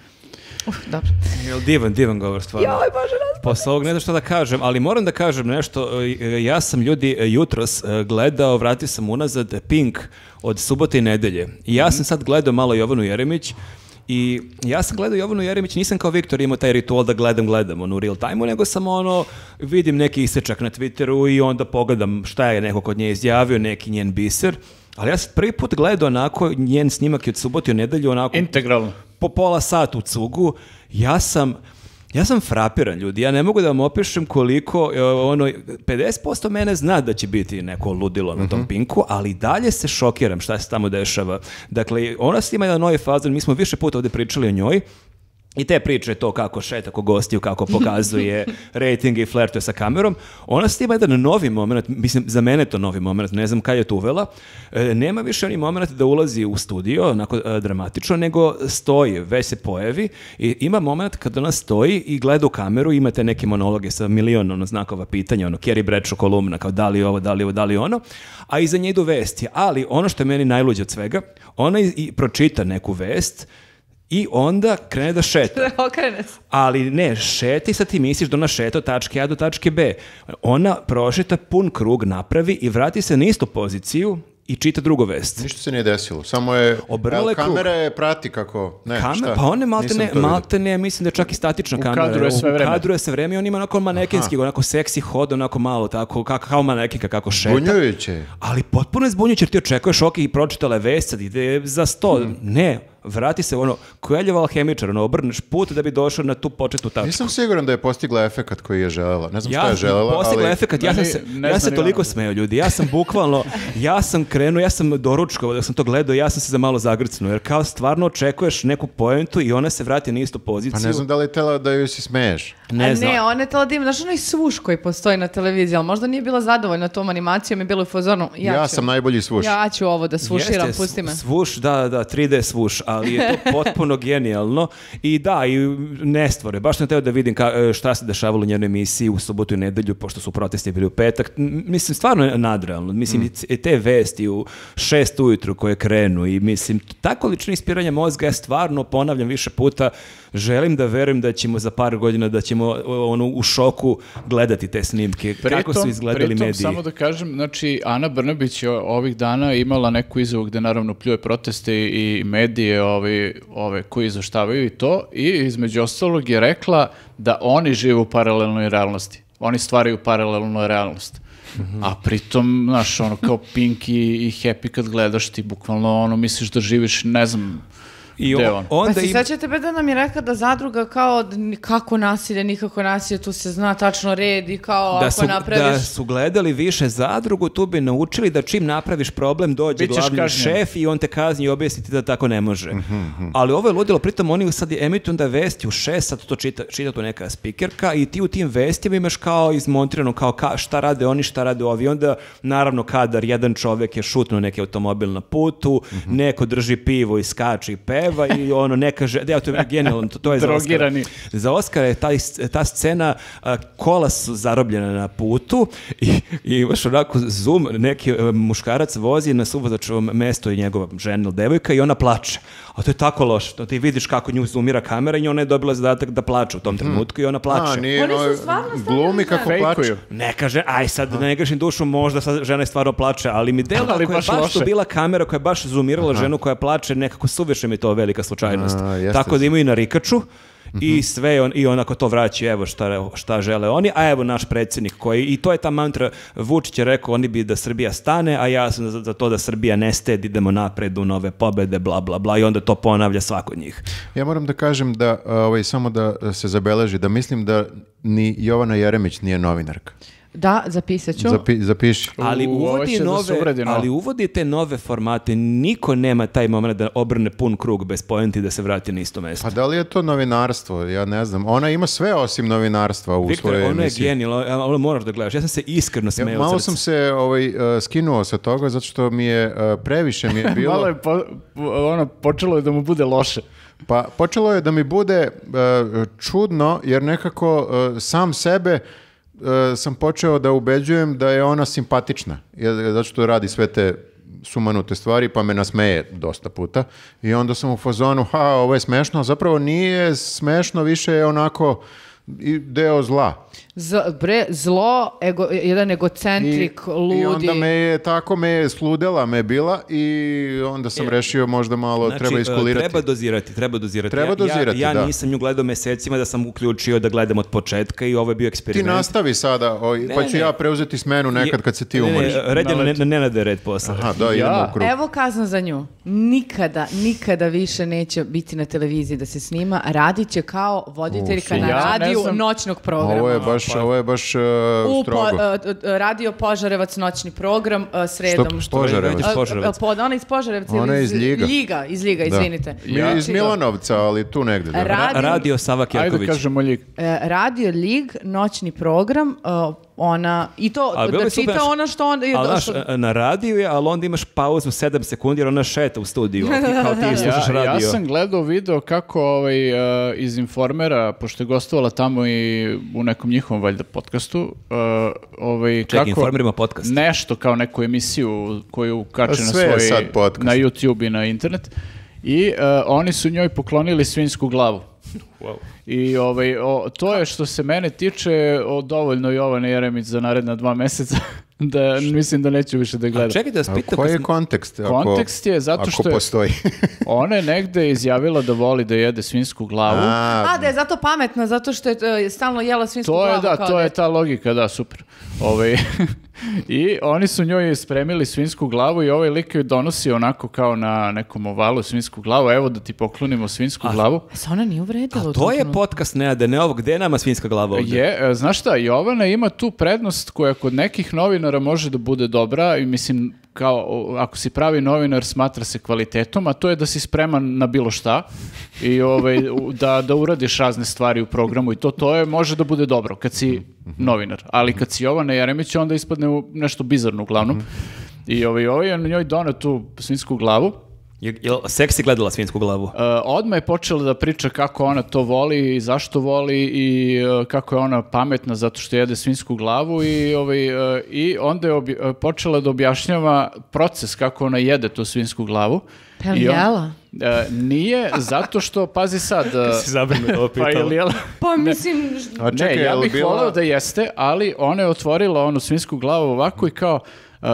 C: Uf, dobro.
A: Jel divan, divan govor stvarno.
C: Joj, Bože, nas
A: Posle ovog ne znam što da kažem, ali moram da kažem nešto. E, Ja sam ljudi jutros e, gledao, vratio sam unazad Pink od subote i nedelje. I ja sam sad gledao malo Jovanu Jeremić i ja sam gledao Jovanu Jeremić, nisam kao Viktor imao taj ritual da gledam, gledam ono u real time nego sam ono, vidim neki isečak na Twitteru i onda pogledam šta je neko kod nje izjavio, neki njen biser. Ali ja sam prvi put gledao onako njen snimak je od subote i nedelju onako
B: Integralno.
A: po pola sata u cugu, ja sam Ja sam frapiran, ljudi. Ja ne mogu da vam opišem koliko, e, ono, 50% mene zna da će biti neko ludilo na tom pinku, ali dalje se šokiram šta se tamo dešava. Dakle, ona snima jedan novi fazon, mi smo više puta ovdje pričali o njoj, i te priče to kako šeta ko gostiju, kako pokazuje rating i flertuje sa kamerom, ona snima jedan novi moment, mislim, za mene je to novi moment, ne znam kad je to uvela, E, nema više oni moment da ulazi u studio, onako e, dramatično, nego stoji, već se pojavi i ima moment kad ona stoji i gleda u kameru, imate neke monologe sa milion ono, znakova pitanja, ono, Kerry Bradshaw kolumna, kao da li ovo, da li ovo, da li ono, a iza nje idu vesti. Ali ono što je meni najluđe od svega, ona i, i pročita neku vest, i onda krene da šeta.
C: Okrene se.
A: Ali ne, šeti sad ti misliš da ona šeta od tačke A do tačke B. Ona prošeta pun krug, napravi i vrati se na istu poziciju i čita drugu vest.
D: Ništa se nije desilo, samo je...
A: Obrnula
D: kamera je prati kako... Ne,
A: Kamer,
D: šta?
A: pa on je malte
D: Nisam
A: ne,
D: to vidio.
A: malte ne, mislim da je čak i statična
B: U
A: kamera.
B: kadru je sve vreme.
A: U kadru je sve vreme i on ima onako manekenski, onako seksi hod, onako malo, tako, kako, kao manekenka, kako šeta.
D: Bunjujuće je.
A: Ali potpuno je zbunjujuće jer ti očekuješ, ok, i pročitala je vest, sad ide za sto.
D: Hmm.
A: Ne, vrati se, ono, kojeljeva alhemičar, ono, obrneš put da bi došao na tu početnu tačku.
D: Nisam siguran da je postigla efekat koji je želela. Ne znam šta je
A: Ja
D: želela,
A: postigla
D: ali...
A: efekat, ja sam se,
B: ne
A: ja se toliko smeo ljudi, ja sam bukvalno, ja sam krenuo, ja sam doručkovao dok sam to gledao, ja sam se za malo zagrcnuo, jer kao stvarno očekuješ neku poentu i ona se vrati na istu poziciju.
D: Pa ne znam da li je tela da ju si smeješ.
A: Ne
C: A
A: znam.
C: ne, ona je tela da ima, znaš onaj svuš koji postoji na televiziji, ali možda nije bila zadovoljna tom animacijom i bilo u fazonu, ja,
D: Ja,
C: ću,
D: sam najbolji svuš.
C: ja ću ovo da svuširam,
A: Jeste,
C: pusti me.
A: Svuš, da, da, 3D svuš, ali je to potpuno genijalno. I da, i nestvore. Baš sam teo da vidim ka, e, šta se dešavalo u njenoj emisiji u subotu i nedelju, pošto su protesti bili u petak. Mislim, stvarno je nadrealno. Mislim, i te vesti u šest ujutru koje krenu i mislim, ta količina ispiranja mozga ja stvarno ponavljam više puta, želim da verujem da ćemo za par godina, da ćemo ono, u šoku gledati te snimke, kako su izgledali
B: pritom,
A: mediji.
B: samo da kažem, znači, Ana Brnabić je ovih dana imala neku izjavu gde naravno pljuje proteste i medije ovi, ove koji izveštavaju i to i između ostalog je rekla da oni žive u paralelnoj realnosti. Oni stvaraju paralelnu realnost. A pritom, znaš, ono, kao Pink i, i Happy kad gledaš ti, bukvalno, ono, misliš da živiš, ne znam,
A: I
B: on?
A: onda
C: Pa se
A: im-
C: sećate da nam je rekla da zadruga kao d- ni- kako nasilje, nikako nasilje, tu se zna tačno red i kao
A: da
C: ako
A: su,
C: napraviš...
A: da su gledali više zadrugu, tu bi naučili da čim napraviš problem dođe
B: Bićeš
A: glavni
B: kažnjen.
A: šef i on te kazni i objasni ti da tako ne može.
D: Mhm,
A: Ali ovo je ludilo, pritom oni sad emituju onda vesti u šest, sad to čita, čita tu neka spikerka i ti u tim vestima imaš kao izmontirano kao ka, šta rade oni, šta rade ovi. Onda naravno kadar, jedan čovek je šutnuo neki automobil na putu,
D: Mhm.
A: neko drži pivo i skače i peva i ono neka že... Ja, to je genijalno, to, to je za Oscara.
B: Drogirani.
A: Za Oscara je taj, ta scena, kola su zarobljena na putu i, i imaš onako zoom, neki e, muškarac vozi na suvozačevom mestu i njegova žena ili devojka i ona plače. A to je tako loše. To ti vidiš kako nju zoomira kamera i ona je dobila zadatak da plače u tom trenutku i ona plače.
D: A, nije,
C: Oni su
D: no,
C: stvarno
D: glumi kako plače.
B: Fejkuju.
A: Ne kaže, aj sad ne grešim dušu, možda sad žena je stvarno plače, ali mi delo
B: Ali
A: ako je
B: baš
A: baš bila kamera koja je baš zoomirala ženu koja plače, nekako suviše mi to velika slučajnost.
D: A, jeste.
A: Tako da imaju i narikaču i sve on, i onako to vraća evo šta, šta žele oni, a evo naš predsjednik koji, i to je ta mantra, Vučić je rekao oni bi da Srbija stane, a ja sam za, za to da Srbija ne stedi, idemo napred u nove pobede, bla bla bla i onda to ponavlja svako od njih.
D: Ja moram da kažem da, ovaj, samo da se zabeleži, da mislim da ni Jovana Jeremić nije novinarka.
C: Da, zapisat ću.
D: Zapi, zapiši.
A: Ali
B: U,
A: uvodi
B: da
A: nove,
B: no.
A: ali uvodi te nove formate. Niko nema taj moment da obrne pun krug bez poenti i da se vrati na isto mesto.
D: Pa da li je to novinarstvo? Ja ne znam. Ona ima sve osim novinarstva u
A: Viktor,
D: svojoj
A: ono je
D: emisiji.
A: genijalno, ono moraš da gledaš. Ja sam se iskreno
D: Ja,
A: smeo
D: malo
A: od
D: sam se ovaj, uh, skinuo sa toga zato što mi je uh, previše mi je bilo...
B: Malo je po- ono, počelo je da mu bude loše.
D: Pa počelo je da mi bude uh, čudno jer nekako uh, sam sebe sam počeo da ubeđujem da je ona simpatična. Zato što radi sve te sumanute stvari pa me nasmeje dosta puta i onda sam u fazonu ha ovo je smešno, zapravo nije smešno, više je onako deo zla.
C: Z- bre, zlo, ego, jedan egocentrik, ludi.
D: I onda me je, tako me je sludela me bila i onda sam rešio možda malo
A: Znači,
D: treba
A: e,
D: iskulirati.
A: Treba dozirati, treba dozirati.
D: Treba
A: Ja-
D: dozirati,
A: ja, ja
D: da.
A: nisam nju gledao mesecima da sam uključio da gledam od početka i ovo je bio
D: Ti
A: eksperiment.
D: nastavi sada, oj, pa ću
A: ne.
D: ja preuzeti smenu nekad kad se ti
A: Ne, ne,
D: umoriš.
A: Red je Nenade je red posle.
D: Aha, da, idemo u krug.
C: Evo kazna za nju. Nikada, nikada više neće biti na televiziji da se snima. Radit će kao voditeljka na
B: Ja ne
C: radiju noćnog programa.
D: Ovo je baš, ovo je baš uh,
C: U
D: strogo.
C: po, e, e, radio Požarevac noćni program e, sredom.
D: Što Požarevac?
C: E, pod, ona iz Požarevca
D: Ona
C: ili
D: iz Ljiga.
C: Ljiga, iz Ljiga,
D: Da.
C: izvinite.
D: Mi
B: Ja-
D: iz Milanovca, ali tu negde. Da.
C: Ra-
A: Ra-
C: Radio-
A: radio Sava
B: Ajde
A: Kjerković.
B: kažemo ljig.
C: Radio Lig, noćni program, ona, i to
A: Ali
C: da čita
A: znaš,
C: ono što on...
A: Ali znaš,
C: što-
A: na radiju je, ali onda imaš pauzu 7 sekundi jer ona šeta u studiju. ti- Kao ti slušaš
B: Ja,
A: radio.
B: ja sam gledao video kako ovaj, uh, iz Informera, pošto je gostovala tamo i u nekom njihovom valjda podcastu, uh, ovaj,
A: Čekaj,
B: kako...
A: Informer ima podcast.
B: Nešto kao neku emisiju koju kače na
D: Sve je
B: svoj, na YouTube i na internet. I uh, oni su njoj poklonili svinsku glavu.
A: Wow.
B: I ovaj, o, to je što se mene tiče o, dovoljno Jovana Jeremić za naredna dva meseca, da mislim da neću više da je
A: A
B: gledam.
A: čekaj da vas
D: A
A: pitam,
D: koji
A: kad
D: je kontekst? Ako,
B: Kontekst je zato što je-
D: postoji.
B: Ona je negde izjavila da voli da jede svinsku glavu.
D: A,
C: A, da je zato pametna, zato što je e, stalno jela svinsku
B: To je,
C: glavu.
B: da,
C: kao
B: to je
C: dete.
B: ta logika, da, super. Ovaj, I oni su njoj spremili svinsku glavu i ovaj lik joj donosi onako kao na nekom ovalu svinsku glavu. Evo da ti poklonimo svinsku glavu.
C: Se ona nije uvredila
A: A to je
C: trenutku.
A: Podcast Nenade, ne ovo, gde je nama svinska glava ovdje?
B: Je, e, znaš šta, Jovana ima tu prednost koja kod nekih novinara može da bude dobra i mislim kao ako si pravi novinar smatra se kvalitetom, a to je da si spreman na bilo šta i ovaj, da, da uradiš razne stvari u programu i to, to je, može da bude dobro kad si novinar, ali kad si Jovana Jeremić onda ispadne u nešto bizarno uglavnom. I ovaj, ovaj je na njoj donao tu svinsku glavu
A: Je, jel seksi gledala svinsku glavu?
B: Uh, odmah je počela da priča kako ona to voli i zašto voli i uh, kako je ona pametna zato što jede svinsku glavu i, ovaj, uh, i onda je uh, počela da objašnjava proces kako ona jede tu svinsku glavu.
C: Pa
B: on-
C: jela?
B: Uh, nije, zato što, pazi sad... uh,
A: Si ovo
B: pa jel jela?
C: Pa mislim,
D: a čekaj,
B: ne, ja bih
D: bila-
B: voleo da jeste, ali ona je otvorila onu svinsku glavu ovako i kao,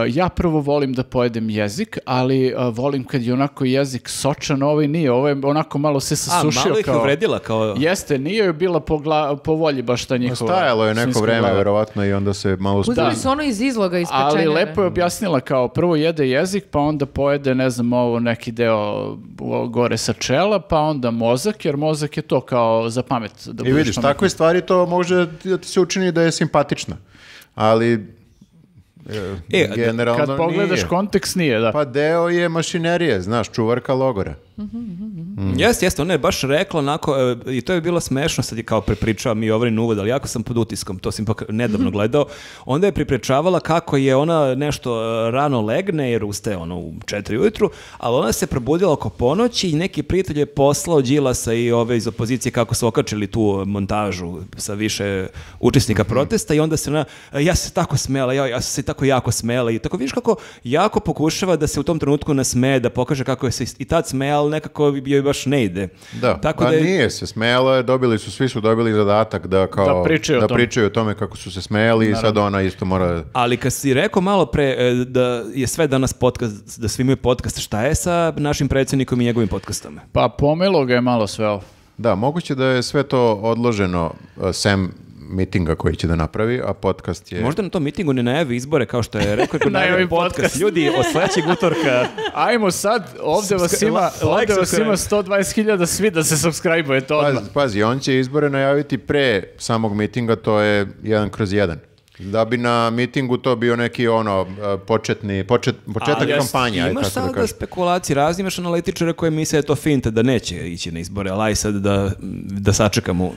B: ja prvo volim da pojedem jezik, ali uh, volim kad je onako jezik sočan, ovaj nije, ovo je onako malo se
A: A,
B: sasušio
A: malo ih
B: kao...
A: uvredila kao...
B: Jeste, nije joj bila po, gla- po volji baš ta njihova
D: Stajalo je neko vreme,
B: glava.
D: verovatno, i onda se malo
C: uzeli su ono iz izloga iz
B: Ali lepo je objasnila kao prvo jede jezik, pa onda pojede, ne znam, ovo neki deo gore sa čela, pa onda mozak, jer mozak je to kao za pamet. Da
D: I vidiš, takve stvari to može da ti se učini da je simpatična. Ali e,
A: E,
D: generalno
B: Kad pogledaš
D: nije.
B: kontekst nije, da.
D: Pa deo je mašinerije, znaš, čuvarka logora.
A: Jeste, jeste, ona je baš rekla onako, e, i to je bilo smešno, sad je kao prepričava mi Jovrin uvod, ali jako sam pod utiskom, to sam ipak nedavno gledao. Onda je priprečavala kako je ona nešto e, rano legne, jer ustaje ono u četiri ujutru, ali ona se probudila oko ponoći i neki prijatelj je poslao Đilasa i ove iz opozicije kako su okačili tu montažu sa više učesnika protesta i onda se ona, e, ja se tako smela, ja, ja sam se tako jako smela i tako vidiš kako jako pokušava da se u tom trenutku nasmeje, da pokaže kako je se i tad smeja, ali nekako joj baš ne ide.
D: Da,
A: Tako
D: pa
A: da je-
D: nije se je, dobili su, svi su dobili zadatak da kao...
B: Da pričaju o tome.
D: pričaju o tome kako su se smejali i sad ona isto mora...
A: Ali kad si rekao malo pre e, da je sve danas podcast, da svi imaju podcast, šta je sa našim predsjednikom i njegovim podcastom?
B: Pa pomelo ga je malo sve ovo.
D: Da, moguće da je sve to odloženo uh, sem mitinga koji će da napravi, a podcast je...
A: Možda na tom mitingu ne najavi izbore kao što je rekao, ako najavi
B: Najavi
A: podcast.
B: podcast.
A: Ljudi, od sledećeg utorka
B: Ajmo sad, ovdje vas ima,
A: like,
B: ovdje vas ima 120.000 svi da se subscribe to odmah.
D: Pazi, pazi, on će izbore najaviti pre samog mitinga, to je jedan kroz jedan. Da bi na mitingu to bio neki ono uh, početni, počet, početak
A: Ali
D: kampanje, ajde
A: Imaš
D: tako da
A: sada
D: kažem.
A: spekulacije, razni imaš analitičare koji misle da je to finta, da neće ići na izbore, ali aj sad da, da sačekamo.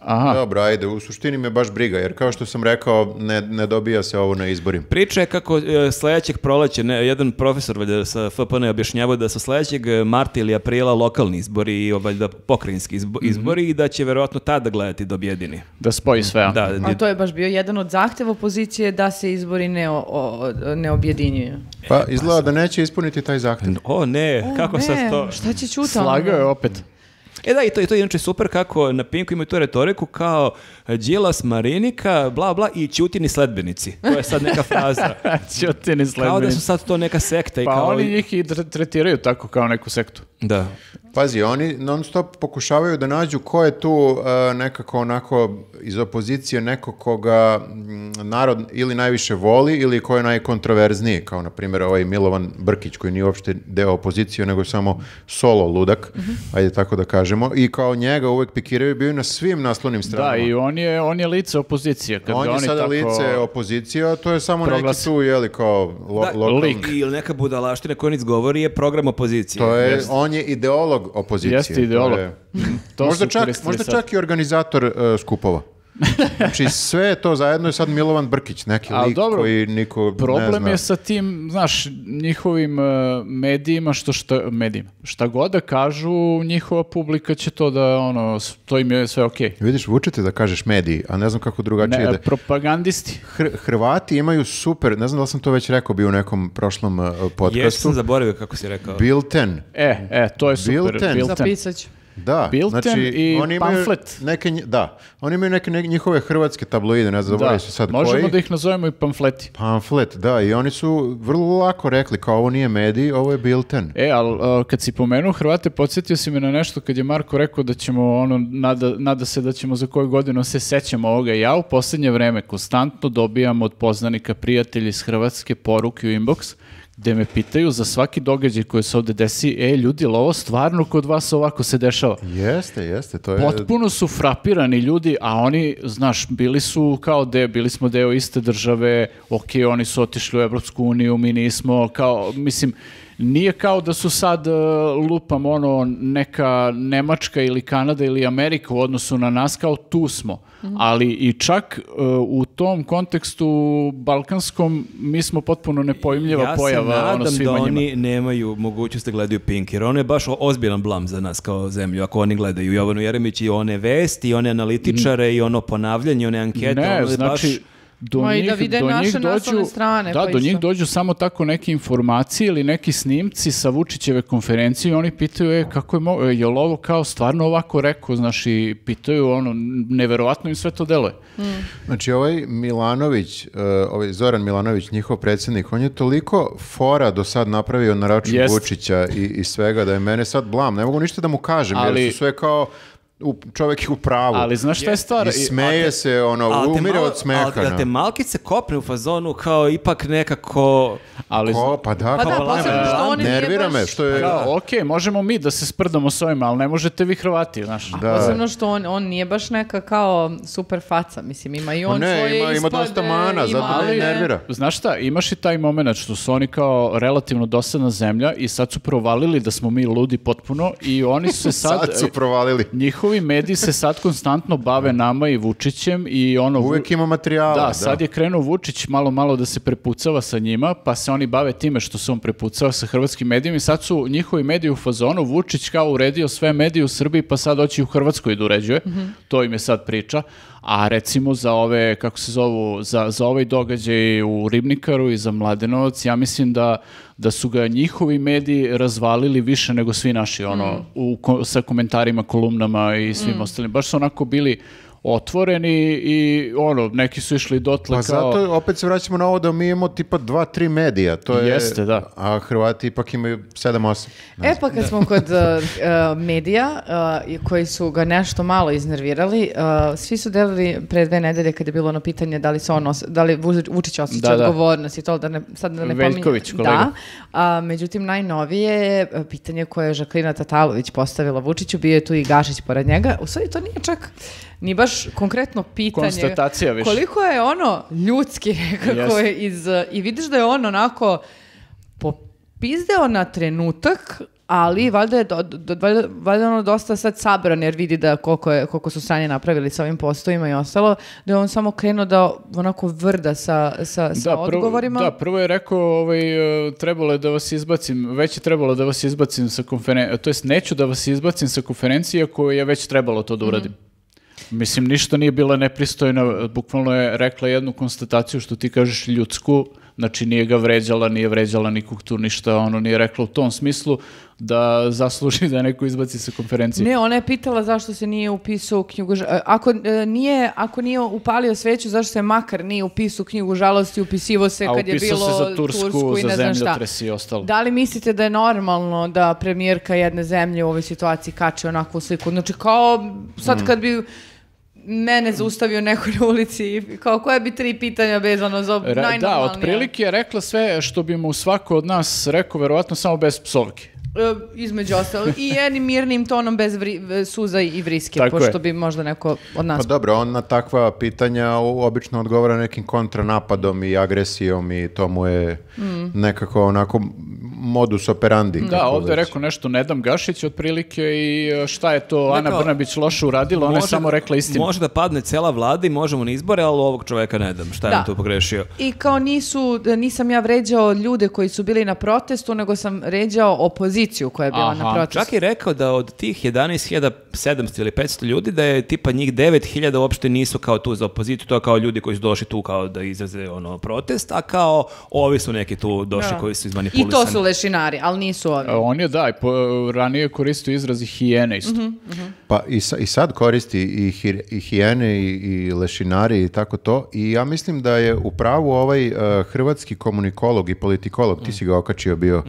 B: Aha,
D: Dobro, ajde, u suštini me baš briga, jer kao što sam rekao, ne, ne dobija se ovo na izborima.
A: Priča je kako e, sledećeg proleća, ne, jedan profesor valjda sa FPN je objašnjavao da su sledećeg e, marta ili aprila lokalni izbori i valjda pokrajinski
B: Mhm.
A: izbori i da će verovatno tada gledati da objedini.
B: da spoji sve. a?
A: Da,
C: A to je baš bio jedan od zahteva opozicije da se izbori ne, o- o- ne objedinjuju.
D: Pa izgleda da neće ispuniti taj zahtev.
A: O ne, kako
C: ne,
A: sad to?
C: Šta će čuta?
B: Slagao je opet.
A: E da, i to, i to je inače super kako na Pinku imaju tu retoriku kao Đilas, Marinika, bla bla i Ćutini sledbenici. To je sad neka fraza.
B: Ćutini
A: kao da
B: sledbenici.
A: su sad to neka sekta i
B: Pa
A: kao...
B: oni njih i tre- tretiraju tako kao neku sektu.
A: Da.
D: Pazi, oni non stop pokušavaju da nađu ko je tu e, nekako onako iz opozicije neko koga mm, narod ili najviše voli ili ko je najkontroverzniji, kao na primjer ovaj Milovan Brkić koji nije uopšte deo opozicije nego je samo solo ludak, ajde tako da kažemo, i kao njega uvek pikiraju bio na svim naslovnim stranama.
B: Da, i on je, on je lice opozicije. Kad
D: On je
B: oni
D: sada
B: tako...
D: lice opozicije, a to je samo
B: proglasi.
D: neki tu, jeli, kao lo,
A: Da,
D: lokalni-
B: lik.
A: Ili neka budalaština koju on izgovori je program opozicije.
D: To je, on je ideolog opozicije.
B: Jeste
D: to
B: ideolog.
D: je-
B: To
D: možda čak, možda čak i organizator e, skupova. Znači sve to zajedno je sad Milovan Brkić, neki
B: Ali
D: lik
B: dobro,
D: koji niko ne
B: Problem
D: zna.
B: je sa tim, znaš, njihovim e, medijima, što šta, medijima, šta god da kažu, njihova publika će to da, ono, to im je sve okej.
D: Vidiš, vučete da kažeš mediji, a ne znam kako drugačije
B: Ne,
D: da...
B: propagandisti.
D: Hr- Hrvati imaju super, ne znam da li sam to već rekao bio u nekom prošlom
A: Jesam
D: podcastu,
A: zaboravio kako si rekao.
D: Bilten.
B: E, e, to je super.
D: Bilten.
B: Bilten.
C: Zapisat ću.
D: Da,
B: Bilten
D: znači
B: i
D: oni imaju
B: pamflet.
D: neke, da, oni imaju neke, neke njihove hrvatske tabloide, ne znam,
B: Da,
D: sam sad
B: možemo
D: koji.
B: da ih nazovemo i pamfleti.
D: Pamflet, da, i oni su vrlo lako rekli kao ovo nije medij, ovo je Bilten.
B: E, ali kad si pomenuo Hrvate, podsjetio si me na nešto kad je Marko rekao da ćemo, ono, nada, nada se da ćemo za koju godinu se sećamo ovoga. Ja u posljednje vreme konstantno dobijam od poznanika prijatelja iz Hrvatske poruke u inbox gde me pitaju za svaki događaj koji se ovde desi, e, ljudi, ovo stvarno kod vas ovako se dešava?
D: Jeste, jeste, to je...
B: Potpuno su frapirani ljudi, a oni, znaš, bili su kao de, bili smo deo iste države, ok, oni su otišli u Evropsku uniju, mi nismo, kao, mislim, nije kao da su sad, e, lupam, ono, neka Nemačka ili Kanada ili Amerika u odnosu na nas, kao tu smo. Ali i čak e, u tom kontekstu balkanskom mi smo potpuno nepojmljiva
A: ja
B: pojava
A: se nadam
B: ono, svima
A: da
B: njima.
A: oni nemaju mogućnost da gledaju Pink, jer ono je baš ozbiljan blam za nas kao zemlju, ako oni gledaju Jovanu Jeremić i one vesti, i one analitičare, i ono ponavljanje, i one ankete, ono
B: Ne,
A: je
B: znači,
A: baš...
B: do
C: Ma i
B: njih,
C: da vide
B: do
C: naše
B: njih dođu,
C: strane,
B: da,
C: pa
B: do
C: isto.
B: njih dođu samo tako neke informacije ili neki snimci sa Vučićeve konferencije i oni pitaju, e, kako je mo e, jel ovo kao stvarno ovako rekao, znaš, i pitaju, ono, neverovatno im sve to deluje.
D: Znači ovaj Milanović, uh, ovaj Zoran Milanović, njihov predsjednik, on je toliko fora do sad napravio na račun
B: Jest.
D: Vučića i, i svega da je mene sad blam. Ne mogu ništa da mu kažem
B: Ali-
D: jer su sve kao u, čovjek je u pravu.
B: Ali znaš šta je stvar?
D: I smeje se, ono,
A: Ali te
D: umire
A: malo-
D: od smeha.
A: Ali da te malkice kopne u fazonu kao ipak nekako...
B: Ali,
D: Ko? Pa da,
C: Pa da, posebno
D: nema.
C: što oni
D: Nervira me, što je...
B: kao, ok, možemo mi da se sprdamo s ovima, ali ne možete vi Hrvati, znaš.
D: Da.
C: Posebno što on, on nije baš neka kao super faca, mislim, ima i
D: Pa
C: on
D: ne,
C: svoje
D: ima- ima
C: ispade,
D: dosta mana, zato
C: ima
D: me
C: one-
D: nervira.
B: Znaš šta, imaš i taj moment što su oni kao relativno dosadna zemlja i sad su provalili da smo mi ludi potpuno i oni su se sad...
D: Sad su provalili.
B: Njihovi mediji se sad konstantno bave nama i Vučićem i ono...
D: Uvijek ima materijala.
B: Da, sad je krenuo Vučić malo malo da se prepucava sa njima, pa se oni bave time što se on prepucava sa hrvatskim medijima i sad su njihovi mediji u fazonu, Vučić kao uredio sve medije u Srbiji, pa sad hoće i u Hrvatskoj da uređuje. To im je sad priča. A recimo za ove, kako se zovu, za, za ovaj događaj u Ribnikaru i za Mladenovac, ja mislim da, da su ga njihovi mediji razvalili više nego svi naši, ono, u, ko- sa komentarima, kolumnama i svim ostalim. Baš su onako bili otvoreni i ono, neki su išli dotle
D: Pa
B: kao...
D: zato opet se vraćamo na ovo da mi imamo tipa dva, tri medija. To je,
B: Jeste, da.
D: A Hrvati ipak imaju sedam, osam.
C: E pa kad smo kod uh, medija uh, i koji su ga nešto malo iznervirali, uh, svi su delili pre dve nedelje kada je bilo ono pitanje da li se on os- da li Vučić- osjeća
B: Da, da.
C: odgovornost i to da ne sad da ne
B: Veljković,
C: pominjem.
B: kolega.
C: Da. A, međutim najnovije je pitanje koje je Žaklina Tatalović postavila Vučiću, bio je tu i Gašić pored njega. U stvari to nije čak ni baš konkretno pitanje.
B: Konstatacija više.
C: Koliko je ono ljudski nekako je iz i vidiš da je on onako popizdeo na trenutak, ali valjda je do, do- valjda, valjda ono dosta sad sabran jer vidi da koliko, je, koliko su stranje napravili sa ovim postovima i ostalo, da je on samo krenuo da onako vrda sa, sa, sa
B: Da, prvo,
C: odgovorima.
B: da, prvo je rekao, ovaj, e, trebalo je da vas izbacim, već je trebalo da vas izbacim sa konferencije, to jest neću da vas izbacim sa konferencije ako je već trebalo to da uradim. Mislim, ništa nije bila nepristojna, bukvalno je rekla jednu konstataciju što ti kažeš ljudsku, Znači nije ga vređala, nije vređala nikog tu ništa, ono nije rekla u tom smislu da zasluži da neko izbaci sa konferencije.
C: Ne, ona je pitala zašto se nije upisao u knjigu e, ako e, nije ako nije upalio sveću zašto se makar nije upisao u knjigu žalosti upisivo se
B: A
C: kad je bilo
B: se za Tursku,
C: i
B: za
C: ne znam šta.
B: i ostalo.
C: Da li mislite da je normalno da premijerka jedne zemlje u ovoj situaciji kače onakvu sliku? Znači kao sad
B: Mm.
C: kad bi mene zaustavio neko na ulici kao koje bi tri pitanja vezano za najnormalnije?
B: da, otprilike je rekla sve što bi mu svako od nas rekao, verovatno samo bez psovke.
C: E, između ostalo. I jednim mirnim tonom bez vri- suza i vriske,
B: Tako
C: pošto
B: je.
C: bi možda neko od nas
D: Pa dobro, on na takva pitanja obično odgovara nekim kontranapadom i agresijom i to mu je
C: Mm.
D: nekako onako modus operandi.
B: Da,
D: kako
B: ovdje je
D: već.
B: rekao nešto Nedam Gašić otprilike i e, šta je to Ana
A: Rekao-
B: Brnabić loše uradila, ona je
A: Može-
B: samo rekla istinu.
A: Može da padne cela vlada i možemo na izbore, ali ovog čoveka ne dam. Šta je
C: Da.
A: on tu pogrešio?
C: I kao nisu, da nisam ja vređao ljude koji su bili na protestu, nego sam vređao opoziciju koja je bila
B: Aha.
C: na protestu.
A: Čak je rekao da od tih 11.700 ili 500 ljudi, da je tipa njih 9.000 uopšte nisu kao tu za opoziciju, to je kao ljudi koji su došli tu kao da izraze ono protest, a kao ovi su neki tu došli
C: Da.
A: koji su
C: I
A: izmanipulisani.
C: to su lešinari, ali nisu ovi.
B: E, On je, da, i po- ranije je koristio izraz i hijene isto.
D: Pa i, sa- i sad koristi i, hi- i hijene i, i lešinari i tako to i ja mislim da je u pravu ovaj uh, hrvatski komunikolog i politikolog, ti si ga okačio bio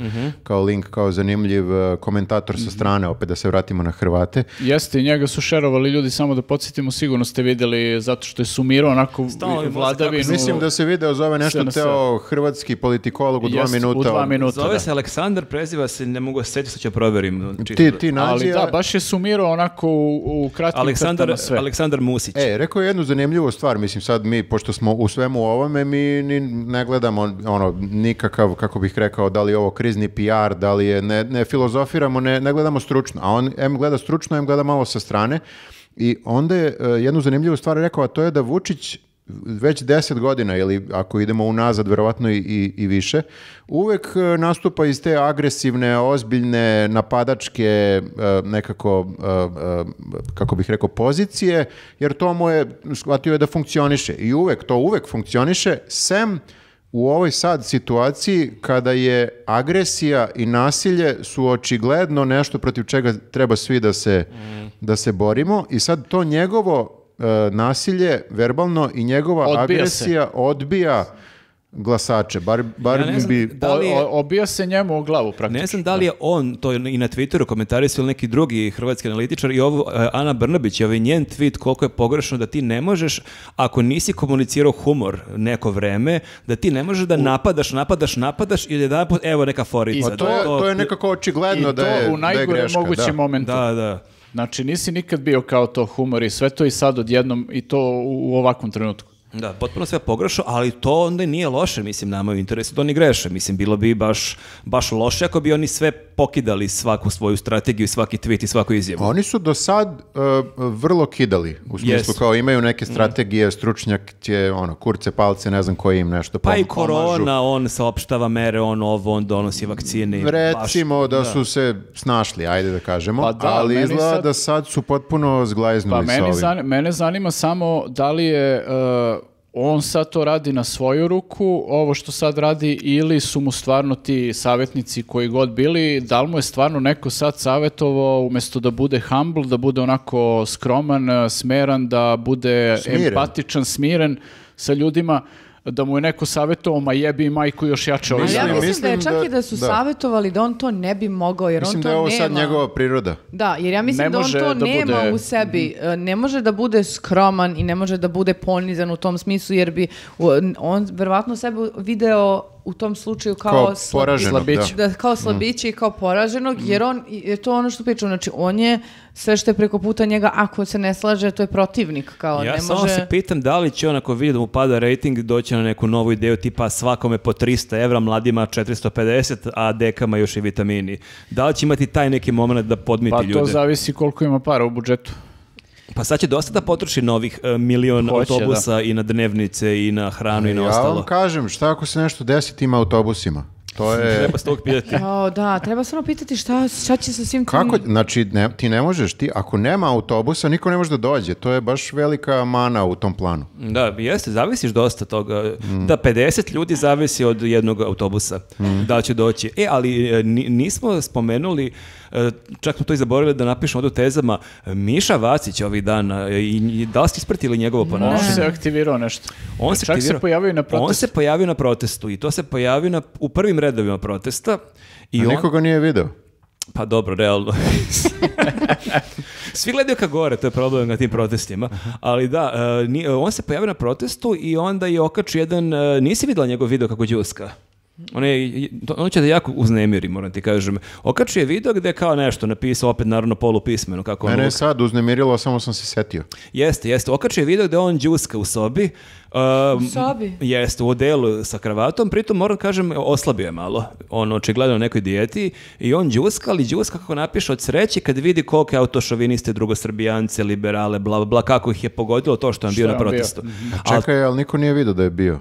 D: kao link, kao zanimljiv uh, komentator sa strane, opet da se vratimo na Hrvate.
B: Jeste, i njega su šerovali ljudi, samo da podsjetimo, sigurno ste vidjeli, zato što je sumirao onako
A: Stalno
B: vladavinu.
A: kako
D: Mislim da se video zove nešto
B: SNS.
D: teo hrvatski politikolog u dva
B: Jeste,
D: minuta.
B: u dva minuta,
A: Zove
B: da.
A: se Aleksandar, preziva se, ne mogu sjetiti, sad ću proverim. čisto
D: Ti,
A: da-
D: ti
B: Ali
D: nađi,
B: da, baš je sumirao onako u, u kratkim
A: Aleksandar,
B: sve.
A: Aleksandar Musić.
D: E, rekao je jednu zanimljivu stvar, mislim sad mi, pošto smo u svemu ovome, mi ni ne gledamo ono, nikakav, kako bih rekao, da li je ovo krizni PR, da li je, ne, ne filozofiramo, ne, ne gledamo stručno, a on em gleda stručno, em gleda malo sa strane. I onda je e, jednu zanimljivu stvar rekao, a to je da Vučić već deset godina ili ako idemo unazad verovatno i, i, i više, uvek e, nastupa iz te agresivne, ozbiljne, napadačke e, nekako, kako bih rekao, pozicije, jer to mu je, shvatio je da funkcioniše. I uvek, to uvek funkcioniše, sem u ovoj sad situaciji kada je agresija i nasilje su očigledno nešto protiv čega treba svi da se, da se borimo i sad to njegovo e, nasilje verbalno i njegova
B: Odbija se.
D: agresija odbija glasače, bar, bar
A: Ja znam
D: bi...
A: da li je-
B: O- obija se njemu o glavu praktično.
A: Ne znam da li je on to i na Twitteru komentarisao ili neki drugi hrvatski analitičar i ovo e, Ana Brnabić, ovaj njen tweet koliko je pogrešno da ti ne možeš, ako nisi komunicirao humor neko vreme, da ti ne možeš da napadaš, napadaš, napadaš i jedan evo neka forica.
B: I
D: To je, to je nekako očigledno da
B: to
D: je,
B: u
D: da je
B: najgore
D: greška.
B: mogućem
D: da.
B: momentu.
A: Da, da.
B: Znači nisi nikad bio kao to humor i sve to i sad odjednom i to u, u ovakvom trenutku.
A: Da, potpuno sve pogrešno, ali to onda nije loše, mislim, nama je u interesu da oni greše. Mislim, bilo bi baš, baš loše ako bi oni sve pokidali svaku svoju strategiju, i svaki tweet i svaku izjavu.
D: Oni su do sad uh, vrlo kidali, u smislu
A: Jesu.
D: kao imaju neke strategije, stručnjak će, ono, kurce, palce, ne znam koji im nešto
A: Pa i
D: pomažu.
A: korona, on saopštava mere, on ovo, on donosi vakcine. i baš-
D: Recimo da, su se snašli, ajde da kažemo,
B: Pa da,
D: ali izgleda
B: sad-
D: da sad su potpuno zglajznuli
B: Pa
D: sa
B: meni,
D: ovim.
B: zani- mene zanima samo da li je uh, on sad to radi na svoju ruku, ovo što sad radi, ili su mu stvarno ti savjetnici koji god bili, da li mu je stvarno neko sad savjetovao umjesto da bude humble, da bude onako skroman, smeran, da bude
D: Smiren.
B: empatičan, smiren sa ljudima, da mu je neko savjetovao, ma jebi majku još jače ovaj
C: ja
D: Mislim-
C: mislim, da je
D: mislim
C: čak
D: da-
C: i da su
D: da.
C: savjetovali da on to ne bi mogao, jer
D: Mislim
C: on to
D: da je ovo
C: nema.
D: sad njegova priroda.
C: Da, jer ja mislim
B: Ne
C: da on to
B: da
C: nema
B: bude-
C: u sebi. E, Ne može da bude skroman i ne može da bude ponizan u tom smislu, jer bi on verovatno sebe video u tom slučaju kao,
D: Kao
C: slabi-
D: poraženog,
B: slabić.
C: da, kao slabići i kao poraženog, jer on, je to ono što pričam, znači on je sve što je preko puta njega, ako se ne slaže, to je protivnik, kao
A: Ja
C: ne
A: samo
C: može...
A: se pitam da li će on ako vidi da mu pada rating doći na neku novu ideju tipa svakome po 300 evra, mladima 450, a dekama još i vitamini. Da li će imati taj neki moment da podmiti
B: Pa
A: ljude?
B: to zavisi koliko ima para u budžetu.
A: Pa sad će dosta da potroši novih e, milion
B: Hoće,
A: autobusa i na dnevnice i na hranu i na
D: ja
A: ostalo.
D: vam kažem, šta ako se nešto desi tim autobusima? To je...
A: Treba se pitati.
C: O, da, treba samo pitati šta, šta će sa svim tim...
D: Kako, znači, ne, ti ne možeš, ti, ako nema autobusa, niko ne može da dođe. To je baš velika mana u tom planu.
A: Da, jeste, zavisiš dosta toga. Da, 50 ljudi zavisi od jednog autobusa, da li će doći. E, ali e, ni- nismo spomenuli, čak smo to i zaboravili da napišemo ovdje u tezama, Miša Vacić ovih dana, e, i, i da li ste ispratili njegovo
B: On
A: ponašanje?
B: se aktivirao nešto.
A: On se
B: Čak
A: aktivirao-
B: se pojavio na
A: On
B: protestu.
A: se pojavio na protestu i to se pojavio na, u prvim redovima protesta. I
D: A
A: on,
D: nikoga nije video.
A: Pa dobro, realno. Svi gledaju ka gore, to je problem na tim protestima. Ali da, e, on se pojavio na protestu i onda je okačio jedan, e, nisi vidjela njegov video kako džuska? On, je, on će da jako uznemiri, moram ti kažem. Okačio je video gde je kao nešto napisao, opet naravno polupismeno. Kako on
D: Mene je
A: luka.
D: sad uznemirilo, samo sam se setio.
A: Jeste, jeste. Okačio je video gde on džuska u sobi. Um,
C: U sobi?
A: Jeste, u odelu sa kravatom. Pritom, moram kažem, oslabio je malo. On očigledno na nekoj dijeti. I on džuska, ali džuska kako napiše od sreće kad vidi koliko je autošoviniste, drugosrbijance, liberale, bla, bla, bla, kako ih je pogodilo to što je on bio na
B: je bio.
A: protestu. Ali
D: čekaj, ali niko nije video da je bio.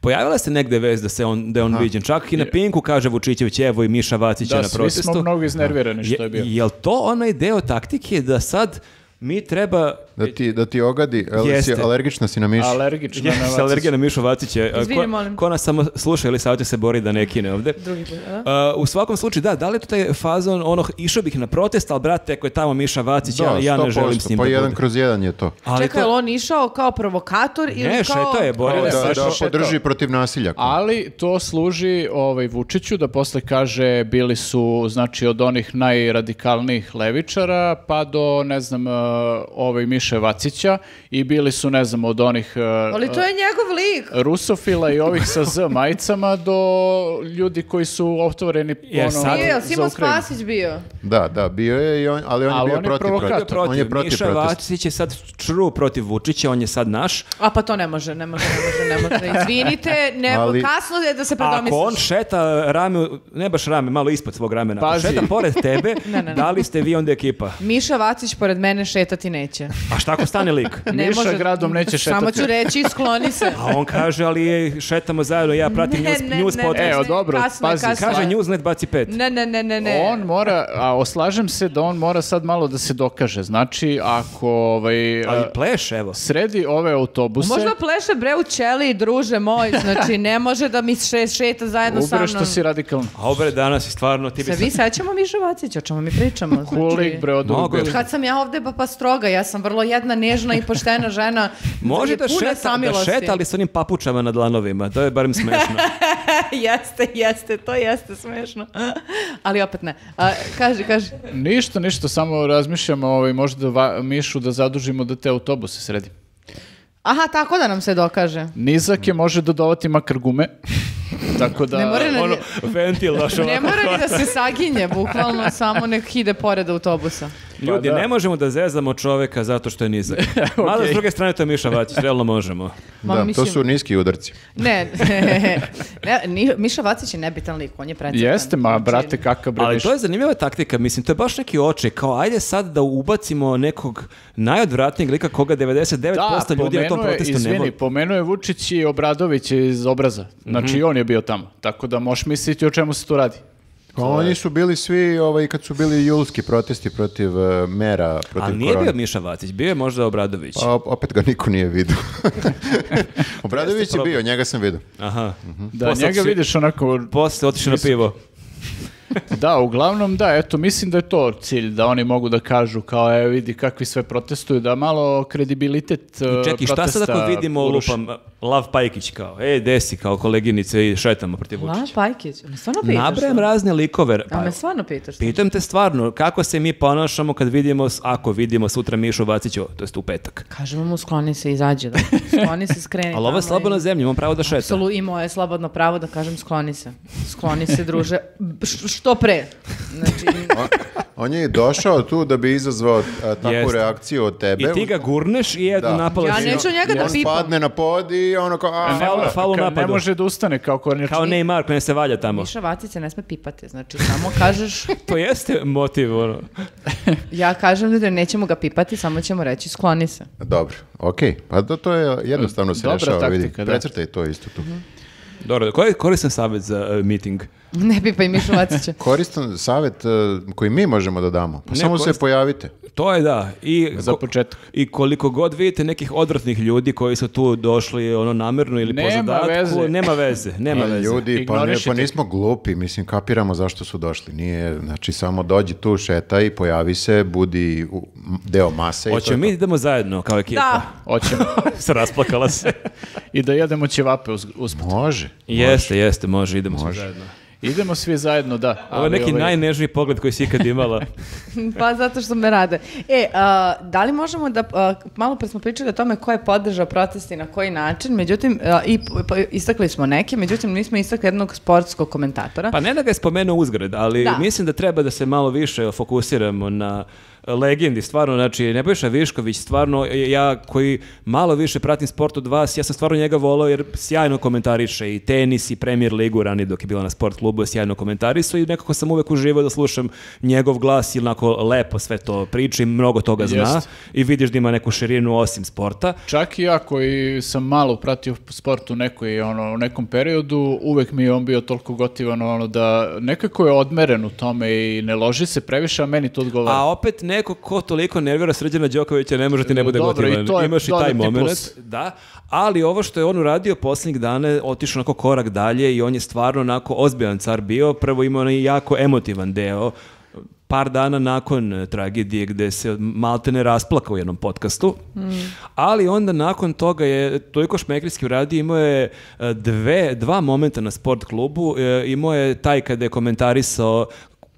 A: Pojavila se negde vez da, se on, da je on viđen. Čak i na Pinku kaže Vučićević, evo i Miša Vacić je
B: Da,
A: na
B: svi
A: protestu.
B: smo mnogo iznervirani što je bio.
A: Jel to onaj deo taktike da sad mi treba...
D: Da ti, da ti ogadi, ali si alergična si na miš.
B: Alergično na
A: Ja,
B: Vacića.
A: se alergija na Mišu Vacića. A
C: Izvini,
A: ko,
C: molim.
A: ko nas samo sluša ili savjeti se bori da ne kine ovde.
C: Drugi put, a?
A: Uh, u svakom slučaju, da, da li je to taj fazon, ono, išao bih na protest, ali brate, ako je tamo Miša Vacić, ja, ja ne
D: 100%,
A: želim s njim
D: Po
A: da
D: jedan kroz jedan je to.
A: Ali
C: Čekaj,
A: to-
C: on išao kao provokator ili
A: Ne,
C: kao...
A: šetao je, se.
D: Da, da
B: šetao.
D: podrži protiv nasilja.
B: Ali to služi ovaj Vučiću da posle kaže bili su znači od onih najradikalnijih levičara pa do ne znam ovaj Miše Vacića i bili su ne znam od onih uh,
C: Ali to je njegov lik.
B: rusofila i ovih sa Z majicama do ljudi koji su otvoreni ono,
A: sad-
C: jel
B: za
C: Simon
B: Ukrajinu.
C: Spasić bio?
D: Da, da, bio je, i on, ali on
B: Ali
D: je bio
B: on je
D: protiv,
B: provokator.
D: protiv.
A: protiv.
D: On je protiv
A: Miša
D: protesta.
A: Vacić je sad true protiv Vučića, on je sad naš.
C: A pa to ne može, ne može, ne može, ne može. Izvinite, ne,
D: Ali-
C: kasno je da se
A: A ako on
C: predomisliš.
A: šeta rame, ne baš rame, malo ispod svog ramena,
B: Pazi.
A: šeta pored tebe,
C: Ne, ne, ne.
A: da li ste vi onda ekipa?
C: Miša Vacić pored mene šetati neće.
A: A šta ako stane lik?
C: Ne
B: Miša
C: može-
B: gradom neće
C: Samo
B: šetati.
C: ću reći, skloni se.
A: A on kaže, ali je, šetamo zajedno, ja pratim
C: Ne,
A: news,
C: ne,
A: news
C: ne,
A: podcast.
B: Evo,
C: ne,
B: dobro,
C: kasno
B: pazi,
C: kasno.
A: Kaže Newsnet baci pet.
C: Ne, ne, ne, ne, ne.
B: On mora, a oslažem se da on mora sad malo da se dokaže. Znači, ako ovaj,
A: Ali pleš, evo.
B: sredi ove autobuse,
C: Možda pleše bre u ćeliji, druže moj, znači ne može da mi še, šeta zajedno sa
B: ubere
C: mnom.
B: što si radikalan.
A: A obre, danas je stvarno, ti bi
C: Se vi sećamo Miša Vacića, o čemu mi pričamo? Znači,
B: Kulik, bre, od
A: Mnogo je.
B: ubere.
C: Kad sam ja ovde pa, pa stroga, ja sam vrlo jedna nežna i poštena žena.
A: Može da
C: puna
A: šeta, da šeta, ali s onim papučama na dlanovima. To je barem smešno.
C: jeste, jeste, to jeste smešno. ali opet ne. A, kaži, kaži.
B: Ništa, ništa, samo razmišljamo ovaj, možda va, Mišu da zadužimo da te autobuse sredi.
C: Aha, tako da nam se dokaže.
B: Nizak je može dodavati makar gume. Tako da...
C: Ne mora na-
A: ono, ventil daš ovako.
C: Ne mora ni da se saginje, bukvalno samo nek ide pored autobusa.
A: Ljudi,
B: Pa da.
A: ne možemo da zezamo čoveka zato što je nizak. Mada s druge strane to je Miša Vacić, realno možemo.
C: Ma,
D: Da,
C: mislim-
D: to su niski udarci.
C: Ne, ne, ni- Miša Vacić je nebitan lik, on je precrtan.
B: Jeste, ma,
C: Znači,
B: brate, kakav bre
A: Ali to je zanimljiva taktika, mislim, to je baš neki oči, kao ajde sad da ubacimo nekog najodvratnijeg lika koga 99% ljudi na tom
B: pomenuo je,
A: protestu ne
B: izvini, pomenuo je Vučić i Obradović iz obraza. Znači,
A: Mhm.
B: i on je bio tamo. Tako da možeš misliti o čemu se tu radi.
D: Pa oni su bili svi, ovaj, kad su bili julski protesti protiv eh, mera, protiv
A: Ali nije
D: korone.
A: bio Miša Vacić, bio je možda Obradović.
D: Pa op- opet ga niko nije vidio. Obradović je bio, njega sam vidio.
A: Aha.
B: Da,
A: Posle
B: njega
A: si-
B: vidiš onako...
A: Posle otišao na pivo.
B: Da, uglavnom da, eto, mislim da je to cilj, da oni mogu da kažu kao, e, vidi kakvi sve protestuju, da malo kredibilitet uh,
A: Čekaj, šta sad ako
B: protesta
A: vidimo
B: uruše.
A: lupam Lav Pajkić kao, ej, desi kao koleginice i šetamo protiv Vučića.
C: Pajkić, me stvarno pitaš?
A: Nabrajam
C: to?
A: razne likove.
C: A me stvarno pitaš? to?
A: Pitam te stvarno, kako se mi ponašamo kad vidimo, ako vidimo sutra Mišu Vacića, to jest u petak.
C: Kažemo mu skloni se, izađe. Da. Skloni se, skreni.
A: Ali ovo je slabo
C: i-
A: na zemlji, imam pravo da šeta.
C: Apsolu, i moje slobodno pravo da kažem skloni se. Skloni se, druže. Što pre. Znači,
D: On, on je došao tu da bi izazvao a, takvu
A: Jeste.
D: reakciju od tebe.
A: I ti ga gurneš i jedno
D: Da.
A: napala
C: Ja neću njega da
D: on
C: pipam.
D: padne na pod i ono kao... a,
B: Ne,
A: Faul-
B: mo-
A: faul u
B: kad ne
A: napadu.
B: može da ustane kao kornjač.
A: Kao Neymar koji ne se valja tamo.
C: Miša Vacić se ne sme pipati. Znači, samo kažeš,
A: To jeste motiv, ono.
C: ja kažem da nećemo ga pipati, samo ćemo reći skloni se.
D: Dobro, okej. Pa to, to je jednostavno se
B: Dobra
D: rešava, vidi.
B: taktika, da.
D: Precrtaj to isto tu.
A: Dobro, koji je koristan savjet za uh, meeting?
C: Ne bi pa i Mišu Vacića.
D: Koristan savjet e, koji mi možemo da damo. Pa
A: Ne,
D: samo se
A: koristan-
D: pojavite.
A: To je da. I,
B: Za početak.
A: I koliko god vidite nekih odvratnih ljudi koji su tu došli ono namerno ili po
B: Nema
A: zadatku,
B: veze.
A: nema veze, nema
D: Pa
A: veze.
D: ljudi, pa, ne, pa nismo glupi, mislim, kapiramo zašto su došli. Nije, znači, samo dođi tu, šetaj, pojavi se, budi u- deo mase. i to je
A: Hoćemo mi
D: to.
A: idemo zajedno kao ekipa.
C: Da.
B: Hoćemo.
A: se rasplakala se.
B: I da jedemo ćevape uz, usput.
D: Može.
A: jeste, jeste, može, idemo svi zajedno.
B: Idemo svi zajedno, da.
A: Ovo je neki
B: ovaj-
A: najnežniji pogled koji si ikad imala.
C: Pa zato što me rade. E, a, da li možemo da, a, malo pre smo pričali o tome ko je podržao proteste i na koji način, međutim, a, i p- p- istakli smo neke, međutim nismo istakli jednog sportskog komentatora.
A: Pa ne da ga je spomenuo uzgred, ali
C: Da.
A: mislim da treba da se malo više fokusiramo na legendi, stvarno, znači Nebojša Višković, stvarno, ja koji malo više pratim sport od vas, ja sam stvarno njega volao jer sjajno komentariše i tenis i premier ligu rani dok je bila na sport klubu, je sjajno komentarisao i nekako sam uvek uživao da slušam njegov glas i onako lepo sve to priča i mnogo toga zna
B: Jest.
A: i vidiš da ima neku širinu osim sporta.
B: Čak i ja koji sam malo pratio sport u, nekoj, ono, u nekom periodu, uvek mi je on bio toliko gotivan ono, da nekako je odmeren u tome i ne loži se previše, a meni to odgovara.
A: A opet neko ko toliko nervira Srđana Đokovića ne može ti ne bude
B: Dobro, i
A: gotivan.
B: to je
A: Imaš i taj moment. Da, ali ovo što je on uradio posljednjih dana otišao onako korak dalje i on je stvarno onako ozbiljan car bio. Prvo ima onaj jako emotivan deo par dana nakon e, tragedije gde se maltene rasplakao u jednom podcastu, ali onda nakon toga je toliko šmekrijski uradio, imao je e, dve, dva momenta na sport klubu, e, imao je taj kada je komentarisao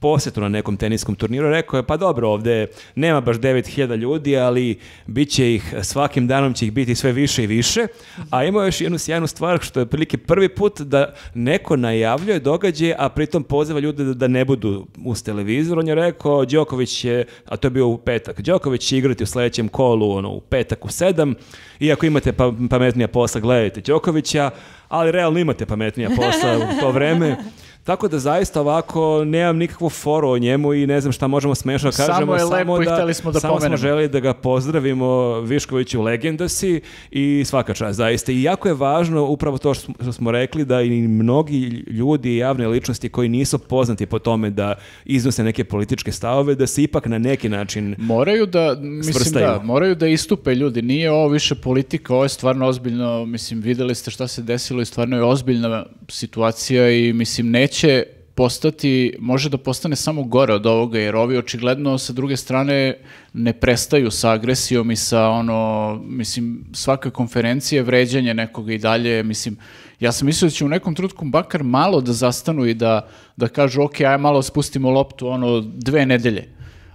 A: posetu na nekom teniskom turniru, rekao je pa dobro ovde nema baš 9000 ljudi, ali bit će ih, svakim danom će ih biti sve više i više, a imao je još jednu sjajnu stvar što je prilike prvi put da neko najavljuje događaje, a pritom poziva ljude da, da ne budu uz televizor. On je rekao Đoković će, a to je bio u petak, Đoković će igrati u sledećem kolu ono, u petak u sedam, i ako imate pa, pametnija posla, gledajte Đokovića, ali realno imate pametnija posla u to vreme. Tako da zaista ovako nemam nikakvu foru o njemu i ne znam šta možemo smešno
B: Samo
A: kažemo.
B: je lepo i hteli smo da
A: samo
B: pomenemo.
A: smo želi da ga pozdravimo Viškoviću legendasi i svaka čast zaista. I jako je važno upravo to što smo, rekli da i mnogi ljudi i javne ličnosti koji nisu poznati po tome da iznose neke političke stavove, da se ipak na neki način
B: Moraju da, mislim
A: Svrstaju.
B: da, moraju da istupe ljudi. Nije ovo više politika, ovo je stvarno ozbiljno, mislim, videli ste šta se desilo i stvarno je ozbiljna situacija i mislim, neće postati, može da postane samo gore od ovoga, jer ovi očigledno sa druge strane ne prestaju sa agresijom i sa ono, mislim, svaka konferencija je vređanje nekoga i dalje, mislim, ja sam mislio da će u nekom trutku bakar malo da zastanu i da, da kažu, ok, aj malo spustimo loptu, ono, dve nedelje.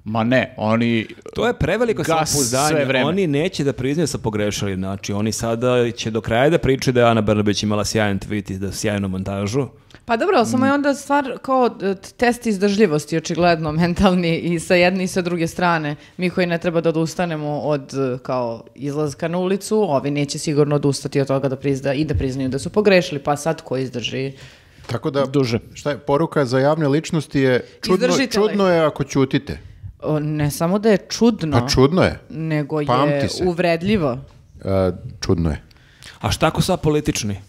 B: Ma ne, oni...
A: To je preveliko samopouzdanje. Oni neće da priznaju da su pogrešili. Znači, oni sada će do kraja da pričaju da je Ana Brnabić imala sjajan tweet i da sjajnu montažu.
C: Pa dobro, samo je onda stvar kao e, test izdržljivosti, očigledno, mentalni i sa jedne i sa druge strane. Mi koji ne treba da odustanemo od e, kao izlazka na ulicu, ovi neće sigurno odustati od toga da prizna, i da priznaju da su pogrešili, pa sad ko izdrži?
D: Tako da,
B: Duže.
D: šta je, poruka za javne ličnosti je, čudno,
C: Izdržite li?
D: čudno je ako ćutite.
C: O, ne samo da je čudno,
D: Pa čudno je.
C: nego je
D: Pamti se.
C: uvredljivo.
D: E, čudno je.
A: A šta ako sa politični?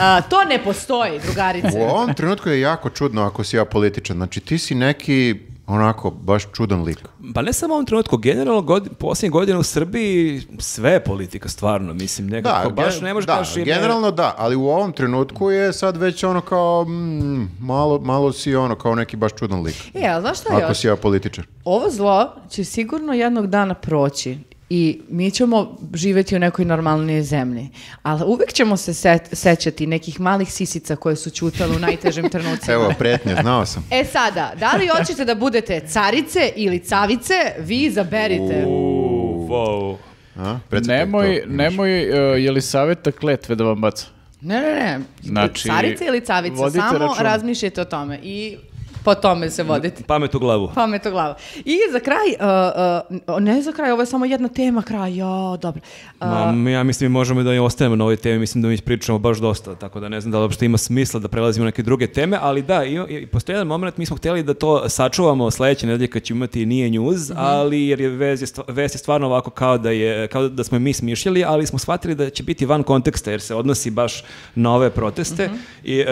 C: A, to ne postoji, drugarice.
D: U ovom trenutku je jako čudno ako si ja političan. Znači, ti si neki, onako, baš čudan lik.
A: Pa ne samo u ovom trenutku, generalno god, posljednjih godina u Srbiji sve je politika, stvarno, mislim, nekako baš
D: gen-
A: ne može
D: da,
A: kažeš i ne-
D: generalno da, ali u ovom trenutku je sad već ono kao, mm, malo, malo si ono, kao neki baš čudan lik.
C: E, a znaš šta je
D: Ako
C: još?
D: si ja političar.
C: Ovo zlo će sigurno jednog dana proći i mi ćemo živjeti u nekoj normalnijoj zemlji. Ali uvek ćemo se set- sećati nekih malih sisica koje su čutale u najtežim trenucima.
D: Evo, pretnje, znao sam.
C: E sada, da li hoćete da budete carice ili cavice, vi izaberite.
A: U, wow.
D: A?
B: Nemoj,
D: to,
B: nemoj, uh, je li savjeta kletve da vam baca?
C: Ne, ne, ne.
B: Znači,
C: carice ili cavice, samo razmišljajte o tome. I po tome se voditi.
A: Pamet u glavu.
C: Pamet u glavu. I za kraj, uh, uh, ne za kraj, ovo je samo jedna tema, kraj, jo, dobro. Uh,
A: Ma, ja mislim mi možemo da i ostanemo na ovoj temi, mislim da mi pričamo baš dosta, tako da ne znam da li uopšte ima smisla da prelazimo neke druge teme, ali da, i, i postoji jedan moment, mi smo htjeli da to sačuvamo sledeće nedelje kad ćemo imati nije news, ali jer je vez, vest je stvarno ovako kao da je kao da smo mi smišljali, ali smo shvatili da će biti van konteksta jer se odnosi baš na ove proteste i uh,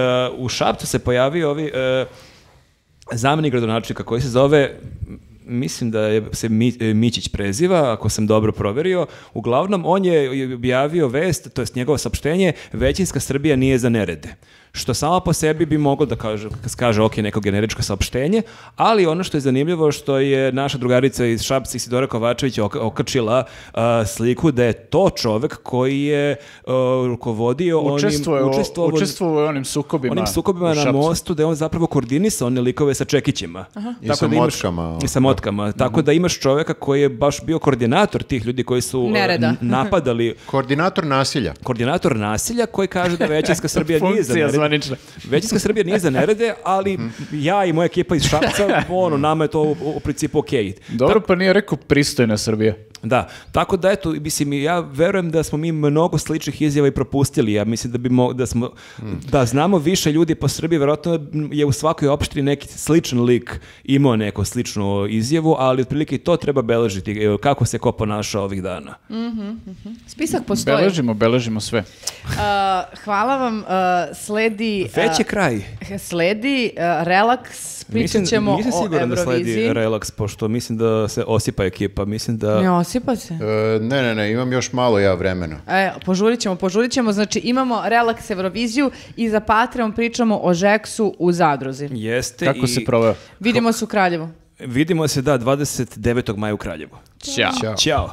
A: u Šapcu se pojavio ovi uh, zamenik gradonačelnika koji se zove mislim da je se Mi- e, Mićić preziva, ako sam dobro proverio. Uglavnom, on je objavio vest, to jest njegovo saopštenje, većinska Srbija nije za nerede. Što samo po sebi bi moglo da kaže, kaže ok, neko generičko saopštenje, ali ono što je zanimljivo što je naša drugarica iz Šapca Isidora Kovačević ok- okačila a, sliku da je to čovek koji je a, rukovodio
B: Učestvuje,
A: onim,
B: u-
A: učestvovao-
B: učestvovao u onim sukobima.
A: onim sukobima na mostu da je on zapravo koordinisao one likove sa čekićima.
D: I sa
A: da imaš-
D: motkama,
A: I sa motkama. Tako da imaš čovjeka koji je baš bio koordinator tih ljudi koji su uh, napadali
D: Koordinator nasilja.
A: koordinator nasilja koji kaže da većinska Srbija nije za
B: Zvanična.
A: Većinska Srbija nije za nerede, ali ja i moja ekipa iz Šapca, ono, nama je to u, u principu okej.
B: Dobro, pa nije rekao pristojna Srbija.
A: Da, tako da eto, mislim, ja verujem da smo mi mnogo sličnih izjava i propustili. Ja mislim da bi mo- da smo, da znamo više ljudi po Srbiji, verovatno je u svakoj opštini neki sličan lik imao neku sličnu izjavu, ali otprilike i to treba beležiti, kako se ko ponaša ovih dana.
C: spisak postoji.
B: Beležimo, beležimo sve.
C: Uh, hvala vam, uh, sledi... uh,
A: Već je kraj.
C: Sledi uh, relaks, pričat ćemo
A: nisam
C: o
A: siguran da
C: Euroviziji.
A: sledi relaks, pošto mislim da se osipa ekipa. Mislim da...
C: Ne osipa se.
D: E, ne, ne, ne, imam još malo ja vremena.
C: E, požurit ćemo, požurit ćemo. Znači, imamo relaks Euroviziju i za Patreon pričamo o Žeksu u Zadruzi.
A: Jeste
B: Kako
A: i
B: se proveo?
C: Vidimo se u Kraljevu.
A: vidimo se da 29. maja u Kraljevu.
B: Ćao.
D: Ćao.
A: Ćao.